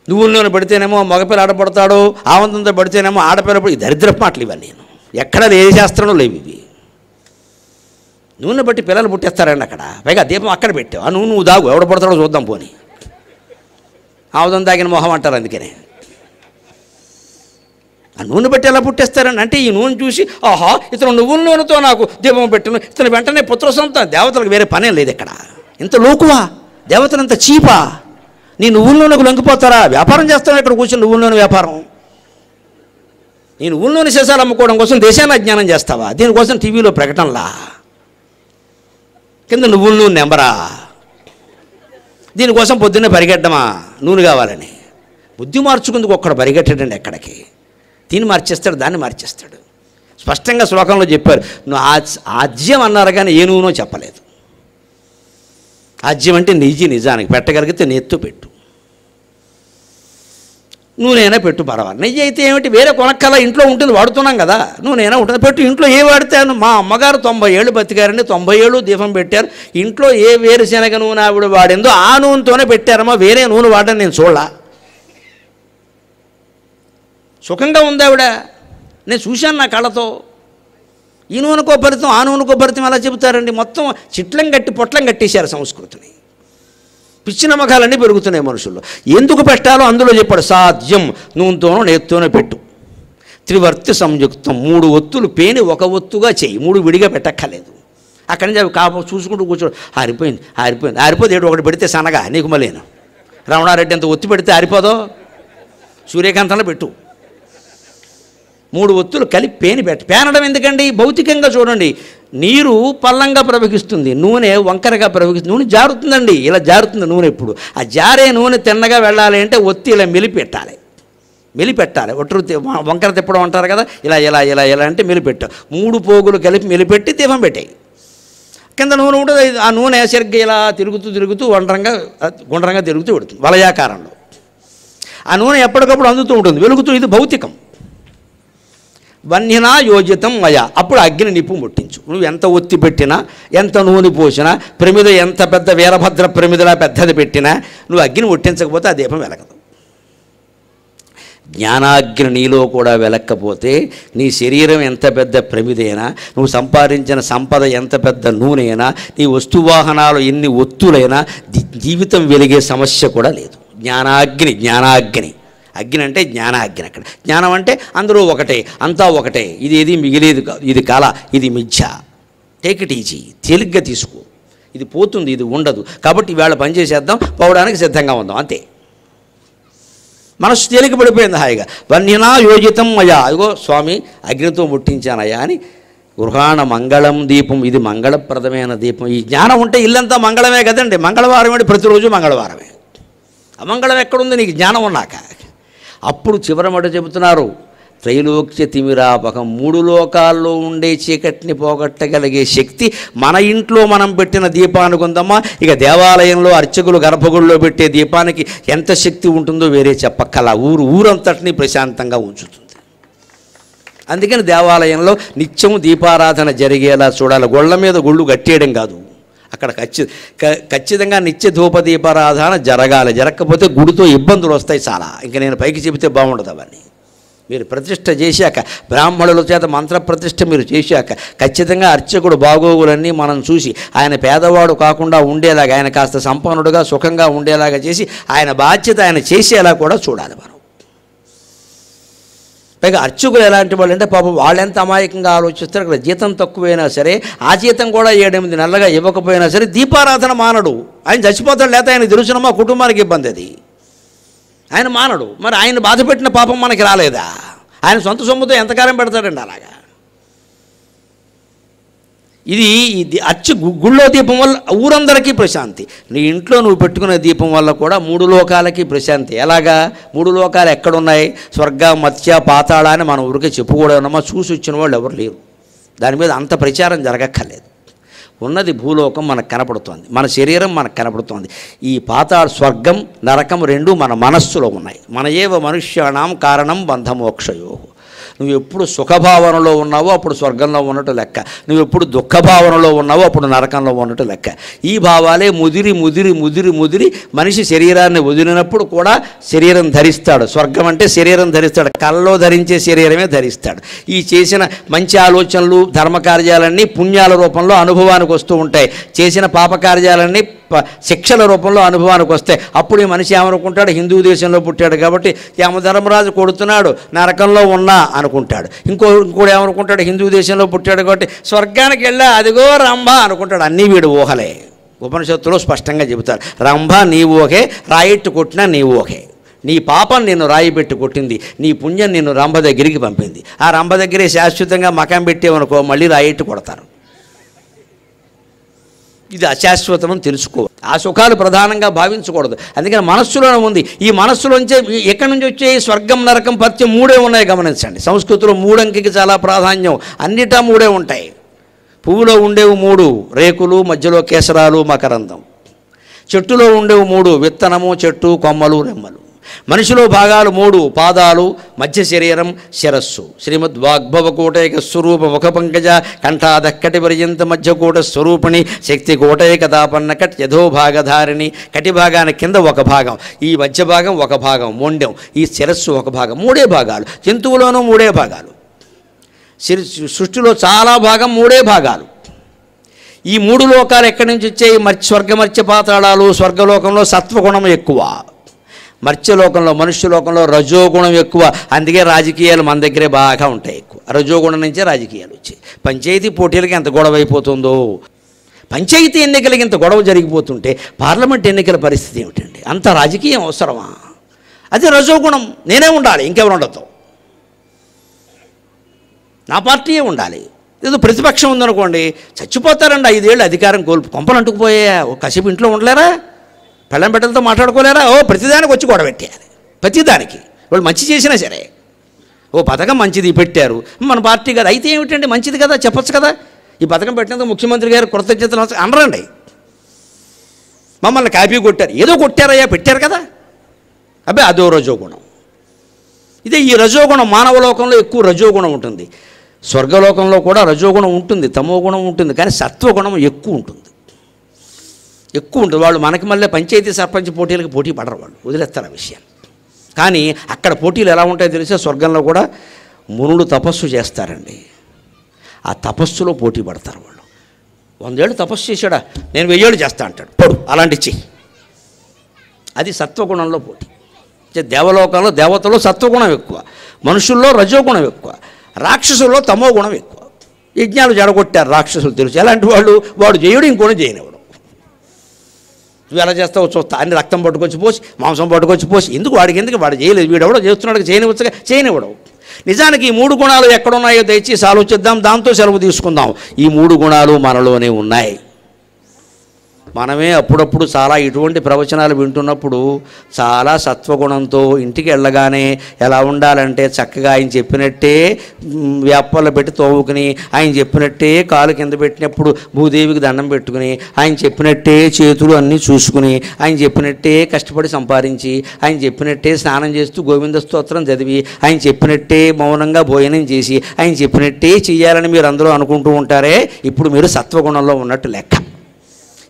నువ్వుల నూనె పెడితేనేమో మగపిల్ల ఆడపడతాడు ఆవంతంతో పెడితేనేమో ఆడపిల్ల ఈ దరిద్ర మాటలు ఇవన్నీ నేను. ఎక్కడ ఏ శాస్త్రంలో లేవు ఇవి. నూనె బట్టి పిల్లలు పుట్టేస్తారండి అక్కడ. పైగా దీపం అక్కడ పెట్టావు. ఆ నూనె నువ్వు దాగు ఎవడ పడతాడో చూద్దాం పోని. ఆవుదం తాగిన మొహం అంటారు అందుకనే. ఆ నూనె బట్టి ఎలా పుట్టేస్తారని అంటే ఈ నూనె చూసి ఆహా ఇతను నువ్వుల నూనెతో నాకు దీపం పెట్టిన. ఇతను వెంటనే పుత్ర సొంతం దేవతలకు వేరే పనే లేదు ఇక్కడ. ఇంత లోకువా? దేవతలు ఇంత చీపా? నీ నువ్వుల నూనెకు లొంగిపోతారా? వ్యాపారం చేస్తాను ఇక్కడ కూర్చొని నువ్వుల నూనె వ్యాపారం. నేను ఊళ్ళోని నూనె అమ్ముకోవడం కోసం దేశాన్ని అజ్ఞానం చేస్తావా? దీనికోసం టీవీలో ప్రకటనలా? కింద నువ్వుల నూనె నెంబరా? దీనికోసం పొద్దున్నే పరిగెట్టమా? నూనె కావాలని. బుద్ధి మార్చుకుందుకు ఒక్కడ పరిగెట్టడండి ఎక్కడికి? దీన్ని మార్చేస్తాడు దాన్ని మార్చేస్తాడు. స్పష్టంగా శ్లోకంలో చెప్పారు నువ్వు ఆజ్యం అన్నారు కానీ ఏ నూనో చెప్పలేదు. ఆజ్యం అంటే నిజి నిజానికి. పెట్టగలిగితే నెత్తు పెట్టు. నూనెనా పెట్టు పర్వాలేదు నెయ్యి అయితే ఏమిటి? వేరే కొనక్కల ఇంట్లో ఉంటుంది వాడుతున్నాం కదా. నూనెనా ఉంటుంది. పెట్టు ఇంట్లో ఏ వాడితే మా అమ్మగారు తొంభై ఏళ్ళు బతికారండి. తొంభై ఏళ్ళు దీపం పెట్టారు. ఇంట్లో ఏ వేరుశనగ నూనె ఆవిడ వాడిందో ఆ నూనెతోనే పెట్టారమ్మా. వేరే నూనె వాడని నేను చూడలా. సుఖంగా ఉంది ఆవిడ. నేను చూశాను నా కళ్ళతో. ఈ నూనెకో ఫలితం ఆ నూనెకో ఫలితం ఎలా చెబుతారండి? మొత్తం చిట్లం కట్టి పొట్లం కట్టేశారు సంస్కృతిని. పిచ్చి నమ్మకాలన్నీ పెరుగుతున్నాయి మనుషుల్లో. ఎందుకు పెట్టాలో అందులో చెప్పాడు సాధ్యం. నూనెతోనో నేత్తోనో పెట్టు. త్రివర్తి సంయుక్తం. మూడు ఒత్తులు పేని ఒక ఒత్తుగా చెయ్యి మూడు విడిగా పెట్టక్కర్లేదు. అక్కడి నుంచి అవి కాప చూసుకుంటూ కూర్చోడు. ఆరిపోయింది ఆరిపోయింది. ఆరిపోతే ఏడు ఒకటి పెడితే సనగా. నీకు మళ్ళీను. రమణారెడ్డి అంత ఒత్తి పెడితే ఆరిపోదో? సూర్యకాంతంలో పెట్టు. మూడు ఒత్తులు కలిపి పేని పెట్ట. పేనడం ఎందుకండి? భౌతికంగా చూడండి. నీరు పల్లంగా ప్రవహిస్తుంది నూనె వంకరగా ప్రవహిస్తుంది నూనె జారుతుందండి ఇలా జారుతుంది నూనె ఎప్పుడు ఆ జారే నూనె తిన్నగా వెళ్ళాలి అంటే ఒత్తి ఇలా మెలిపెట్టాలి. మెలిపెట్టాలి. ఒట్టరు వంకర తిప్పడం అంటారు కదా ఇలా ఇలా ఇలా ఇలా అంటే మెలిపెట్టు. మూడు పోగులు కలిపి మెలిపెట్టి దీపం పెట్టాయి. కింద నూనె ఉంటుంది ఆ నూనె సరిగ్గా ఇలా తిరుగుతూ తిరుగుతూ వండరంగా గుండ్రంగా తిరుగుతూ పెడుతుంది వలయాకారంలో. ఆ నూనె ఎప్పటికప్పుడు అందుతూ ఉంటుంది వెలుగుతూ ఇది భౌతికం. వన్యనా యోజితం మయా. అప్పుడు అగ్ని నిప్పు ముట్టించు. నువ్వు ఎంత ఒత్తి పెట్టినా ఎంత నూనె పోసినా ప్రమిద ఎంత పెద్ద వీరభద్ర ప్రమిదలా పెద్దది పెట్టినా నువ్వు అగ్ని ముట్టించకపోతే ఆ దీపం వెలగదు. జ్ఞానాగ్ని నీలో కూడా వెలక్కపోతే నీ శరీరం ఎంత పెద్ద ప్రమిదైనా నువ్వు సంపాదించిన సంపద ఎంత పెద్ద నూనెైనా నీ వస్తువాహనాలు ఎన్ని ఒత్తులైనా జీవితం వెలిగే సమస్య కూడా లేదు. జ్ఞానాగ్ని జ్ఞానాగ్ని. అగ్ని అంటే జ్ఞానాగ్ని అక్కడ. జ్ఞానం అంటే అందరూ ఒకటే అంతా ఒకటే. ఇది ఏది మిగిలేదు కాదు ఇది కళ ఇది మిథ్య. టేక్ ఇట్ ఈజీ తేలిగ్గా తీసుకో. ఇది పోతుంది ఇది ఉండదు. కాబట్టి ఇవాళ పని చేసేద్దాం పోవడానికి సిద్ధంగా ఉందాం. అంతే. మనసు తేలిక పడిపోయింది హాయిగా. వన్యనా యోజితం మయా. అదిగో స్వామి అగ్నితో ముట్టించానయ్యా అని గృహాణ మంగళం దీపం ఇది మంగళప్రదమైన దీపం. ఈ జ్ఞానం ఉంటే ఇల్లంతా మంగళమే కదండి. మంగళవారం ప్రతిరోజు మంగళవారమే. అమంగళం ఎక్కడుంది? నీకు జ్ఞానం ఉన్నాక. అప్పుడు చివరమట చెబుతున్నారు త్రైలోక్య తిమిరాపకం మూడు లోకాల్లో ఉండే చీకటిని పోగొట్టగలిగే శక్తి మన ఇంట్లో మనం పెట్టిన దీపానికి ఉందమ్మా. ఇక దేవాలయంలో అర్చకులు గర్భగుడిలో పెట్టే దీపానికి ఎంత శక్తి ఉంటుందో వేరే చెప్పక్కల ఊరు ఊరంతటిని ప్రశాంతంగా ఉంచుతుంది. అందుకని దేవాలయంలో నిత్యము దీపారాధన జరిగేలా చూడాలి. గొళ్ళ మీద గుళ్ళు కట్టేయడం కాదు. అక్కడ ఖచ్చి క- ఖచ్చితంగా నిత్య ధూపదీపారాధన జరగాలి. జరగకపోతే గుడితో ఇబ్బందులు వస్తాయి చాలా. ఇంకా నేను పైకి చెబితే బాగుండదు అవన్నీ. మీరు ప్రతిష్ట చేశాక బ్రాహ్మణుల చేత మంత్ర ప్రతిష్ట మీరు చేశాక ఖచ్చితంగా అర్చకుడు బాగోగులన్నీ మనం చూసి ఆయన పేదవాడు కాకుండా ఉండేలాగా ఆయన కాస్త సంపన్నుడుగా సుఖంగా ఉండేలాగా చేసి ఆయన బాధ్యత ఆయన చేసేలా కూడా చూడాలి మనం. పైగా అర్చకులు ఎలాంటి వాళ్ళు అంటే పాపం వాళ్ళెంత అమాయకంగా ఆలోచిస్తారు ఇక్కడ జీతం తక్కువైనా సరే ఆ జీతం కూడా ఏడెనిమిది నెలలుగా ఇవ్వకపోయినా సరే దీపారాధన మానడు. ఆయన చచ్చిపోతాడు లేకపోతే ఆయన తెలుసున మా కుటుంబానికి ఇబ్బంది అది. ఆయన మానడు. మరి ఆయన బాధపెట్టిన పాపం మనకి రాలేదా? ఆయన సొంత సొమ్ముతో ఎంతకాలం పెడతాడండి అలాగా? ఇది ఇది అచ్చు గుళ్ళో దీపం వల్ల ఊరందరికీ ప్రశాంతి. నీ ఇంట్లో నువ్వు పెట్టుకునే దీపం వల్ల కూడా మూడు లోకాలకి ప్రశాంతి. ఎలాగా? మూడు లోకాలు ఎక్కడున్నాయి? స్వర్గ మత్స్య పాతాళ అని మన ఊరికే చెప్పుకోవడమా చూసి వచ్చిన వాళ్ళు ఎవరు లేరు. దాని మీద అంత ప్రచారం జరగక్కర్లేదు. ఉన్నది భూలోకం మనకు కనపడుతోంది. మన శరీరం మనకు కనపడుతోంది. ఈ పాతాళ స్వర్గం నరకం రెండు మన మనస్సులో ఉన్నాయి. మన ఏవ మనుష్యాణం కారణం బంధమోక్షయో. నువ్వు ఎప్పుడు సుఖభావనలో ఉన్నావో అప్పుడు స్వర్గంలో ఉన్నట్టు లెక్క. నువ్వు ఎప్పుడు దుఃఖభావనలో ఉన్నావో అప్పుడు నరకంలో ఉన్నట్టు లెక్క. ఈ భావాలే ముదిరి ముదిరి ముదిరి ముదిరి మనిషి శరీరాన్ని వదిలినప్పుడు కూడా శరీరం ధరిస్తాడు. స్వర్గం అంటే శరీరం ధరిస్తాడు. కళ్ళలో ధరించే శరీరమే ధరిస్తాడు. ఈ చేసిన మంచి ఆలోచనలు ధర్మకార్యాలన్నీ పుణ్యాల రూపంలో అనుభవానికి వస్తూ ఉంటాయి. చేసిన పాపకార్యాలన్నీ ప- శిక్షల రూపంలో అనుభవానికి వస్తాయి. అప్పుడు ఈ మనిషి ఏమనుకుంటాడు? హిందూ దేశంలో పుట్టాడు కాబట్టి యమధర్మరాజు కొడుతున్నాడు. నరకంలో ఉన్నా అనుకుంటాడు. ఇంకో ఇంకోడు ఏమనుకుంటాడు? హిందూ దేశంలో పుట్టాడు కాబట్టి స్వర్గానికి వెళ్ళా అదిగో రంభ అనుకుంటాడు. అన్నీ వీడు ఊహలే. ఉపనిషత్తులో స్పష్టంగా చెబుతారు. రంభ నీ ఊహే రాయిట్టు కొట్టినా నీ ఊహే నీ పాపం నిన్ను రాయి పెట్టి కొట్టింది. నీ పుణ్యం నిన్ను రంభ దగ్గరికి పంపింది. ఆ రంభ దగ్గరే శాశ్వతంగా మకం పెట్టేవనుకో మళ్ళీ రాయిట్టు కొడతారు. ఇది అశాశ్వతం అని తెలుసుకో. ఆ సుఖాలు ప్రధానంగా భావించకూడదు. అందుకని మనస్సులోనే ఉంది. ఈ మనస్సులోంచే ఎక్కడి నుంచి వచ్చే స్వర్గం నరకం పత్యం మూడే ఉన్నాయి గమనించండి. సంస్కృతిలో మూడంకికి చాలా ప్రాధాన్యం. అన్నిటా మూడే ఉంటాయి. పువ్వులో ఉండేవి మూడు. రేకులు మధ్యలో కేసరాలు మకరందం. చెట్టులో ఉండేవి మూడు. విత్తనము చెట్టు కొమ్మలు రెమ్మలు. మనిషిలో భాగాలు మూడు పాదాలు మధ్య శరీరం శిరస్సు. శ్రీమద్ వాగ్భవకూటైక స్వరూప ముఖ పంకజ కంఠాదక్కటి పర్యంత మధ్యకూట స్వరూపిణి శక్తి కూటైక దాపన్న కట్ యథో భాగధారిణి. కటి భాగాన కింద ఒక భాగం ఈ మధ్య భాగం ఒక భాగం మొండెం ఈ శిరస్సు ఒక భాగం మూడే భాగాలు. జంతువులోనూ మూడే భాగాలు. శిర- సృష్టిలో చాలా భాగం మూడే భాగాలు. ఈ మూడు లోకాలు ఎక్కడి నుంచి వచ్చాయి? మర్చి స్వర్గమర్త్య పాతాళాలు స్వర్గలోకంలో సత్వగుణం ఎక్కువ. మర్త్యలోకంలో మనుష్యలోకంలో రజోగుణం ఎక్కువ. అందుకే రాజకీయాలు మన దగ్గరే బాగా ఉంటాయి ఎక్కువ. రజోగుణం నుంచే రాజకీయాలు వచ్చాయి. పంచాయతీ పోటీలకి ఎంత గొడవ అయిపోతుందో. పంచాయతీ ఎన్నికలకి ఇంత గొడవ జరిగిపోతుంటే పార్లమెంట్ ఎన్నికల పరిస్థితి ఏమిటండి? అంత రాజకీయం అవసరమా? అది రజోగుణం. నేనే ఉండాలి ఇంకెవరు ఉండదు నా పార్టీయే ఉండాలి. ఏదో ప్రతిపక్షం ఉందనుకోండి చచ్చిపోతారండి ఐదేళ్ళు అధికారం కోల్పు కొంపలు అంటుకుపోయా ఒక కసిపు ఇంట్లో ఉండలేరా? పెళ్ళం బిడ్డలతో మాట్లాడుకోలేరా? ఓ ప్రతిదానికి వచ్చి గొడవ ప్రతిదానికి. వాళ్ళు మంచి చేసినా సరే. ఓ పథకం మంచిది పెట్టారు. మన పార్టీ కదా. అయితే ఏమిటండి? మంచిది కదా? చెప్పొచ్చు కదా? ఈ పథకం పెట్టినందుకు ముఖ్యమంత్రి గారు కృతజ్ఞతలు అనరండి. మమ్మల్ని కాపీ కొట్టారు. ఏదో కొట్టారయ్యా పెట్టారు కదా? అబ్బాయి అదో రజోగుణం. ఇదే ఈ రజోగుణం మానవ లోకంలో ఎక్కువ రజోగుణం ఉంటుంది. స్వర్గలోకంలో కూడా రజోగుణం ఉంటుంది తమో గుణం ఉంటుంది కానీ సత్వగుణం ఎక్కువ ఉంటుంది. ఎక్కువ ఉంటుంది. వాళ్ళు మనకి మళ్ళీ పంచాయతీ సర్పంచ్ పోటీలకు పోటీ పడరు వాళ్ళు. వదిలేస్తారు ఆ విషయం కానీ అక్కడ పోటీలు ఎలా ఉంటాయో తెలిసే స్వర్గంలో కూడా మునులు తపస్సు చేస్తారండి. ఆ తపస్సులో పోటీ పడతారు వాళ్ళు. వందేళ్ళు తపస్సు చేశాడా? నేను వెయ్యేళ్ళు చేస్తా అంటాడు. పొడు అలాంటి చెయ్యి. అది సత్వగుణంలో పోటీ. దేవలోకంలో దేవతలో సత్వగుణం ఎక్కువ. మనుషుల్లో రజోగుణం ఎక్కువ. రాక్షసుల్లో తమో గుణం ఎక్కువ. యజ్ఞాలు జడగొట్టారు రాక్షసులు తెలుసు. ఎలాంటి వాళ్ళు? వాడు జయుడు ఇంకోటి చేయనివ్వడు నువ్వు ఎలా చేస్తావు చూస్తా. అన్ని రక్తం పట్టుకొచ్చి పోసి మాంసం పట్టుకొచ్చి పోసి. ఎందుకు వాడికి ఎందుకు? వాడు చేయలేదు. వీడెవడో చేస్తున్నాడు చేయనివచ్చగా చేయనివ్వడం. నిజానికి ఈ మూడు గుణాలు ఎక్కడున్నాయో దయచేసి ఆలోచిద్దాం. దాంతో సెలవు తీసుకుందాం. ఈ మూడు గుణాలు మనలోనే ఉన్నాయి. మనమే అప్పుడప్పుడు చాలా ఇటువంటి ప్రవచనాలు వింటున్నప్పుడు చాలా సత్వగుణంతో ఇంటికి వెళ్ళగానే ఎలా ఉండాలంటే చక్కగా ఆయన చెప్పినట్టే వ్యాపారంలో పెట్టి తోముకుని ఆయన చెప్పినట్టే కాలు కింద పెట్టినప్పుడు భూదేవికి దండం పెట్టుకుని ఆయన చెప్పినట్టే చేతులు అన్నీ చూసుకుని ఆయన చెప్పినట్టే కష్టపడి సంపాదించి ఆయన చెప్పినట్టే స్నానం చేస్తూ గోవింద స్తోత్రం చదివి ఆయన చెప్పినట్టే మౌనంగా భోజనం చేసి ఆయన చెప్పినట్టే చేయాలని మీరు అందరూ అనుకుంటూ ఉంటారే ఇప్పుడు మీరు సత్వగుణంలో ఉన్నట్టు లెక్క.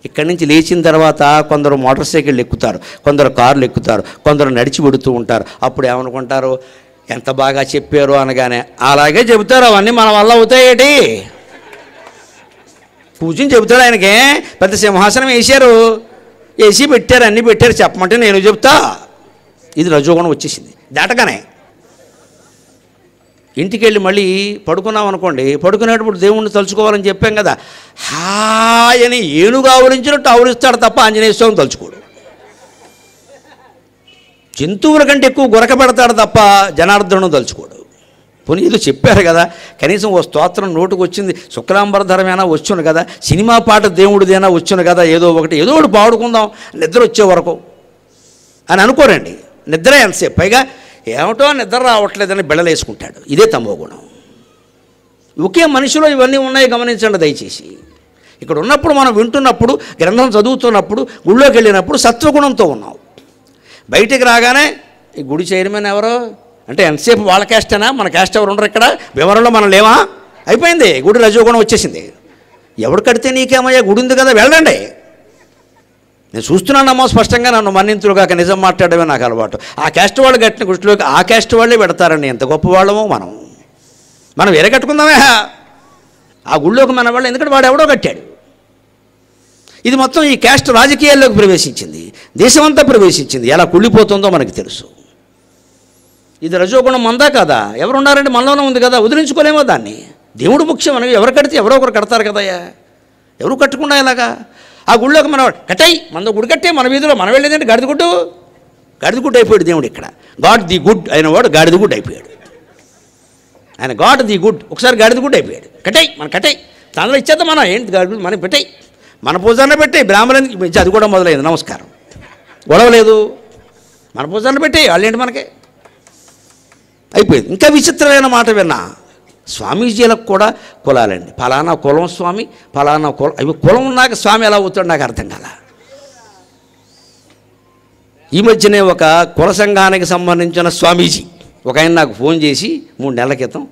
ఇక్కడి నుంచి లేచిన తర్వాత కొందరు మోటార్ సైకిళ్ళు ఎక్కుతారు కొందరు కార్లు ఎక్కుతారు కొందరు నడిచి పెడుతూ ఉంటారు. అప్పుడు ఏమనుకుంటారు? ఎంత బాగా చెప్పారు అనగానే అలాగే చెబుతారు అవన్నీ మన వల్ల అవుతాయేటి కూర్చుని చెబుతాడు ఆయనకే పెద్ద సింహాసనం వేశారు వేసి పెట్టారు అన్నీ పెట్టారు చెప్పమంటే నేను చెప్తా. ఇది రజోగుణం వచ్చేసింది. దాటగానే ఇంటికి వెళ్ళి మళ్ళీ పడుకున్నాం అనుకోండి పడుకునేటప్పుడు దేవుణ్ణి తలుచుకోవాలని చెప్పాం కదా హాయని ఏనుగు ఆవరించినట్టు ఆవరిస్తాడు తప్ప ఆంజనేయ స్వామి తలుచుకోడు. జంతువుల కంటే ఎక్కువ గొరక పెడతాడు తప్ప జనార్దను తలుచుకోడు. పోనీ ఏదో చెప్పారు కదా కనీసం ఓ స్తోత్రం నోటుకు వచ్చింది శుక్లాంబరధరమైనా వచ్చును కదా సినిమా పాట దేవుడిదైనా వచ్చును కదా ఏదో ఒకటి ఏదో ఒకటి పాడుకుందాం నిద్ర వచ్చే వరకు. అని అనుకోరండి నిద్ర ఎంతసేపు పైగా ఏమిటో నిద్ర రావట్లేదని బిళ్ళలేసుకుంటాడు. ఇదే తమో గుణం. ఒకే మనిషిలో ఇవన్నీ ఉన్నాయి గమనించండి దయచేసి. ఇక్కడ ఉన్నప్పుడు మనం వింటున్నప్పుడు గ్రంథం చదువుతున్నప్పుడు గుళ్ళోకి వెళ్ళినప్పుడు సత్వగుణంతో ఉన్నాం. బయటికి రాగానే ఈ గుడి చైర్మన్ ఎవరో? అంటే ఎంతసేపు వాళ్ళ క్యాస్టేనా? మన క్యాస్ట్ ఎవరు ఉండరు ఇక్కడ? వివరంలో మనం లేవా? అయిపోయింది. గుడి రజోగుణం వచ్చేసింది. ఎవడు కడితే నీకేమయ్యా? గుడి ఉంది కదా వెళ్ళండి. నేను చూస్తున్నానమ్మో స్పష్టంగా నన్ను మన్నింతులు కాక నిజం మాట్లాడమే నాకు అలవాటు. ఆ క్యాస్ట్ వాళ్ళు కట్టిన గుడిలోకి ఆ క్యాస్ట్ వాళ్ళే పెడతారండి ఎంత గొప్ప వాళ్ళమో మనం. మనం వేరే కట్టుకుందామే. ఆ గుళ్ళోకి మన వాళ్ళు ఎందుకంటే వాడు ఎవడో కట్టాడు. ఇది మొత్తం ఈ క్యాస్ట్ రాజకీయాల్లోకి ప్రవేశించింది. దేశమంతా ప్రవేశించింది. ఎలా కుళ్ళిపోతుందో మనకు తెలుసు. ఇది రజోగుణం మందా కదా? ఎవరు ఉన్నారంటే మనలోనే ఉంది కదా వదిలించుకోలేమో దాన్ని. దేవుడు ముఖ్యం మనకి ఎవరు కడితే ఎవరో ఒకరు కడతారు కదయ్యా. ఎవరు కట్టకుండా ఇలాగా ఆ గుళ్ళోకి మన కట్టయి మన గుడి కట్టే మన వీధిలో మనం వెళ్ళేదంటే? గాడిద గుడ్డు? అయిపోయాడు దేవుడు ఇక్కడ. గాడ్ ది గుడ్ అయిన వాడు గాడిద గుడ్ అయిపోయాడు. ఆయన గాడ్ ది గుడ్ ఒకసారి గాడిద అయిపోయాడు. కట్టయి మన కట్టయి తనలో ఇచ్చేద్దాం మనం ఏంటి గాడి మనకి పెట్టాయి. మన పూజాన్ని పెట్టాయి బ్రాహ్మణులకి ఇచ్చి అది కూడా మొదలైంది నమస్కారం. గొడవ లేదు. మన పూజాన్ని పెట్టాయి వాళ్ళేంటి మనకి? అయిపోయింది. ఇంకా విచిత్రమైన మాట విన్నా. స్వామీజీలకు కూడా కులాలండి. ఫలానా కులం స్వామి ఫలానా కులం అవి కులం ఉన్నాక స్వామి ఎలా అవుతాడు నాకు అర్థం కాల. ఈ మధ్యనే ఒక కుల సంఘానికి సంబంధించిన స్వామీజీ ఒక ఆయన నాకు ఫోన్ చేసి మూడు నెలల క్రితం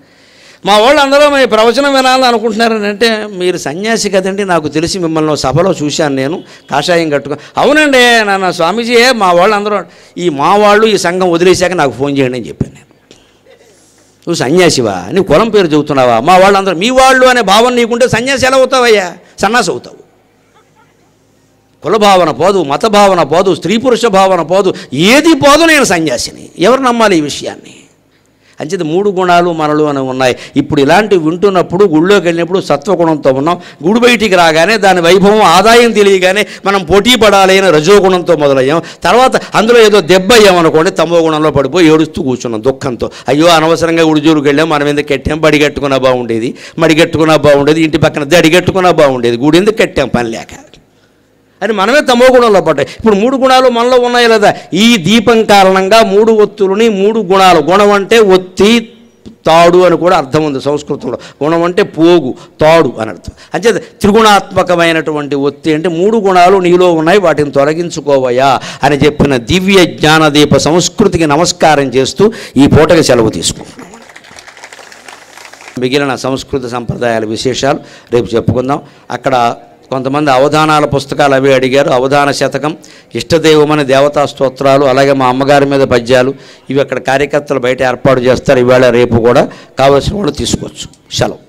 మా వాళ్ళు అందరూ మీ ప్రవచనం వినాలని అనుకుంటున్నారని అంటే మీరు సన్యాసి కదండి నాకు తెలిసి మిమ్మల్ని సభలో చూశాను నేను కాషాయం కట్టుకో అవునండి నాన్న స్వామీజీ మా వాళ్ళు అందరూ ఈ మా వాళ్ళు ఈ సంఘం వదిలేశాక నాకు ఫోన్ చేయండి అని చెప్పాను నేను. నువ్వు సన్యాసివా? నువ్వు కులం పేరు చెబుతున్నావా? మా వాళ్ళందరూ మీ వాళ్ళు అనే భావన నీకుంటే సన్యాసి ఎలా అవుతావయ్యా? సన్నాసి అవుతావు. కుల భావన పోదు మత భావన పోదు స్త్రీ పురుష భావన పోదు ఏది పోదు నేను సన్యాసిని. ఎవరు నమ్మాలి ఈ విషయాన్ని? అంచేది మూడు గుణాలు మనలు అని ఉన్నాయి. ఇప్పుడు ఇలాంటివి వింటున్నప్పుడు గుళ్ళోకి వెళ్ళినప్పుడు సత్వగుణంతో ఉన్నాం. గుడి బయటికి రాగానే దాని వైభవం ఆదాయం తెలియగానే మనం పోటీ పడాలి అని రజోగుణంతో మొదలయ్యాం. తర్వాత అందులో ఏదో దెబ్బ అయ్యామనుకోండి తమో గుణంలో పడిపోయి ఏడుస్తూ కూర్చున్నాం దుఃఖంతో. అయ్యో అనవసరంగా ఉడిజూరుకు వెళ్ళాం మనం ఎందుకు కట్టాం? బడిగట్టుకున్నా బాగుండేది. మడిగట్టుకున్నా బాగుండేది. ఇంటి పక్కన దడిగట్టుకున్నా బాగుండేది. గుడి ఎందుకు కట్టాం? పని లేక. అని మనమే తమో గుణంలో పడ్డాయి. ఇప్పుడు మూడు గుణాలు మనలో ఉన్నాయి లేదా? ఈ దీపం కారణంగా మూడు ఒత్తులని మూడు గుణాలు. గుణం అంటే ఒత్తి తాడు అని కూడా అర్థం ఉంది సంస్కృతంలో. గుణం అంటే పోగు తాడు అని అర్థం. అంతే త్రిగుణాత్మకమైనటువంటి ఒత్తి అంటే మూడు గుణాలు నీలో ఉన్నాయి వాటిని తొలగించుకోవయా అని చెప్పిన దివ్య జ్ఞానదీప సంస్కృతికి నమస్కారం చేస్తూ ఈ పూటకి సెలవు తీసుకుంటాం మిగిలిన సంస్కృత సంప్రదాయాల విశేషాలు రేపు చెప్పుకుందాం. అక్కడ కొంతమంది అవధానాల పుస్తకాలు అవి అడిగారు. అవధాన శతకం ఇష్టదైవమని దేవతా స్తోత్రాలు అలాగే మా అమ్మగారి మీద పద్యాలు. ఇవి అక్కడ కార్యకర్తలు బయట ఏర్పాటు చేస్తారు. ఇవాళ రేపు కూడా కావలసిన వాళ్ళు తీసుకోవచ్చు. సెలవు.